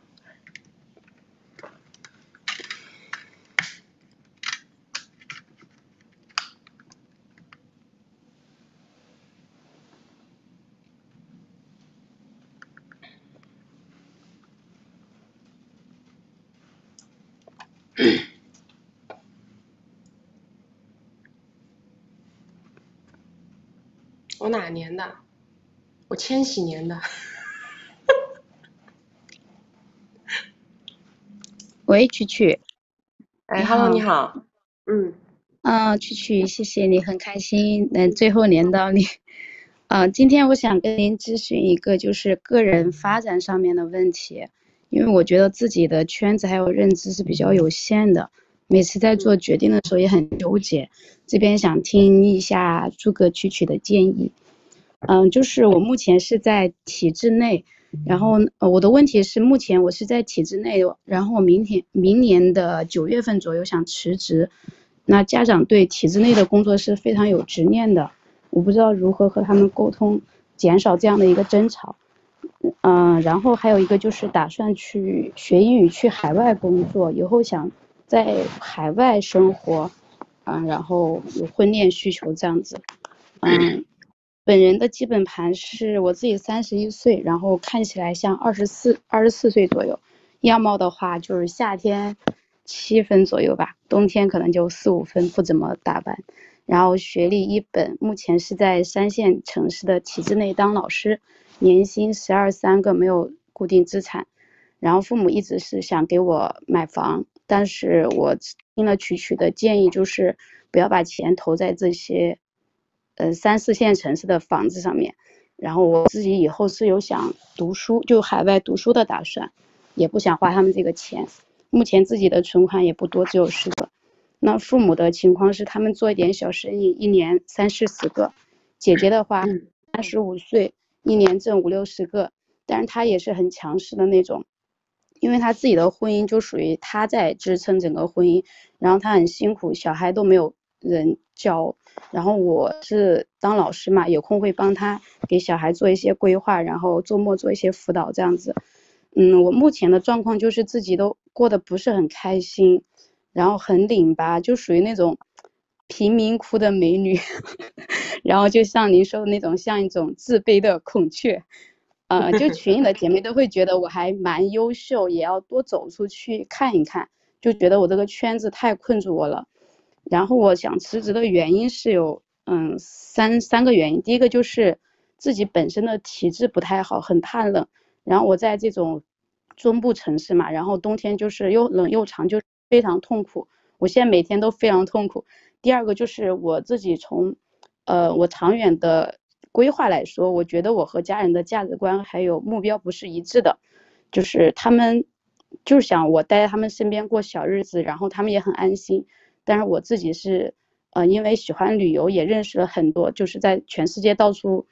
我哪年的？我千禧年的。喂，曲曲。哎，Hello，你好。嗯。啊，曲曲，谢谢你，很开心能最后连到你。啊，今天我想跟您咨询一个就是个人发展上面的问题，因为我觉得自己的圈子还有认知是比较有限的。每次在做决定的时候也很纠结，这边想听一下诸葛曲曲的建议。嗯，就是我目前是在体制内，然后呃我的问题是，目前我是在体制内，然后明天明年的九月份左右想辞职。那家长对体制内的工作是非常有执念的，我不知道如何和他们沟通，减少这样的一个争吵。嗯，然后还有一个就是打算去学英语，去海外工作，以后想在海外生活，嗯，然后有婚恋需求这样子。嗯，本人的基本盘是我自己三十一岁，然后看起来像二十四二十四岁左右，样貌的话就是夏天。七分左右吧，冬天可能就四五分，不怎么打扮。然后学历一本，目前是在三线城市的体制内当老师，年薪十二三个，没有固定资产。然后父母一直是想给我买房，但是我听了曲曲的建议，就是不要把钱投在这些，呃三四线城市的房子上面。然后我自己以后是有想读书，就海外读书的打算，也不想花他们这个钱。目前自己的存款也不多，只有十个。那父母的情况是，他们做一点小生意，一年三四十个。姐姐的话，三十五岁，一年挣五六十个。但是她也是很强势的那种，因为她自己的婚姻就属于她在支撑整个婚姻，然后她很辛苦，小孩都没有人教。然后我是当老师嘛，有空会帮她给小孩做一些规划，然后周末做一些辅导这样子。嗯，我目前的状况就是自己都过得不是很开心，然后很拧巴，就属于那种贫民窟的美女，然后就像您说的那种，像一种自卑的孔雀，呃，就群里的姐妹都会觉得我还蛮优秀，也要多走出去看一看，就觉得我这个圈子太困住我了。然后我想辞职的原因是有，嗯，三三个原因，第一个就是自己本身的体质不太好，很怕冷。然后我在这种中部城市嘛，然后冬天就是又冷又长，就非常痛苦。我现在每天都非常痛苦。第二个就是我自己从，呃，我长远的规划来说，我觉得我和家人的价值观还有目标不是一致的，就是他们就想我待在他们身边过小日子，然后他们也很安心。但是我自己是，呃，因为喜欢旅游，也认识了很多，就是在全世界到处。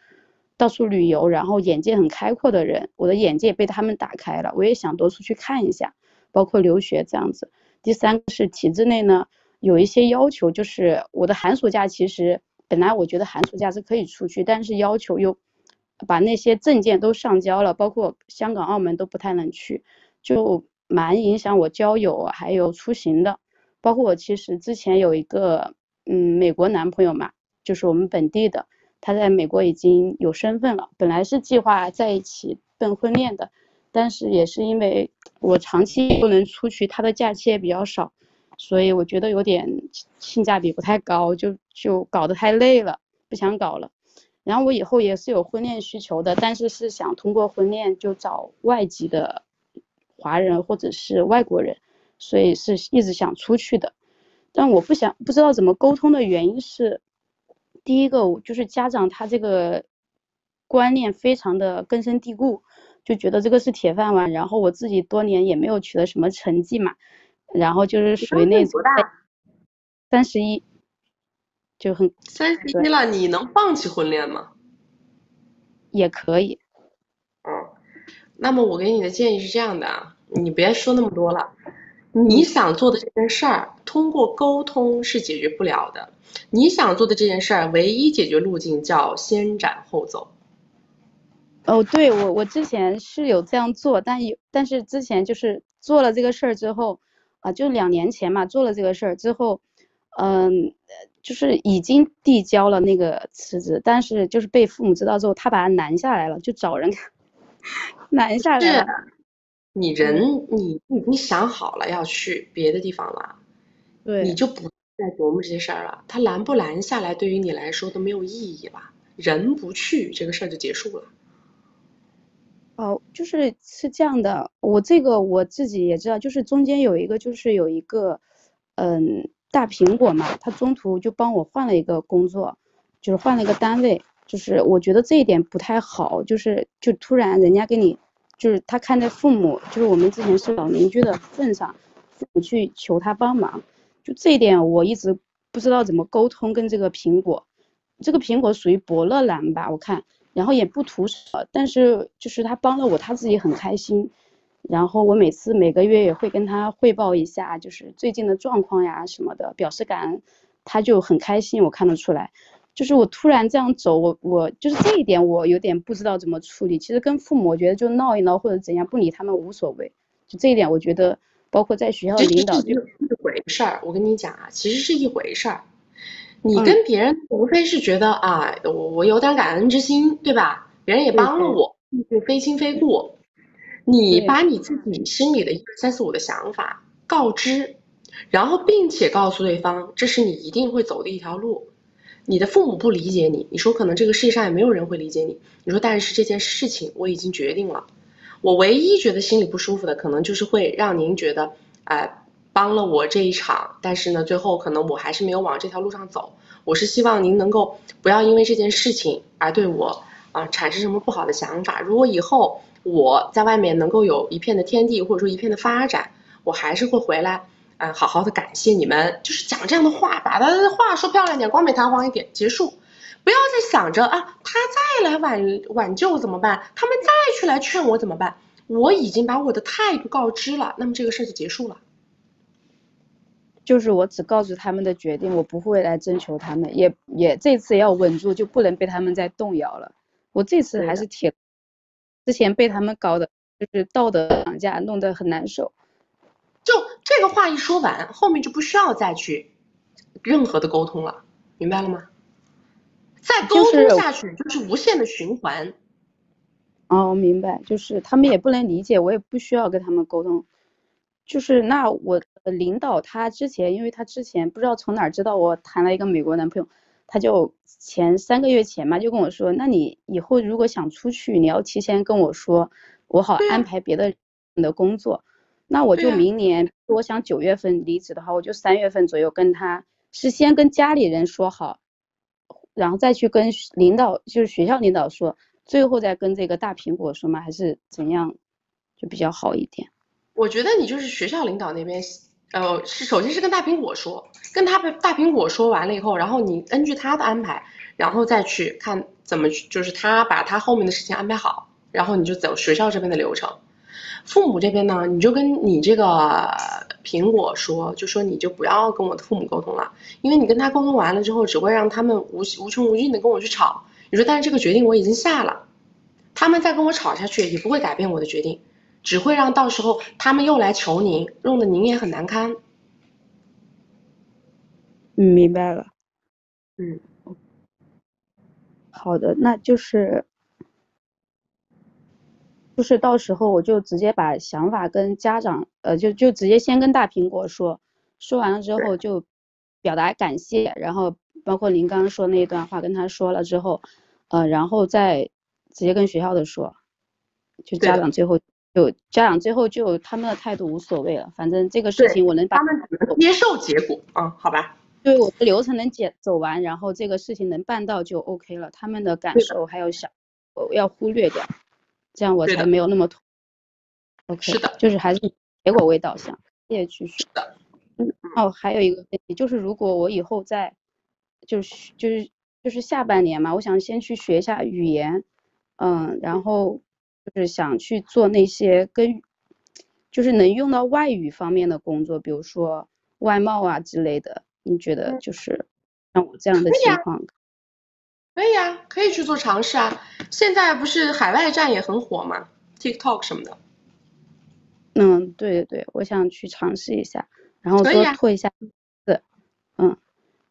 到处旅游，然后眼界很开阔的人，我的眼界被他们打开了，我也想多出去看一下，包括留学这样子。第三个是体制内呢，有一些要求，就是我的寒暑假其实本来我觉得寒暑假是可以出去，但是要求又把那些证件都上交了，包括香港、澳门都不太能去，就蛮影响我交友还有出行的。包括我其实之前有一个嗯美国男朋友嘛，就是我们本地的。他在美国已经有身份了，本来是计划在一起奔婚恋的，但是也是因为我长期不能出去，他的假期也比较少，所以我觉得有点性价比不太高，就就搞得太累了，不想搞了。然后我以后也是有婚恋需求的，但是是想通过婚恋就找外籍的华人或者是外国人，所以是一直想出去的，但我不想不知道怎么沟通的原因是。第一个就是家长他这个观念非常的根深蒂固，就觉得这个是铁饭碗。然后我自己多年也没有取得什么成绩嘛，然后就是属于那种三十一，就很三十一了，你能放弃婚恋吗？也可以。嗯，那么我给你的建议是这样的啊，你别说那么多了，你想做的这件事儿，通过沟通是解决不了的。你想做的这件事儿，唯一解决路径叫先斩后奏。哦，对我我之前是有这样做，但有但是之前就是做了这个事儿之后，啊，就两年前嘛，做了这个事儿之后，嗯，就是已经递交了那个辞职，但是就是被父母知道之后，他把他拦下来了，就找人 拦下来了。你人你已经想好了要去别的地方了，对，你就不。再琢磨这些事儿了，他拦不拦下来，对于你来说都没有意义了。人不去，这个事儿就结束了。哦，就是是这样的，我这个我自己也知道，就是中间有一个，就是有一个，嗯，大苹果嘛，他中途就帮我换了一个工作，就是换了一个单位，就是我觉得这一点不太好，就是就突然人家给你，就是他看在父母，就是我们之前是老邻居的份上，父母去求他帮忙。就这一点，我一直不知道怎么沟通跟这个苹果，这个苹果属于伯乐蓝吧？我看然后也不图什么，但是就是他帮了我，他自己很开心。然后我每次每个月也会跟他汇报一下，就是最近的状况呀什么的，表示感恩，他就很开心，我看得出来。就是我突然这样走，我我就是这一点我有点不知道怎么处理。其实跟父母我觉得就闹一闹或者怎样，不理他们无所谓。就这一点，我觉得包括在学校领导就一回事儿。我跟你讲啊，其实是一回事儿。你跟别人无非是觉得啊，我我有点感恩之心，对吧？别人也帮了我，非亲非故。你把你自己心里的一二三四五的想法告知，然后并且告诉对方，这是你一定会走的一条路。你的父母不理解你，你说可能这个世界上也没有人会理解你。你说，但是这件事情我已经决定了，我唯一觉得心里不舒服的，可能就是会让您觉得，哎，帮了我这一场，但是呢，最后可能我还是没有往这条路上走。我是希望您能够不要因为这件事情而对我啊产生什么不好的想法。如果以后我在外面能够有一片的天地，或者说一片的发展，我还是会回来。嗯，好好的感谢你们，就是讲这样的话，把他的话说漂亮点，冠冕堂皇一点，结束。不要再想着啊，他再来挽挽救怎么办？他们再去来劝我怎么办？我已经把我的态度告知了，那么这个事就结束了。就是我只告诉他们的决定，我不会来征求他们，也也这次要稳住，就不能被他们再动摇了。我这次还是铁，之前被他们搞的，就是道德绑架，弄得很难受。就这个话一说完，后面就不需要再去任何的沟通了，明白了吗？再沟通下去就是无限的循环。哦，明白，就是他们也不能理解，我也不需要跟他们沟通。就是那我领导他之前，因为他之前不知道从哪知道我谈了一个美国男朋友，他就前三个月前嘛就跟我说，那你以后如果想出去，你要提前跟我说，我好安排别的的工作。那我就明年，我想九月份离职的话，我就三月份左右跟他，是先跟家里人说好，然后再去跟领导，就是学校领导说，最后再跟这个大苹果说吗？还是怎样，就比较好一点？我觉得你就是学校领导那边，呃，是首先是跟大苹果说，跟他大苹果说完了以后，然后你根据他的安排，然后再去看怎么去，就是他把他后面的事情安排好，然后你就走学校这边的流程。父母这边呢，你就跟你这个苹果说，就说你就不要跟我的父母沟通了，因为你跟他沟通完了之后，只会让他们无无穷无尽的跟我去吵。你说，但是这个决定我已经下了，他们再跟我吵下去也不会改变我的决定，只会让到时候他们又来求您，弄得您也很难堪。嗯，明白了。嗯，好的，那就是。就是到时候我就直接把想法跟家长，呃，就就直接先跟大苹果说，说完了之后就表达感谢，然后包括您刚刚说那一段话跟他说了之后，呃，然后再直接跟学校的说，就家长最后就家长最后就他们的态度无所谓了，反正这个事情我能把他们接受结果嗯，好吧，对我的流程能解走完，然后这个事情能办到就 OK 了，他们的感受还有想要忽略掉。这样我才没有那么痛。OK，是的，就是还是结果为导向，谢谢曲是的，嗯，哦，还有一个问题就是，如果我以后在，就是就是就是下半年嘛，我想先去学一下语言，嗯，然后就是想去做那些跟，就是能用到外语方面的工作，比如说外贸啊之类的。你觉得就是像我这样的情况？可以啊，可以去做尝试啊。现在不是海外站也很火吗？TikTok 什么的。嗯，对对对，我想去尝试一下，然后多拓一下字。嗯，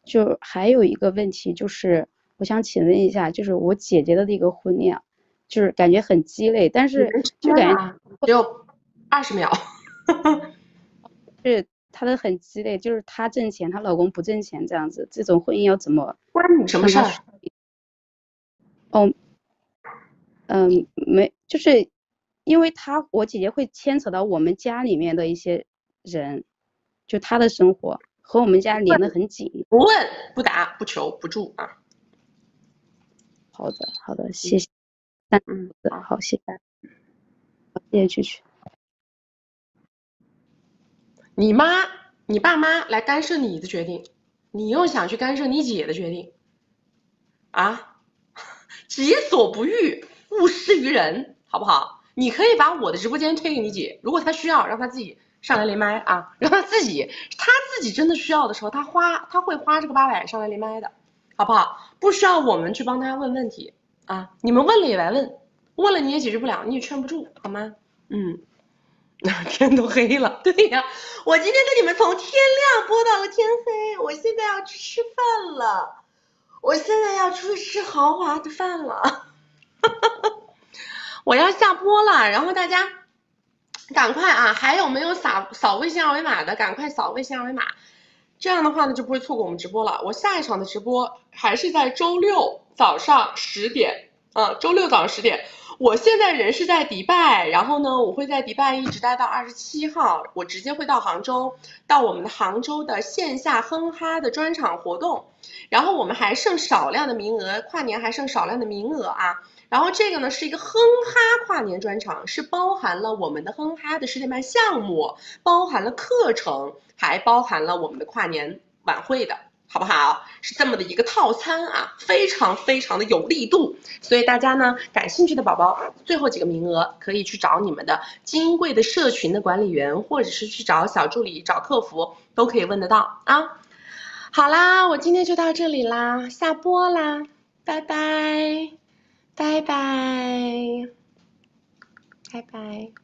就还有一个问题就是，我想请问一下，就是我姐姐的那个婚礼，就是感觉很鸡肋，但是就感觉只有二十秒。是她的很鸡肋，就是她挣钱，她老公不挣钱这样子，这种婚姻要怎么？关你什么事儿？哦，嗯，没，就是因为他我姐姐会牵扯到我们家里面的一些人，就她的生活和我们家连得很紧。不问不答不求不助啊。好的，好的，谢谢。嗯，好，谢谢。好，谢谢曲曲。你妈、你爸妈来干涉你的决定，你又想去干涉你姐的决定，啊？己所不欲，勿施于人，好不好？你可以把我的直播间推给你姐，如果她需要，让她自己上来连麦啊，让她自己，她自己真的需要的时候，她花，她会花这个八百上来连麦的，好不好？不需要我们去帮她问问题啊，你们问了也白问，问了你也解决不了，你也劝不住，好吗？嗯。天都黑了，对呀，我今天跟你们从天亮播到了天黑，我现在要去吃饭了，我现在要出去吃豪华的饭了，我要下播了，然后大家赶快啊，还有没有扫扫微信二维码的，赶快扫微信二维码，这样的话呢就不会错过我们直播了。我下一场的直播还是在周六早上十点啊，周六早上十点。我现在人是在迪拜，然后呢，我会在迪拜一直待到二十七号，我直接会到杭州，到我们的杭州的线下哼哈的专场活动，然后我们还剩少量的名额，跨年还剩少量的名额啊，然后这个呢是一个哼哈跨年专场，是包含了我们的哼哈的十点半项目，包含了课程，还包含了我们的跨年晚会的。好不好？是这么的一个套餐啊，非常非常的有力度，所以大家呢感兴趣的宝宝，最后几个名额可以去找你们的金贵的社群的管理员，或者是去找小助理、找客服，都可以问得到啊。好啦，我今天就到这里啦，下播啦，拜拜，拜拜，拜拜。